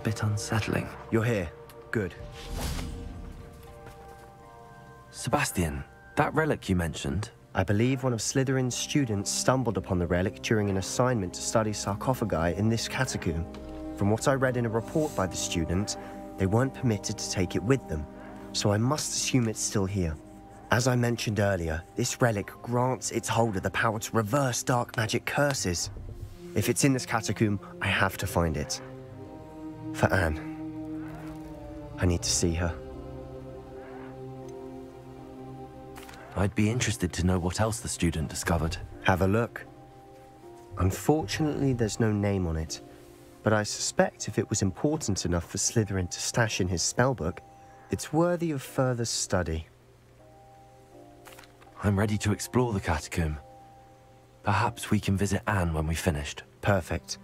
Bit unsettling. You're here. Good. Sebastian, that relic you mentioned, I believe one of Slytherin's students stumbled upon the relic during an assignment to study sarcophagi in this catacomb. From what I read in a report by the student, they weren't permitted to take it with them, so I must assume it's still here. As I mentioned earlier, this relic grants its holder the power to reverse dark magic curses. If it's in this catacomb, I have to find it. For Anne. I need to see her. I'd be interested to know what else the student discovered. Have a look. Unfortunately, there's no name on it, but I suspect if it was important enough for Slytherin to stash in his spellbook, it's worthy of further study. I'm ready to explore the catacomb. Perhaps we can visit Anne when we've finished. Perfect.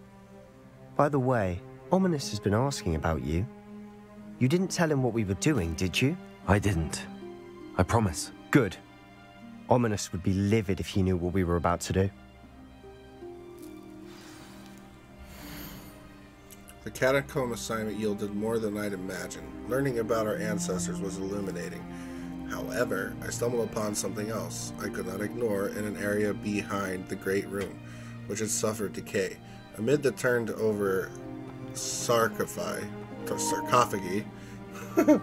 By the way, Ominis has been asking about you. You didn't tell him what we were doing, did you? I didn't. I promise. Good. Ominis would be livid if he knew what we were about to do. The catacomb assignment yielded more than I'd imagined. Learning about our ancestors was illuminating. However, I stumbled upon something else I could not ignore in an area behind the Great Room, which had suffered decay. Amid the turned over sarcophagi, sarcophagi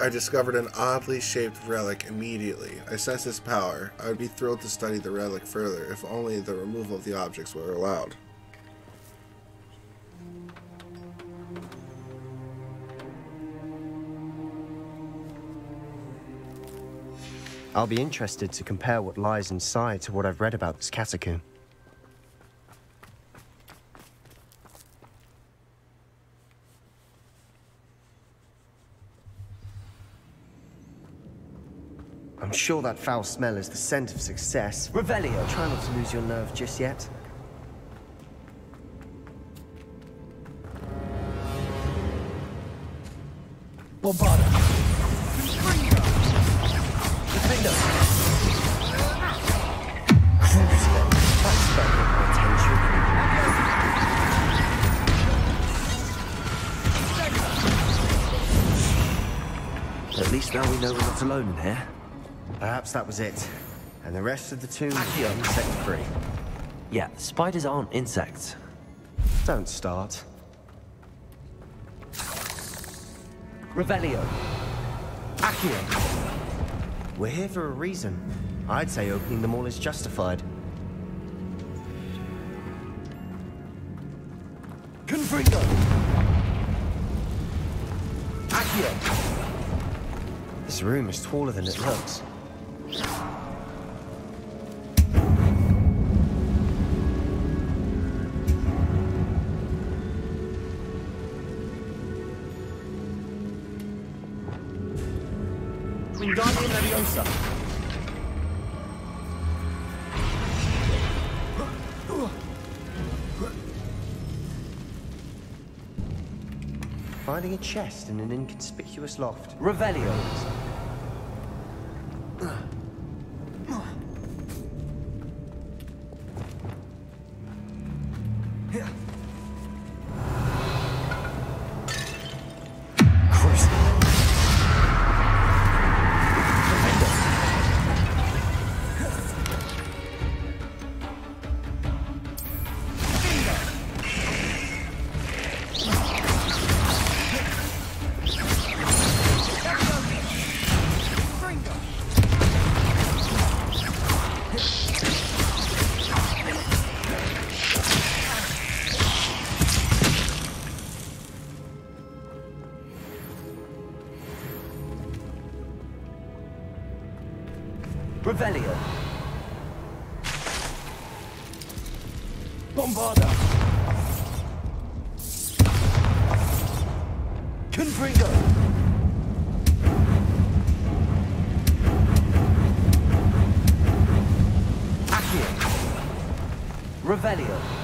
I discovered an oddly shaped relic immediately. I sensed its power. I would be thrilled to study the relic further if only the removal of the objects were allowed. I'll be interested to compare what lies inside to what I've read about this catacomb. I'm sure that foul smell is the scent of success. Revelio. Try not to lose your nerve just yet. Bombarda. Defender. Crucio. That spell my attention. At least now we know we're not alone in here. Perhaps that was it. And the rest of the tomb is set free. Yeah, spiders aren't insects. Don't start. Revelio. Accio. We're here for a reason. I'd say opening them all is justified. Confringo. Accio. This room is taller than it looks. Finding a chest in an inconspicuous loft. Revelio. Revelio. Bombarda. Confringo. Revelio.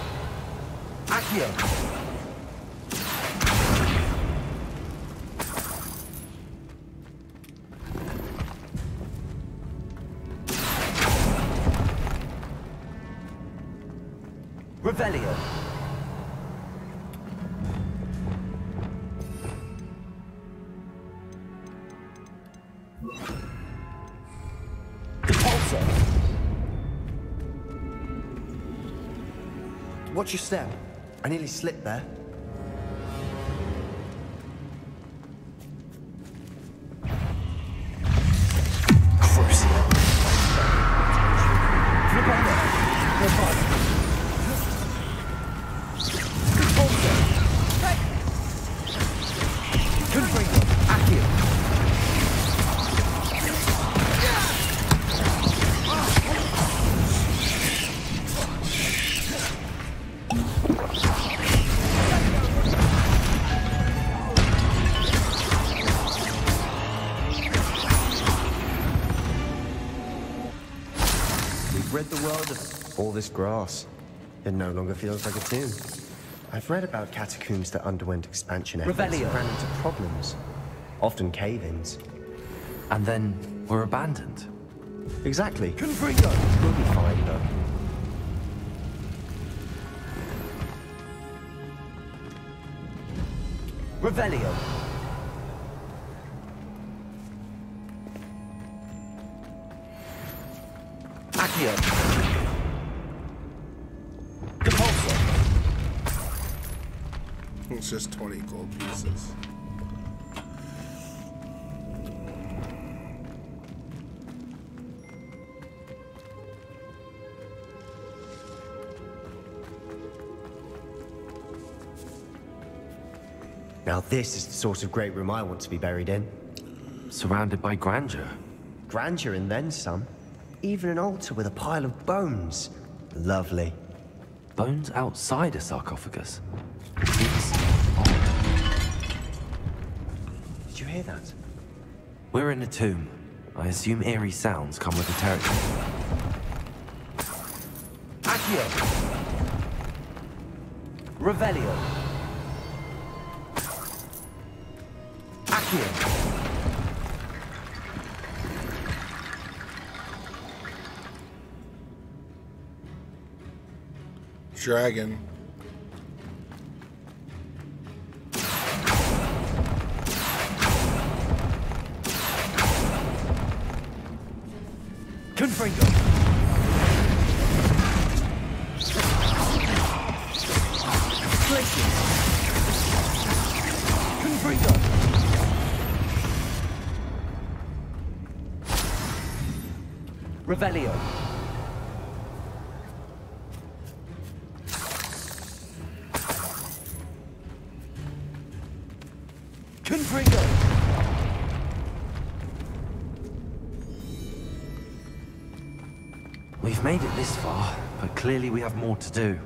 Watch your step. I nearly slipped there. This grass. It no longer feels like a tomb. I've read about catacombs that underwent expansion efforts and ran into problems. Often cave-ins. And then were abandoned. Exactly. Confringo. We'll be fine, though. Revelio. This is the sort of great room I want to be buried in. Surrounded by grandeur. Grandeur and then some. Even an altar with a pile of bones. Lovely. Bones outside a sarcophagus? It's Did you hear that? We're in a tomb. I assume eerie sounds come with the territory. Accio! Revelio! Dragon. have more to do.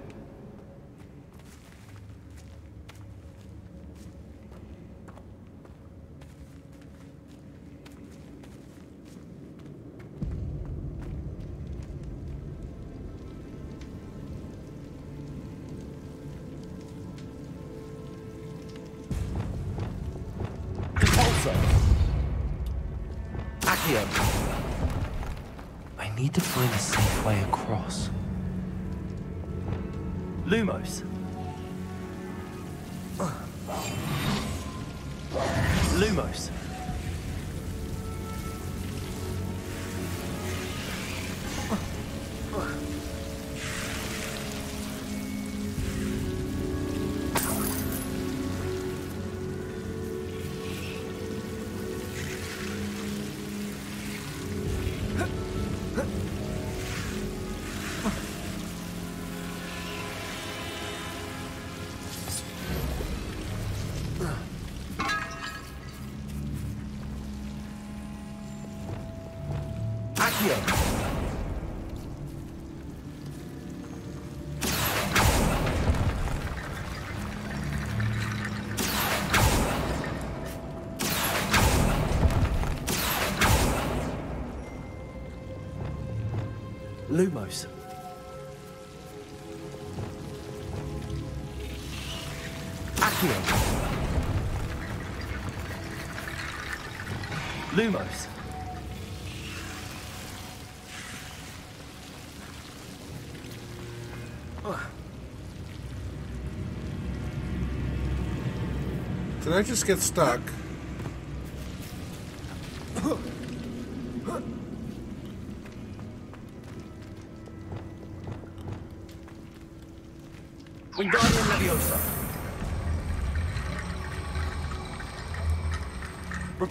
Lumos. Accio. Lumos. Did I just get stuck?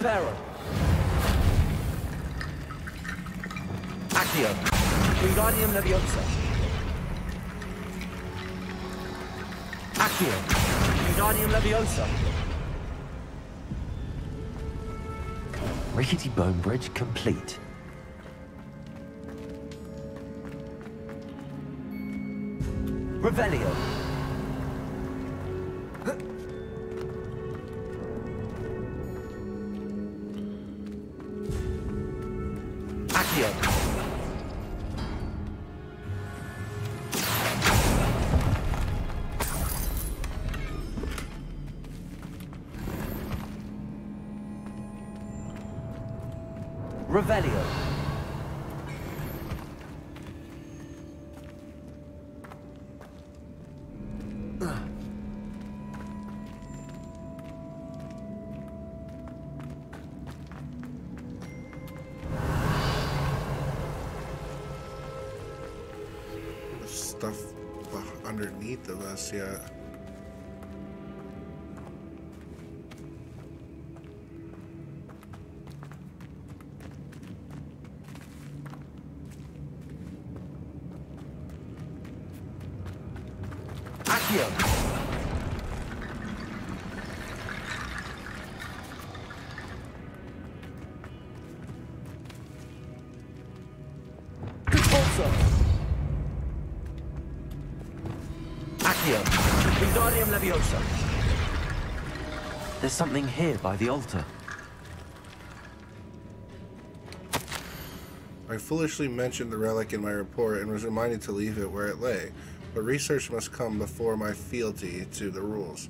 Pharaoh. Accio. Wingardium Leviosa. Accio. Wingardium Leviosa. Rickety Bone Bridge complete. Revelio. hacia something here by the altar. I foolishly mentioned the relic in my report and was reminded to leave it where it lay, but research must come before my fealty to the rules.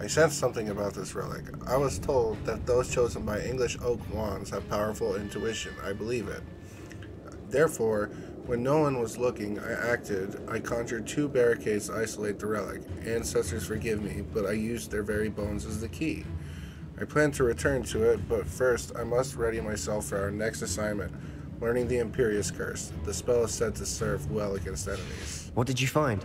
I sensed something about this relic. I was told that those chosen by English oak wands have powerful intuition. I believe it. Therefore, when no one was looking, I acted. I conjured two barricades to isolate the relic. Ancestors forgive me, but I used their very bones as the key. I plan to return to it, but first I must ready myself for our next assignment, learning the Imperius Curse. The spell is said to serve well against enemies. What did you find?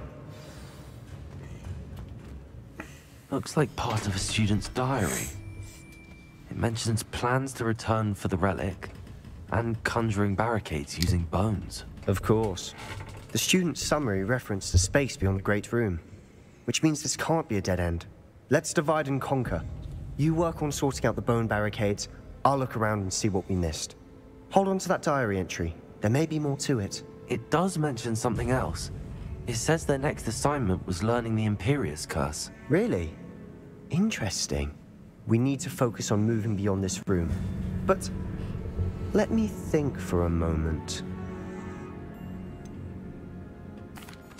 Looks like part of a student's diary. It mentions plans to return for the relic and conjuring barricades using bones. Of course. The student's summary referenced a space beyond the Great Room, which means this can't be a dead end. Let's divide and conquer. You work on sorting out the bone barricades, I'll look around and see what we missed. Hold on to that diary entry. There may be more to it. It does mention something else. It says their next assignment was learning the Imperius Curse. Really? Interesting. We need to focus on moving beyond this room. But let me think for a moment.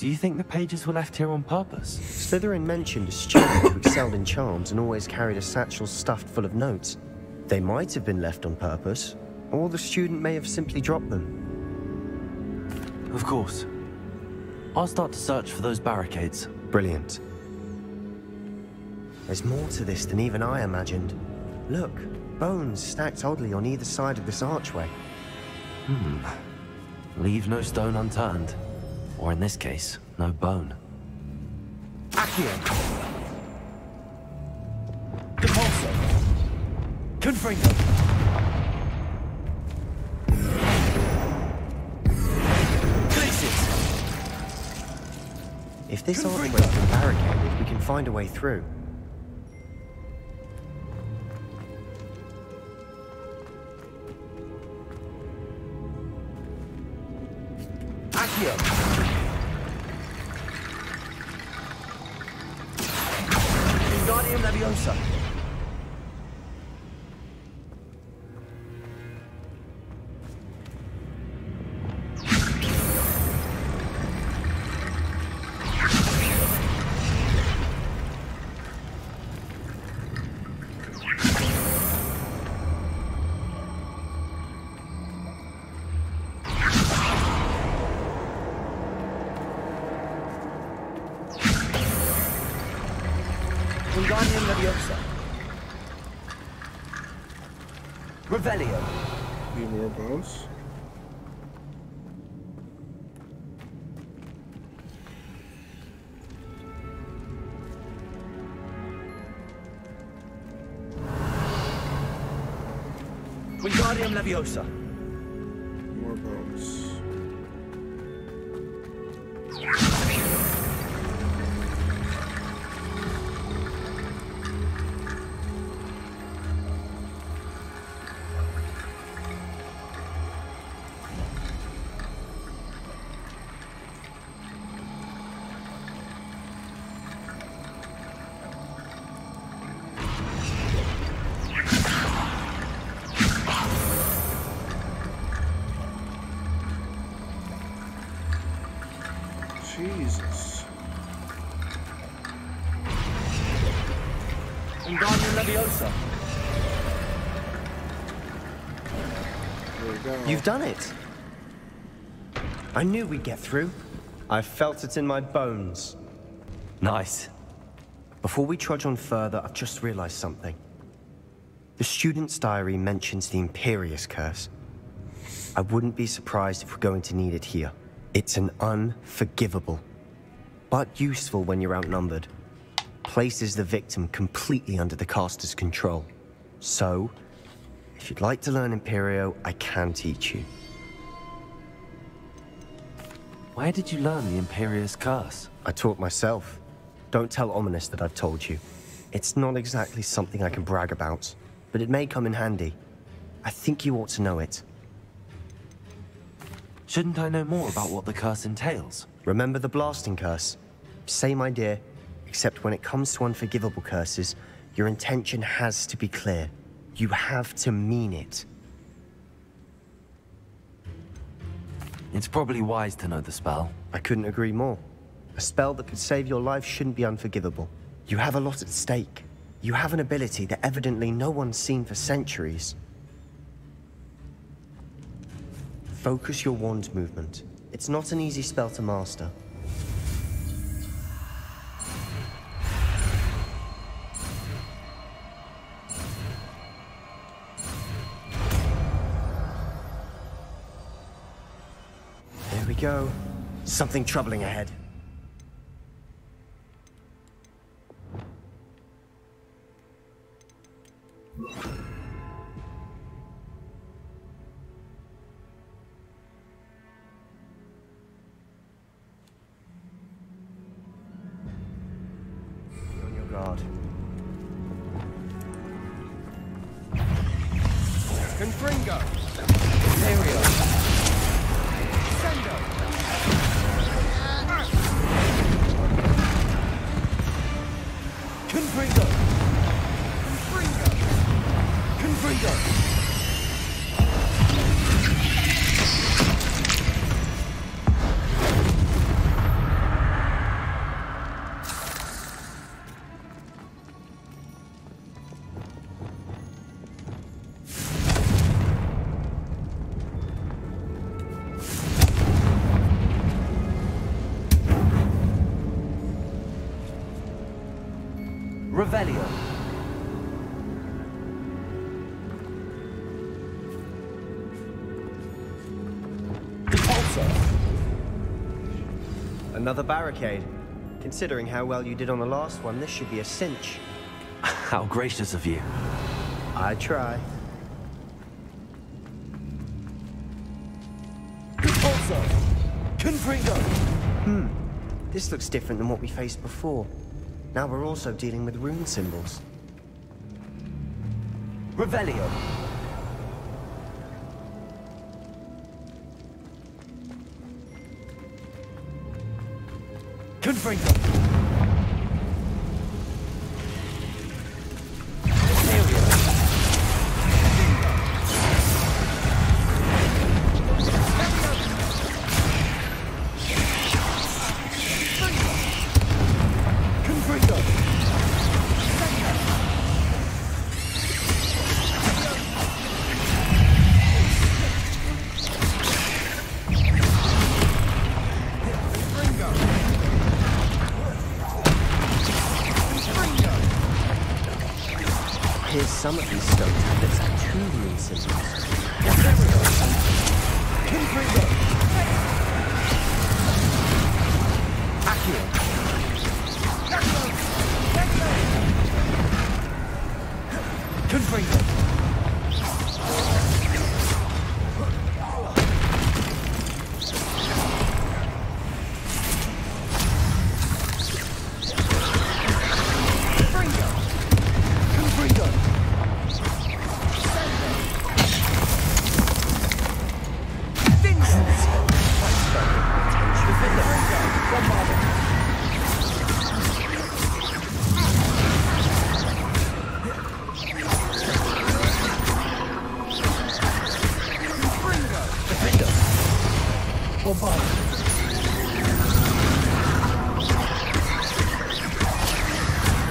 Do you think the pages were left here on purpose? Slytherin mentioned a student who excelled in charms and always carried a satchel stuffed full of notes. They might have been left on purpose, or the student may have simply dropped them. Of course. I'll start to search for those barricades. Brilliant. There's more to this than even I imagined. Look, bones stacked oddly on either side of this archway. Hmm. Leave no stone unturned. Or in this case, no bone. Accio. Depulso. Confringo. If this archway been barricaded, we can find a way through. Leviosa. You've done it! I knew we'd get through. I felt it in my bones. Nice. Before we trudge on further, I've just realized something. The student's diary mentions the Imperius Curse. I wouldn't be surprised if we're going to need it here. It's an unforgivable, but useful when you're outnumbered. Places the victim completely under the caster's control. So, if you'd like to learn Imperio, I can teach you. Where did you learn the Imperius Curse? I taught myself. Don't tell Ominis that I've told you. It's not exactly something I can brag about, but it may come in handy. I think you ought to know it. Shouldn't I know more about what the curse entails? Remember the blasting curse? Same idea, except when it comes to unforgivable curses, your intention has to be clear. You have to mean it. It's probably wise to know the spell. I couldn't agree more. A spell that could save your life shouldn't be unforgivable. You have a lot at stake. You have an ability that evidently no one's seen for centuries. Focus your wand movement. It's not an easy spell to master. Go. Something troubling ahead. Confringo! Confringo! Confringo! Confringo! Another barricade. Considering how well you did on the last one, this should be a cinch. How gracious of you. I try. Also, Confringo. Hmm. This looks different than what we faced before. Now we're also dealing with rune symbols. Revelio. Confringo.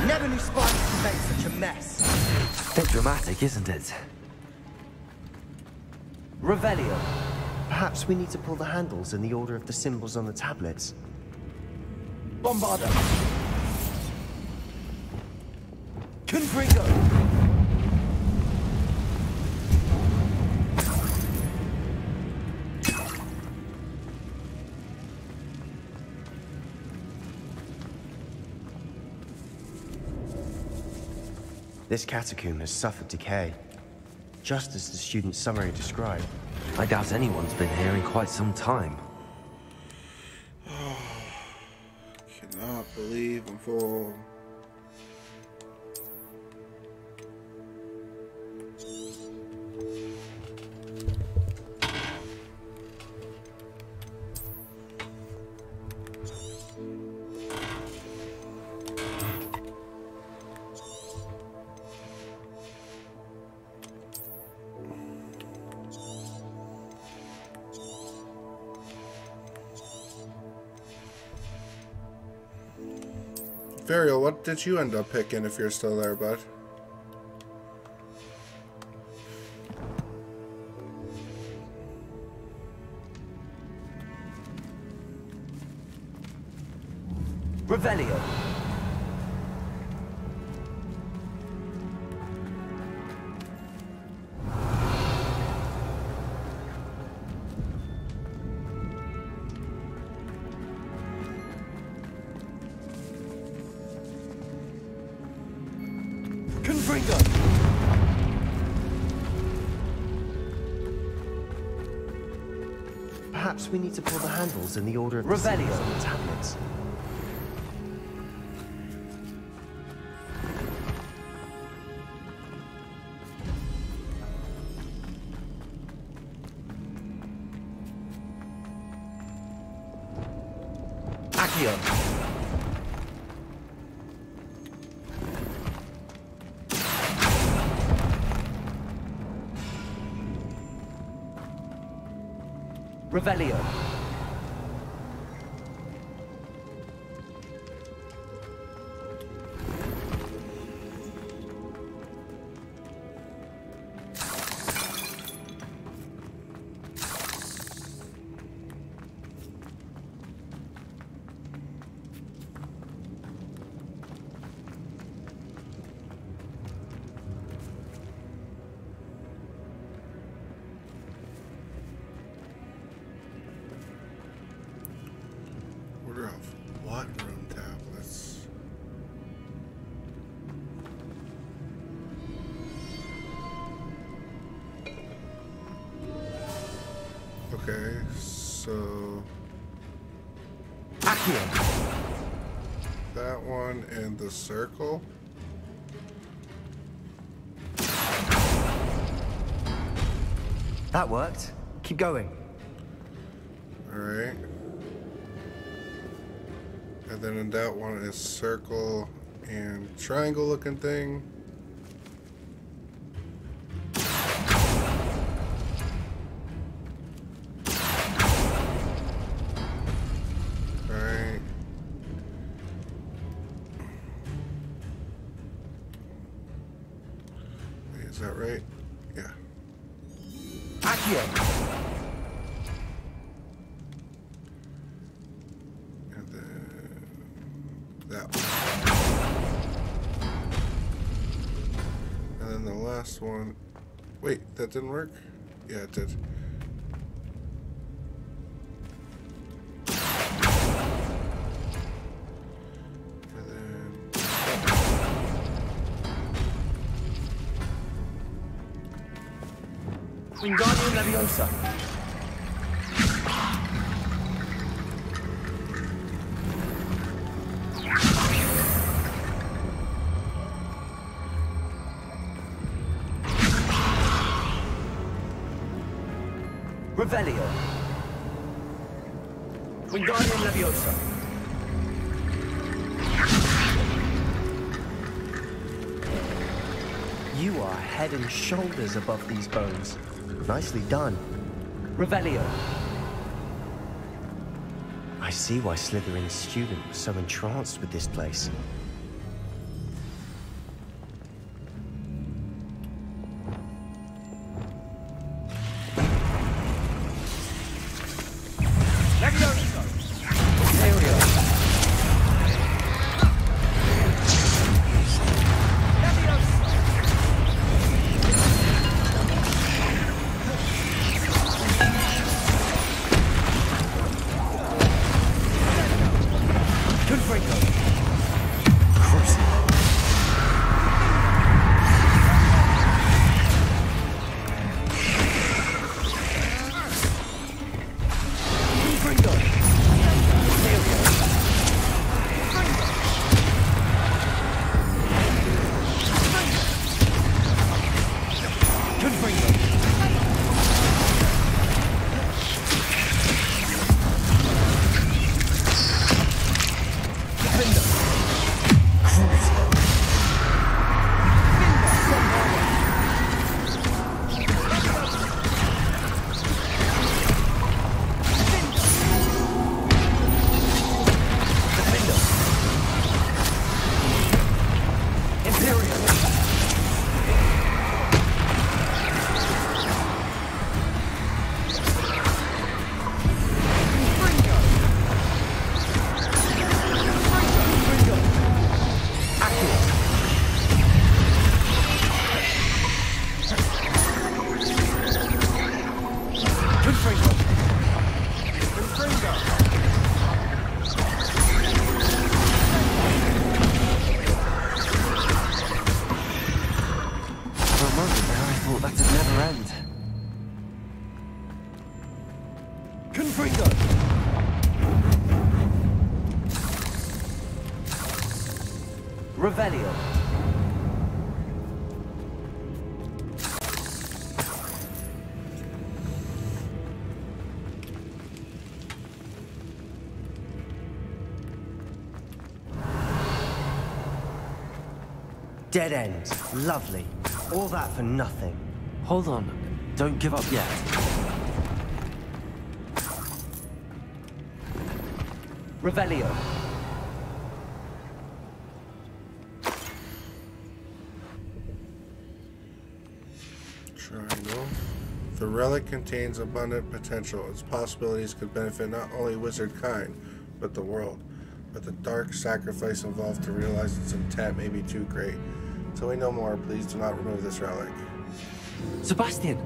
Never knew spiders could make such a mess. Bit dramatic, isn't it? Revelio. Perhaps we need to pull the handles in the order of the symbols on the tablets. Bombarda. Confringo. This catacomb has suffered decay, just as the student summary described. I doubt anyone's been here in quite some time. Cannot believe I'm full. Did you end up picking if you're still there, bud? In the order of Revelio. on the tablets. Revelio. That worked. Keep going. Alright. And then in that one is circle and triangle looking thing. Leviosa. Revelio. Wingardium Leviosa. You are head and shoulders above these bones. Nicely done. Revelio. I see why Slytherin's student was so entranced with this place. Lovely. All that for nothing. Hold on. Don't give up yet. Revelio. Triangle. The relic contains abundant potential. Its possibilities could benefit not only wizard kind, but the world. But the dark sacrifice involved to realize its intent may be too great. Till we know more, please do not remove this relic. Sebastian!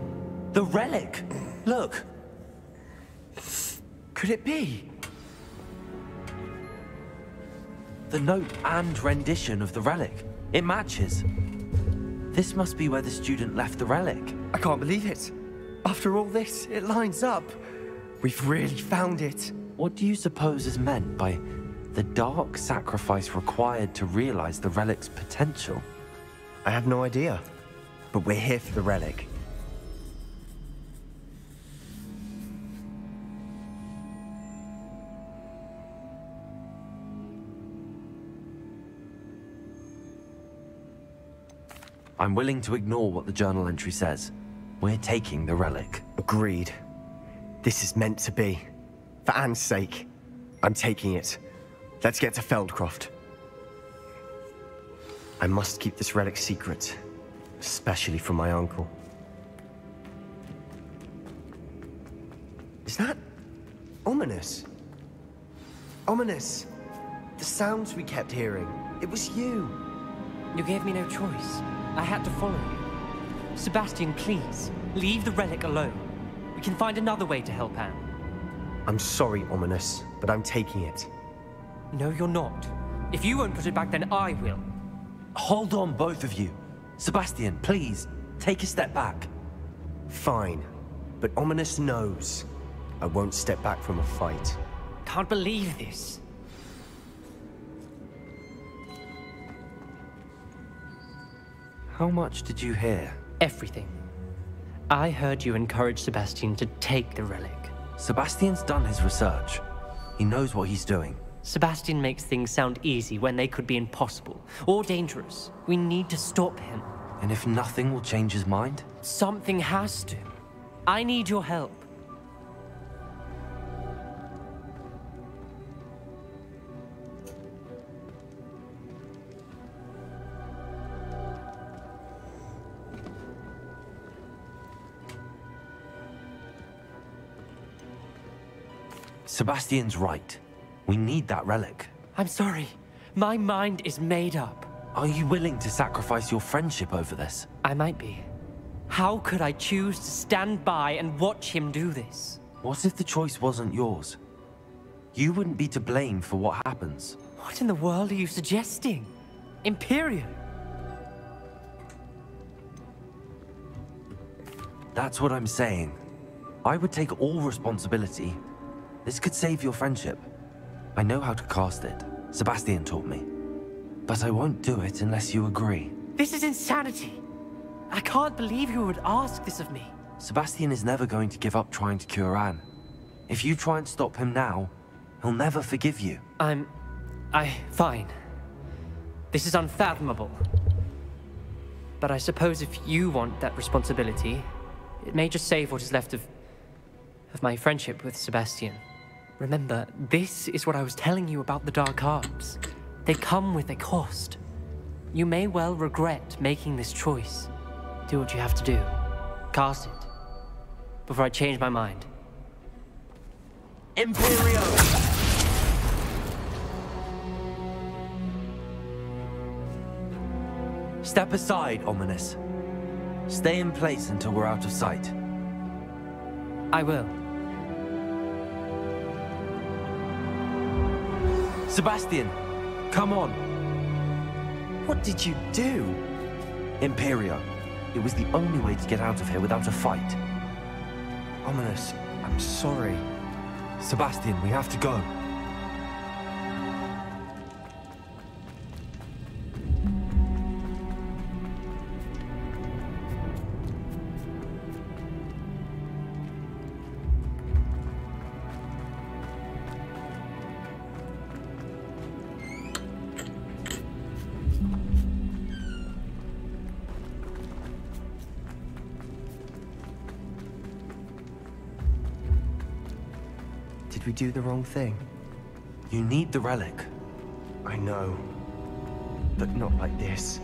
The relic! Look! Could it be? The note and rendition of the relic. It matches. This must be where the student left the relic. I can't believe it. After all this, it lines up. We've really found it. What do you suppose is meant by the dark sacrifice required to realize the relic's potential? I have no idea. But we're here for the relic. I'm willing to ignore what the journal entry says. We're taking the relic. Agreed. This is meant to be. For Anne's sake, I'm taking it. Let's get to Feldcroft. I must keep this relic secret, especially from my uncle. Is that Ominis? Ominis! The sounds we kept hearing. It was you. You gave me no choice. I had to follow you. Sebastian, please, leave the relic alone. We can find another way to help Anne. I'm sorry, Ominis, but I'm taking it. No, you're not. If you won't put it back, then I will. Hold on, both of you. Sebastian, please, take a step back. Fine, but Ominis knows. I won't step back from a fight. Can't believe this. How much did you hear? Everything. I heard you encourage Sebastian to take the relic. Sebastian's done his research. He knows what he's doing. Sebastian makes things sound easy when they could be impossible or dangerous. We need to stop him. And if nothing will change his mind? Something has to. I need your help. Sebastian's right. We need that relic. I'm sorry. My mind is made up. Are you willing to sacrifice your friendship over this? I might be. How could I choose to stand by and watch him do this? What if the choice wasn't yours? You wouldn't be to blame for what happens. What in the world are you suggesting? Imperium? That's what I'm saying. I would take all responsibility. This could save your friendship. I know how to cast it. Sebastian taught me. But I won't do it unless you agree. This is insanity. I can't believe you would ask this of me. Sebastian is never going to give up trying to cure Anne. If you try and stop him now, he'll never forgive you. I'm... I... fine. This is unfathomable. But I suppose if you want that responsibility, it may just save what is left of... of my friendship with Sebastian. Remember, this is what I was telling you about the Dark Arts. They come with a cost. You may well regret making this choice. Do what you have to do. Cast it. Before I change my mind. Imperio! Step aside, Ominis. Stay in place until we're out of sight. I will. Sebastian, come on. What did you do? Imperio, It was the only way to get out of here without a fight. Ominis, I'm sorry. Sebastian, we have to go. Do the wrong thing? You need the relic. I know. But not like this.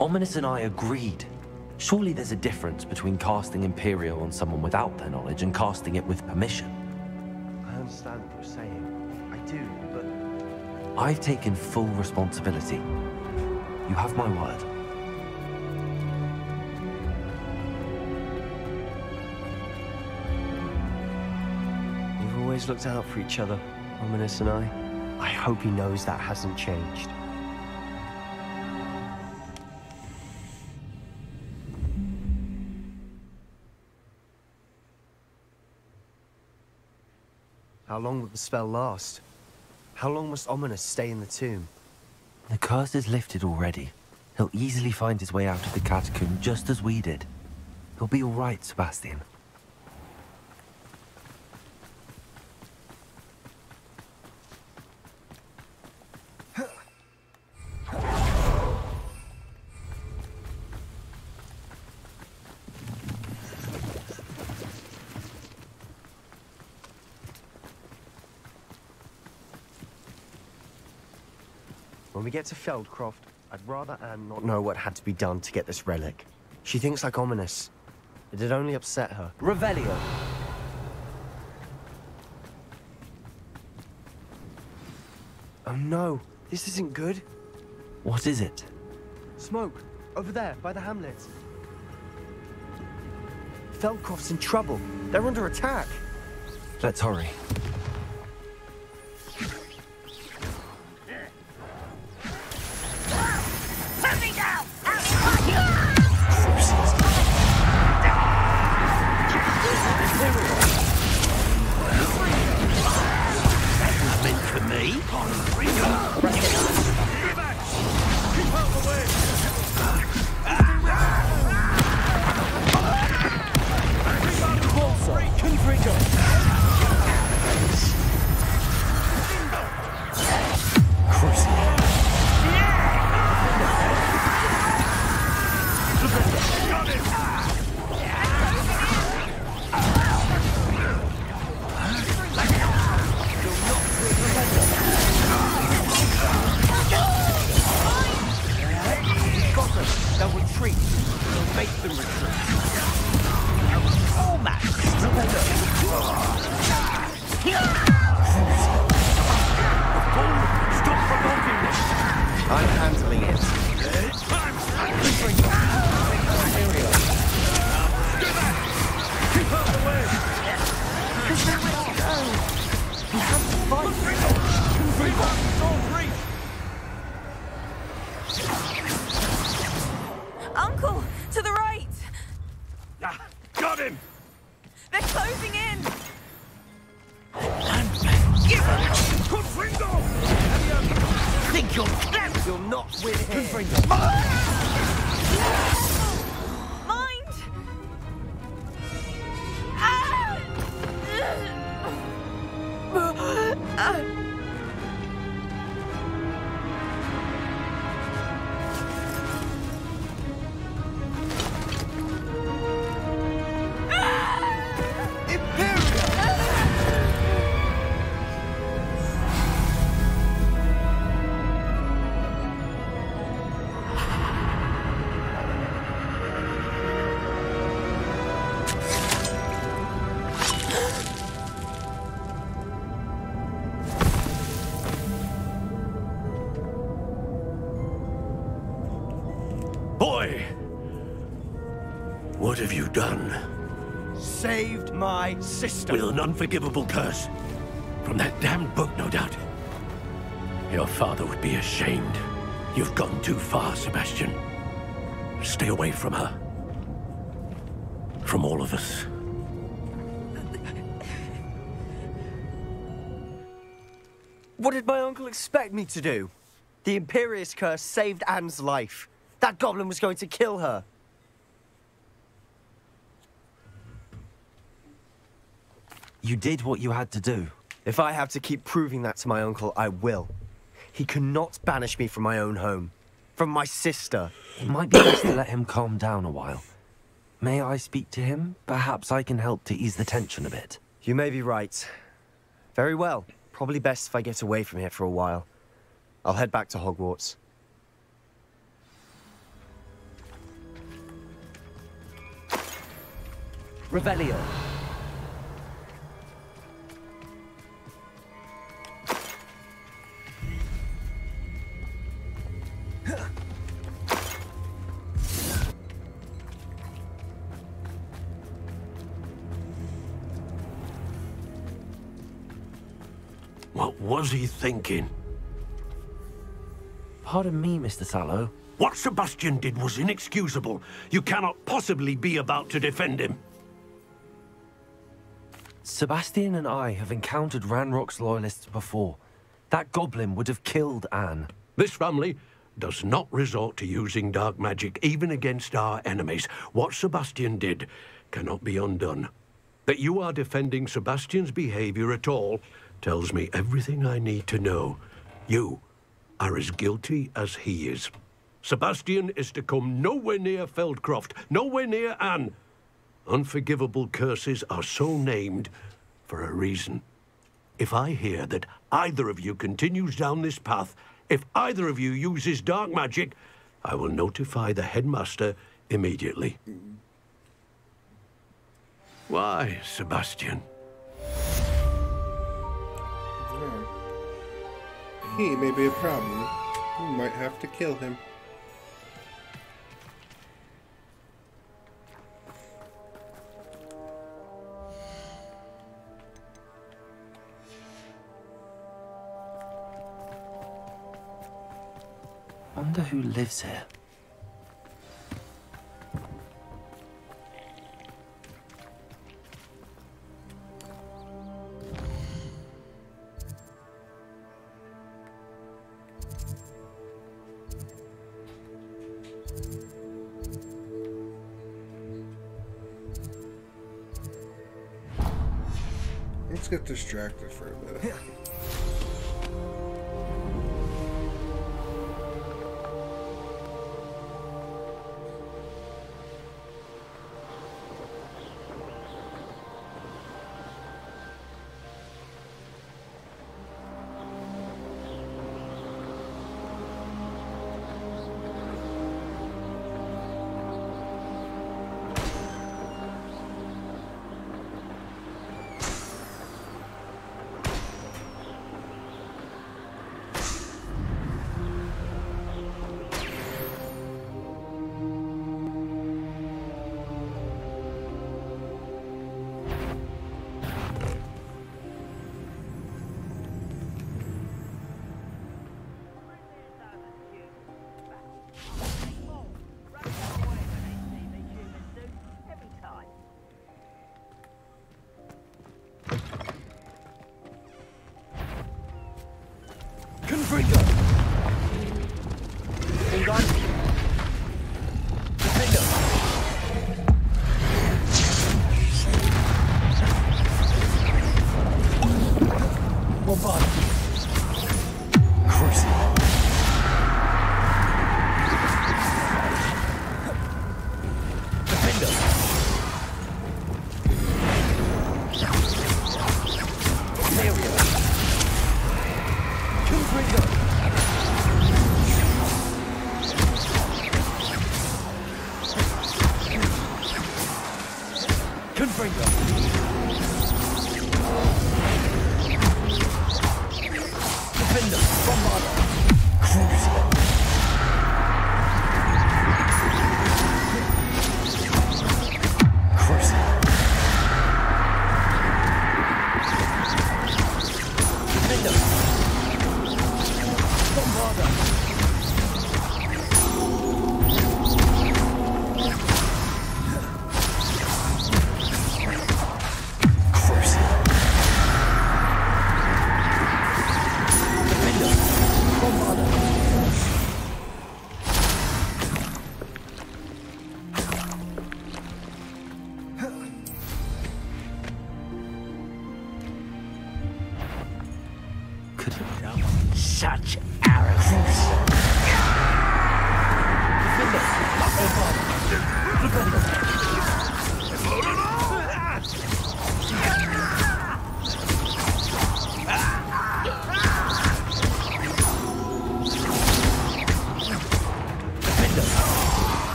Ominis and I agreed. Surely there's a difference between casting Imperio on someone without their knowledge and casting it with permission. I understand what you're saying. I do, but... I've taken full responsibility. You have my word. Always looked out for each other, Ominis and I. I hope he knows that hasn't changed. How long will the spell last? How long must Ominis stay in the tomb? The curse is lifted already. He'll easily find his way out of the catacomb just as we did. He'll be all right, Sebastian. When we get to Feldcroft, I'd rather Anne not know what had to be done to get this relic. She thinks like Ominis. It'd only upset her. Revelio. Oh no, this isn't good. What is it? Smoke, over there, by the hamlet. Feldcroft's in trouble. They're under attack. Let's hurry. What have you done? Saved my sister. With an unforgivable curse. From that damned book, no doubt. Your father would be ashamed. You've gone too far, Sebastian. Stay away from her. from all of us. What did my uncle expect me to do? The Imperius curse saved Anne's life. That goblin was going to kill her. You did what you had to do. If I have to keep proving that to my uncle, I will. He cannot banish me from my own home. From my sister. It might be best to let him calm down a while. May I speak to him? Perhaps I can help to ease the tension a bit. You may be right. Very well. Probably best if I get away from here for a while. I'll head back to Hogwarts. Revelio. Was he thinking? Pardon me, Mr. Sallow. What Sebastian did was inexcusable. You cannot possibly be about to defend him. Sebastian and I have encountered Ranrok's loyalists before. That goblin would have killed Anne. This family does not resort to using dark magic even against our enemies. What Sebastian did cannot be undone. That you are defending Sebastian's behavior at all tells me everything I need to know. You are as guilty as he is. Sebastian is to come nowhere near Feldcroft, nowhere near Anne. Unforgivable curses are so named for a reason. If I hear that either of you continues down this path, if either of you uses dark magic, I will notify the headmaster immediately. Why, Sebastian? He may be a problem. We might have to kill him. Wonder who lives here. Distracted for a.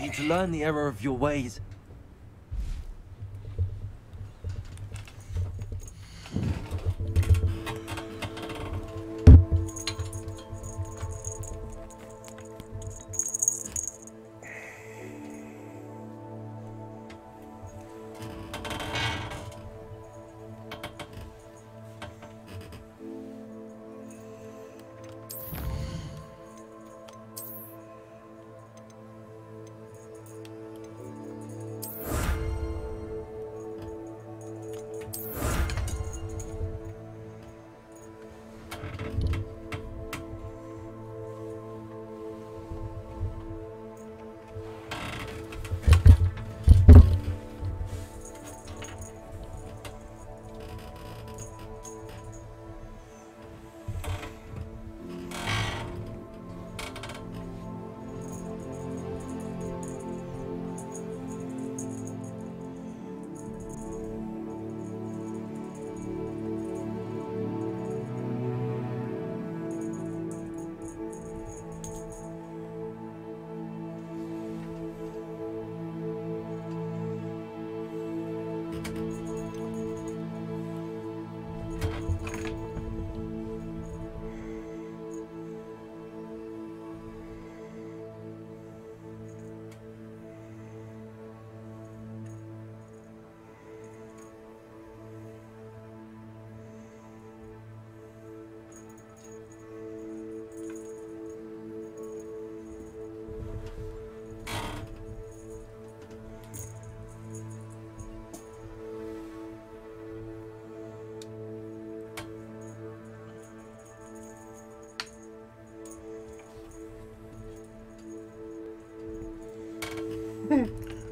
you to learn the error of your ways.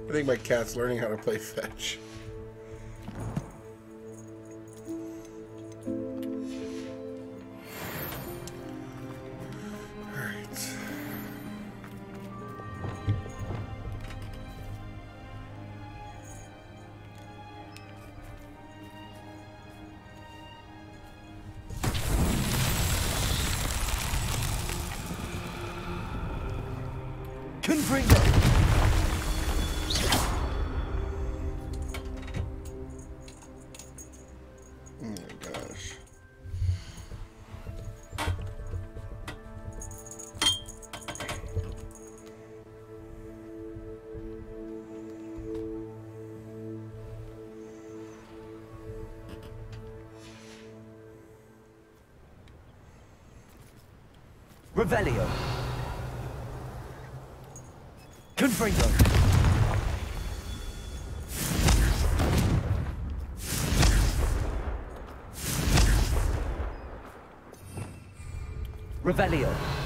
I think my cat's learning how to play fetch. Confringo! Revelio. Confringo. Revelio.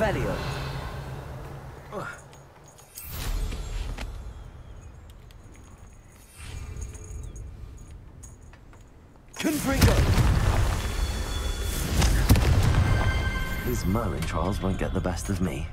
Revelio. Confringo. These Merlin trials won't get the best of me.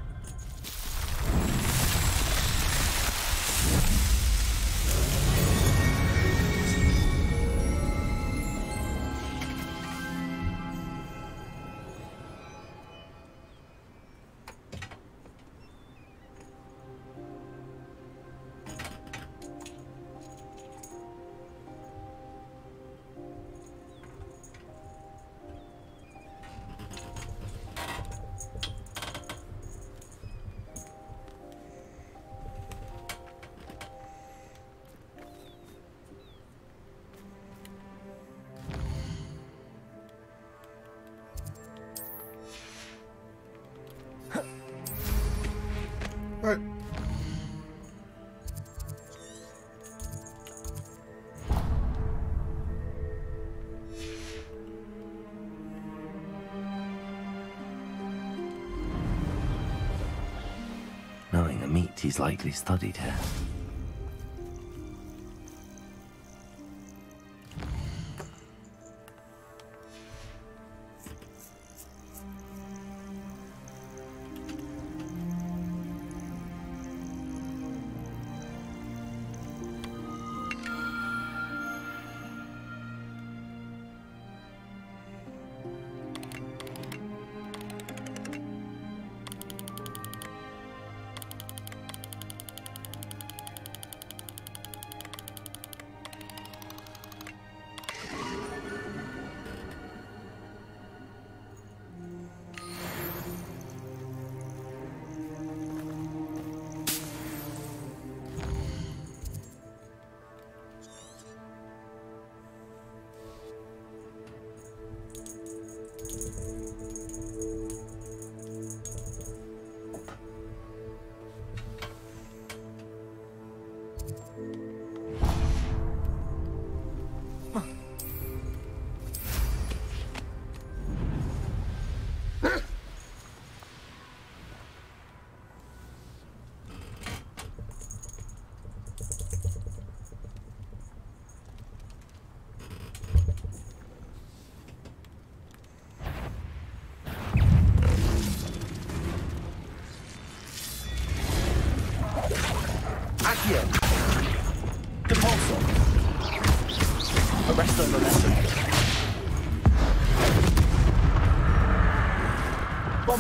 He's likely studied here.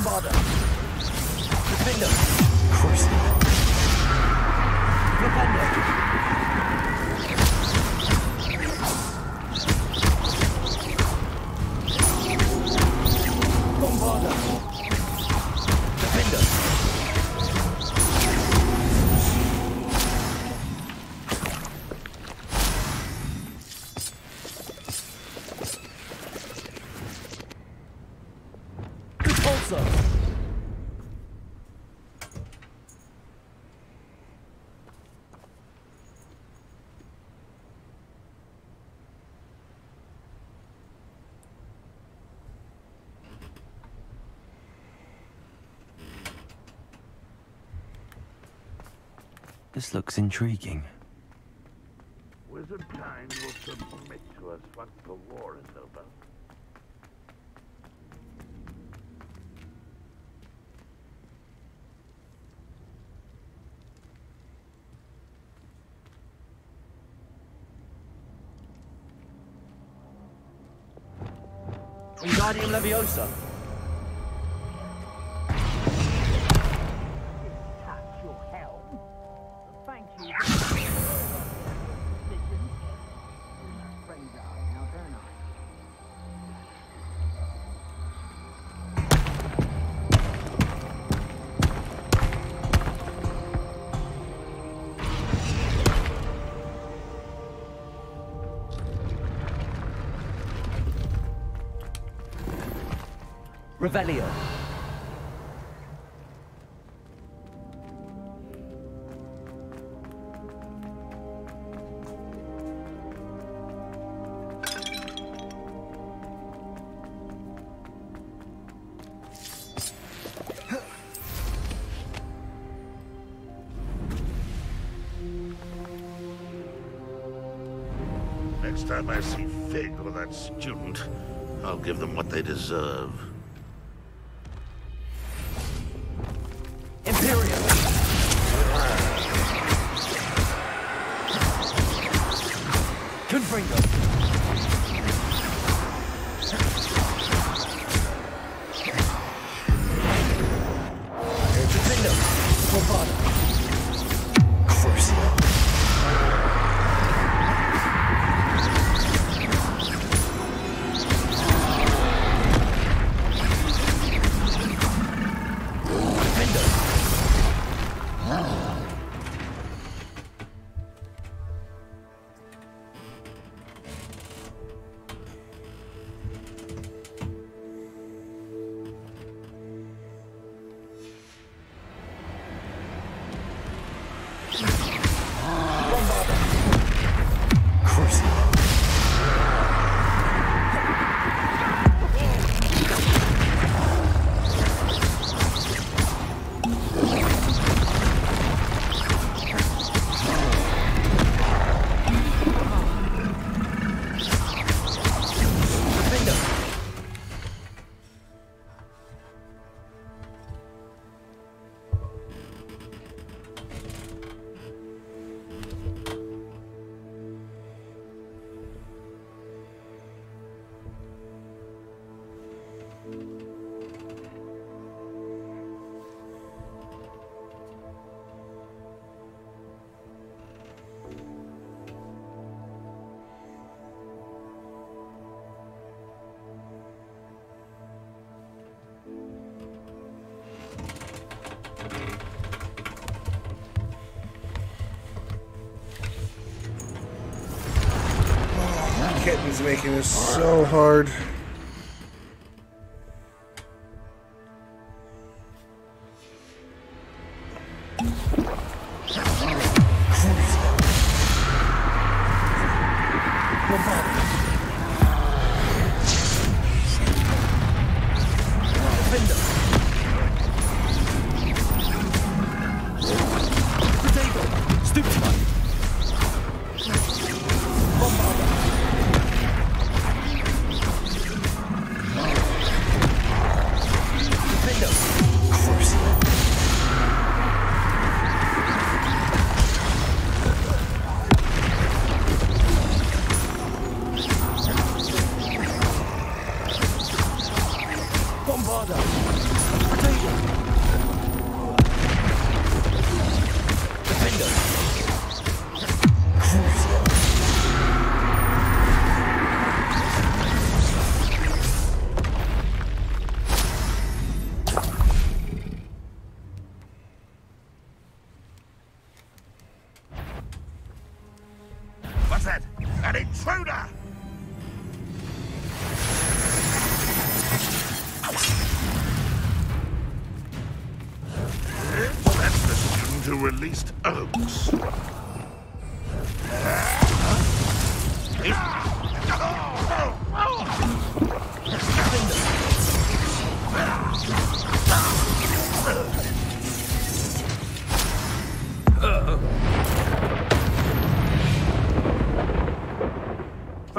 Bombarda. This looks intriguing. Wizard kind will submit to us once the war is over. Wingardium Leviosa. Revelio. Next time I see Fig or that student, I'll give them what they deserve. Kitten's making this so hard.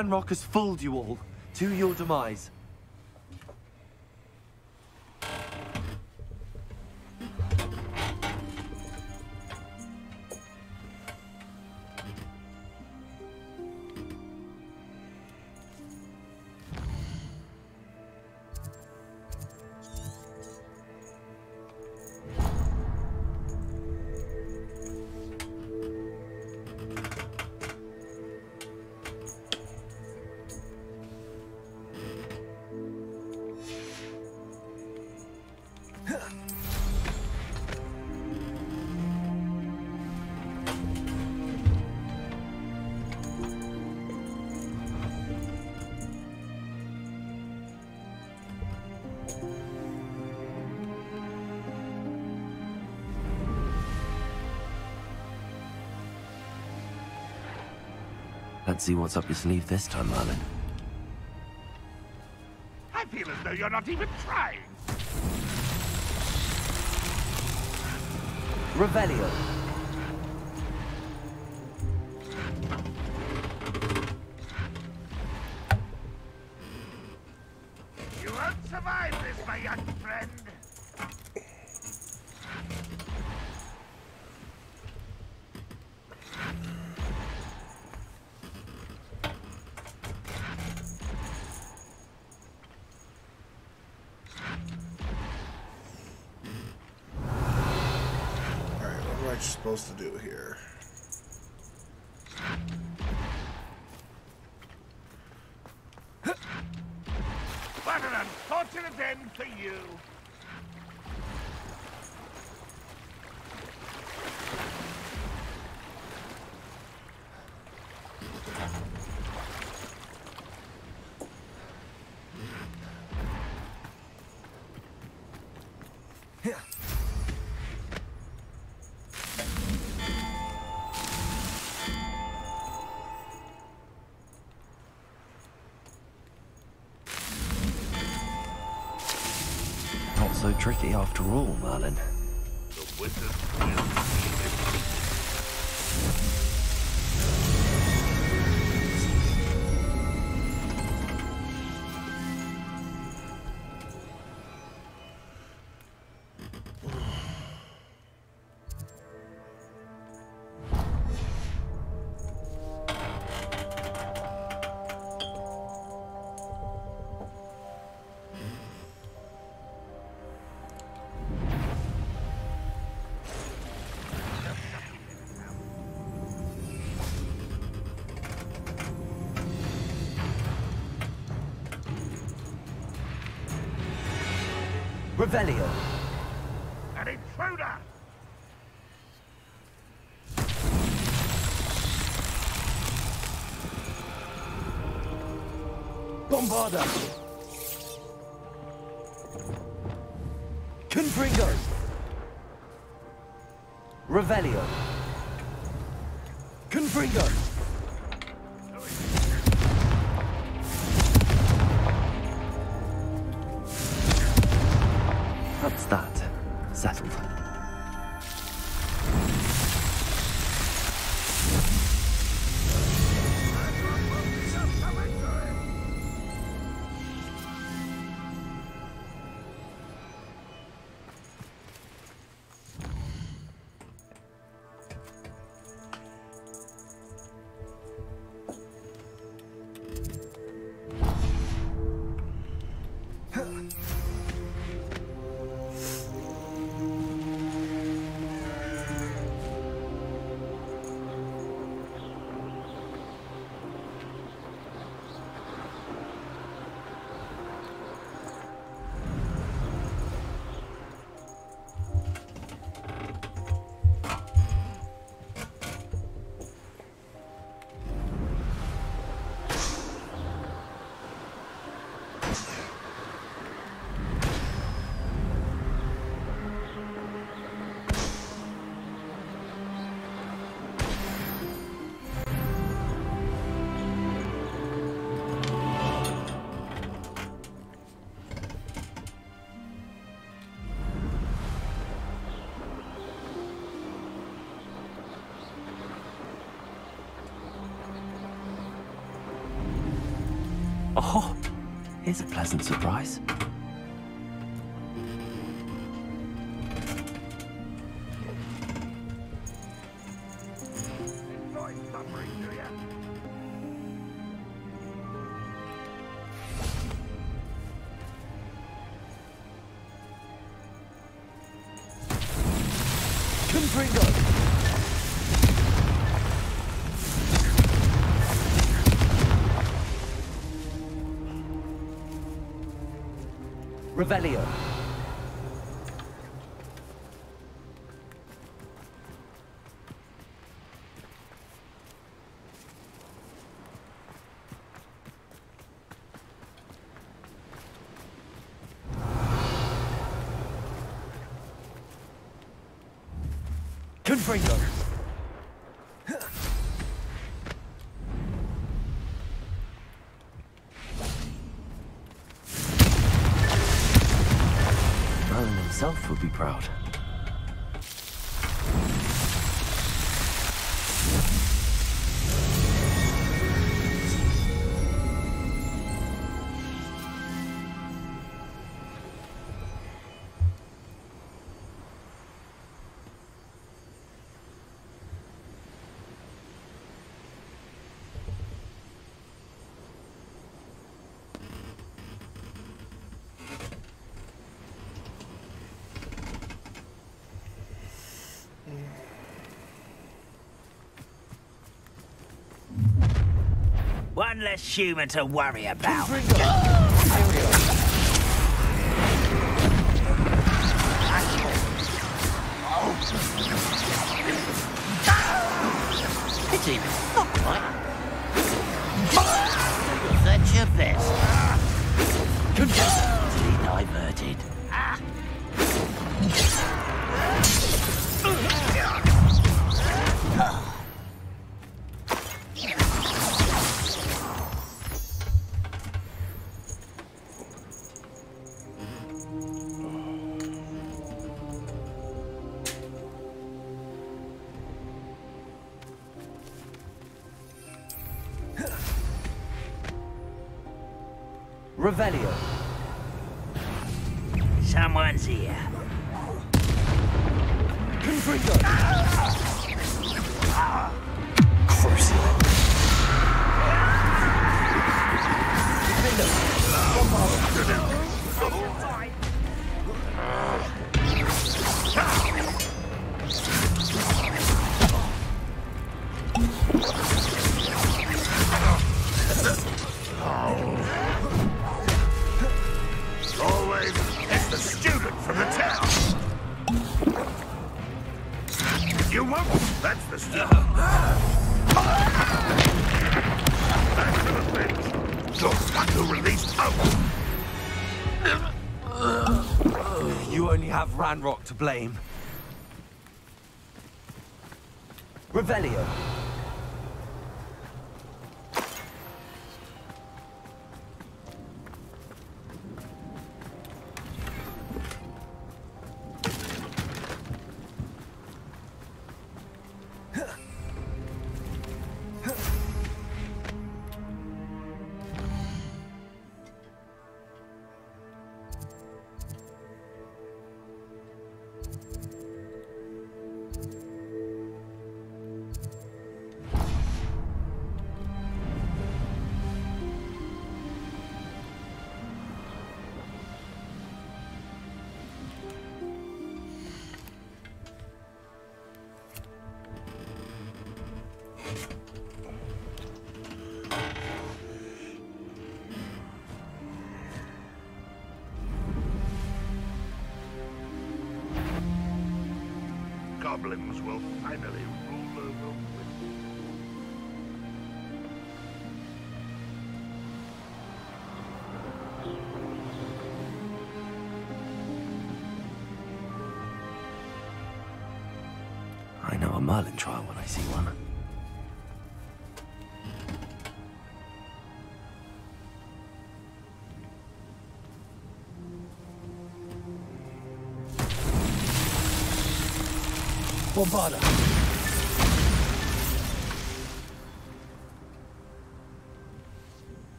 Ranrok has fooled you all. To your demise. Let's see what's up your sleeve this time, Merlin. I feel as though you're not even trying. Revelio. Tricky after all, Merlin. Revelio. An intruder! Bombarda! Confringo! Revelio! Here's a pleasant surprise. Revelio. Confringo. Proud. One less human to worry about. Pity. Not quite. You'll your best. Easily diverted. Revelio. Blame. Revelio. Merlin trial when I see one. Bombarda.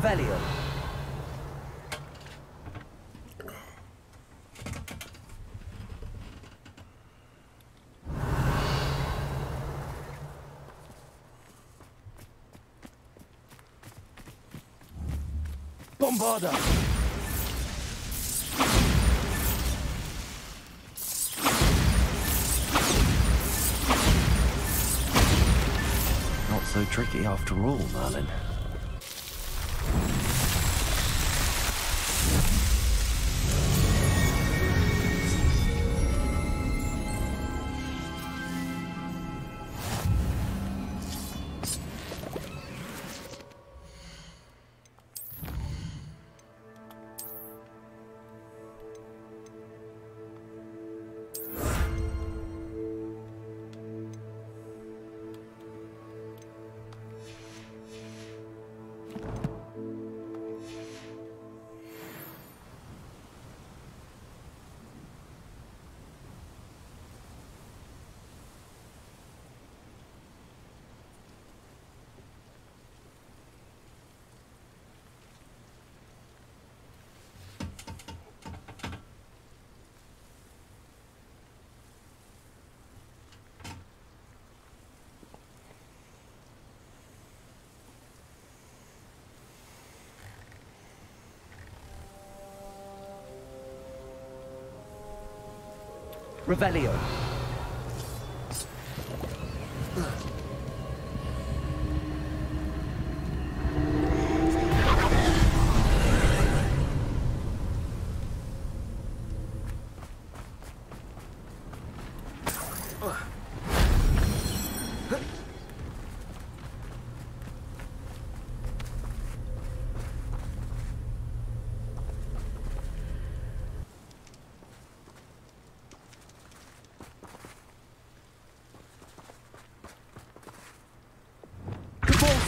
Revelio. Bombarda. Not so tricky after all, Merlin. Revelio.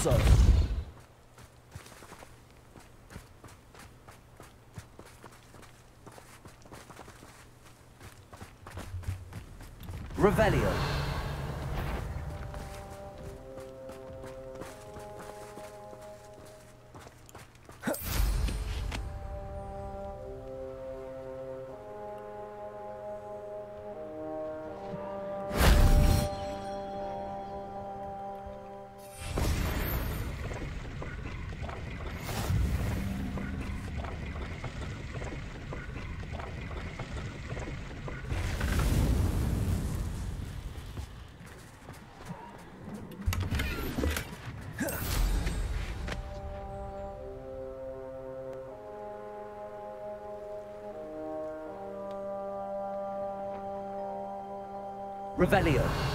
Cabalso. Revelio. Revelio.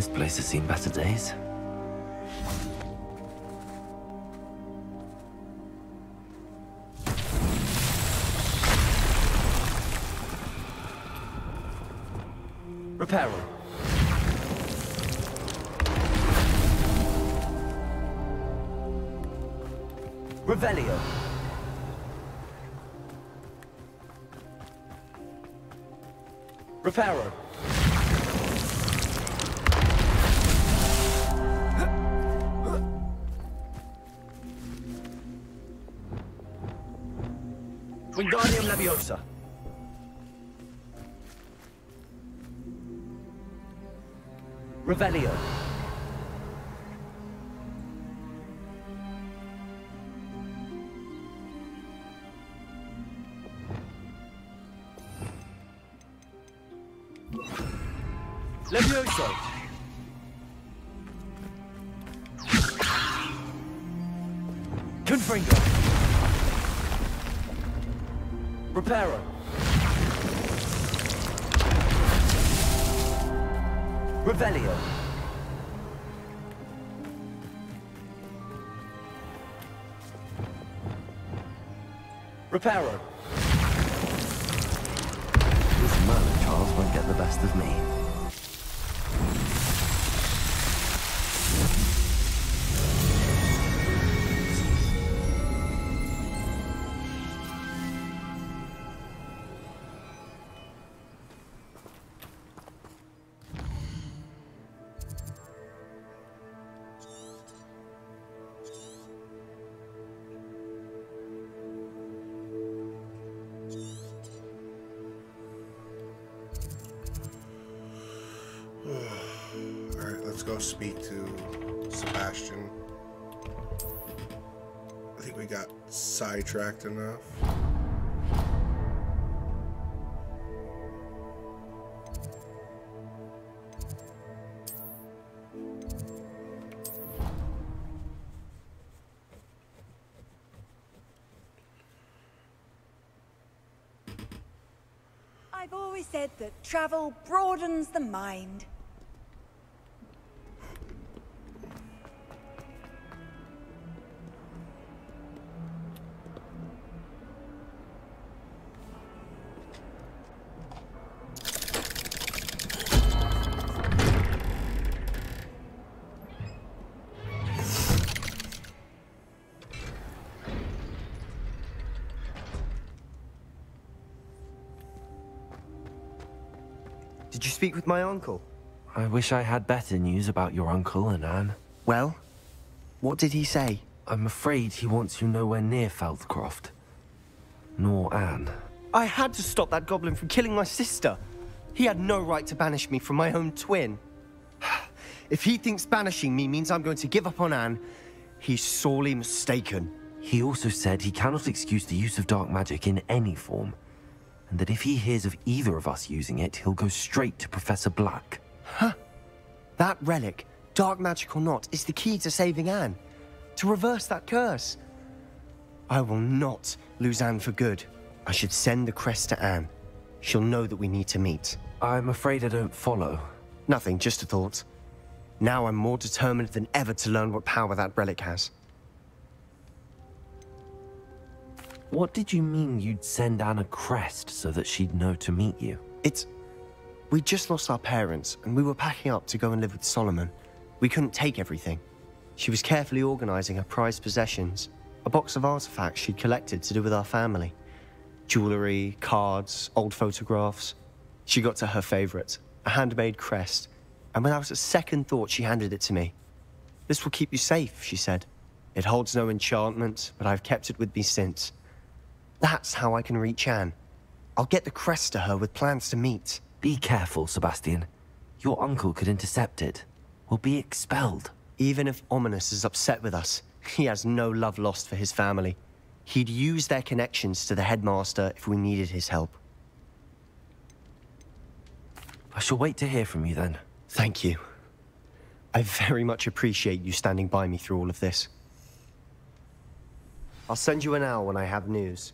This place has seen better days. Reparo. Revelio. Reparo. Leviosa. Revelio. Reparo. Sidetracked enough. I've always said that travel broadens the mind. Speak with my uncle? I wish I had better news about your uncle and Anne. Well, what did he say? I'm afraid he wants you nowhere near Feldcroft. Nor Anne. I had to stop that goblin from killing my sister. He had no right to banish me from my own twin. If he thinks banishing me means I'm going to give up on Anne, he's sorely mistaken. He also said he cannot excuse the use of dark magic in any form, and that if he hears of either of us using it, he'll go straight to Professor Black. Huh? That relic, dark magic or not, is the key to saving Anne. To reverse that curse. I will not lose Anne for good. I should send the crest to Anne. She'll know that we need to meet. I'm afraid I don't follow. Nothing, just a thought. Now I'm more determined than ever to learn what power that relic has. What did you mean you'd send Anna a Crest so that she'd know to meet you? It's. We just lost our parents, and we were packing up to go and live with Solomon. We couldn't take everything. She was carefully organizing her prized possessions, a box of artifacts she'd collected to do with our family jewelry, cards, old photographs. She got to her favorite, a handmade crest, and without a second thought, she handed it to me. This will keep you safe, she said. It holds no enchantment, but I've kept it with me since. That's how I can reach Anne. I'll get the crest to her with plans to meet. Be careful, Sebastian. Your uncle could intercept it. We'll be expelled. Even if Ominis is upset with us, he has no love lost for his family. He'd use their connections to the headmaster if we needed his help. I shall wait to hear from you then. Thank you. I very much appreciate you standing by me through all of this. I'll send you an owl when I have news.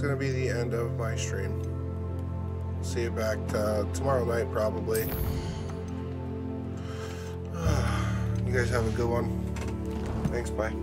That's gonna be the end of my stream. See you back uh, tomorrow night, probably. You guys have a good one. Thanks, bye.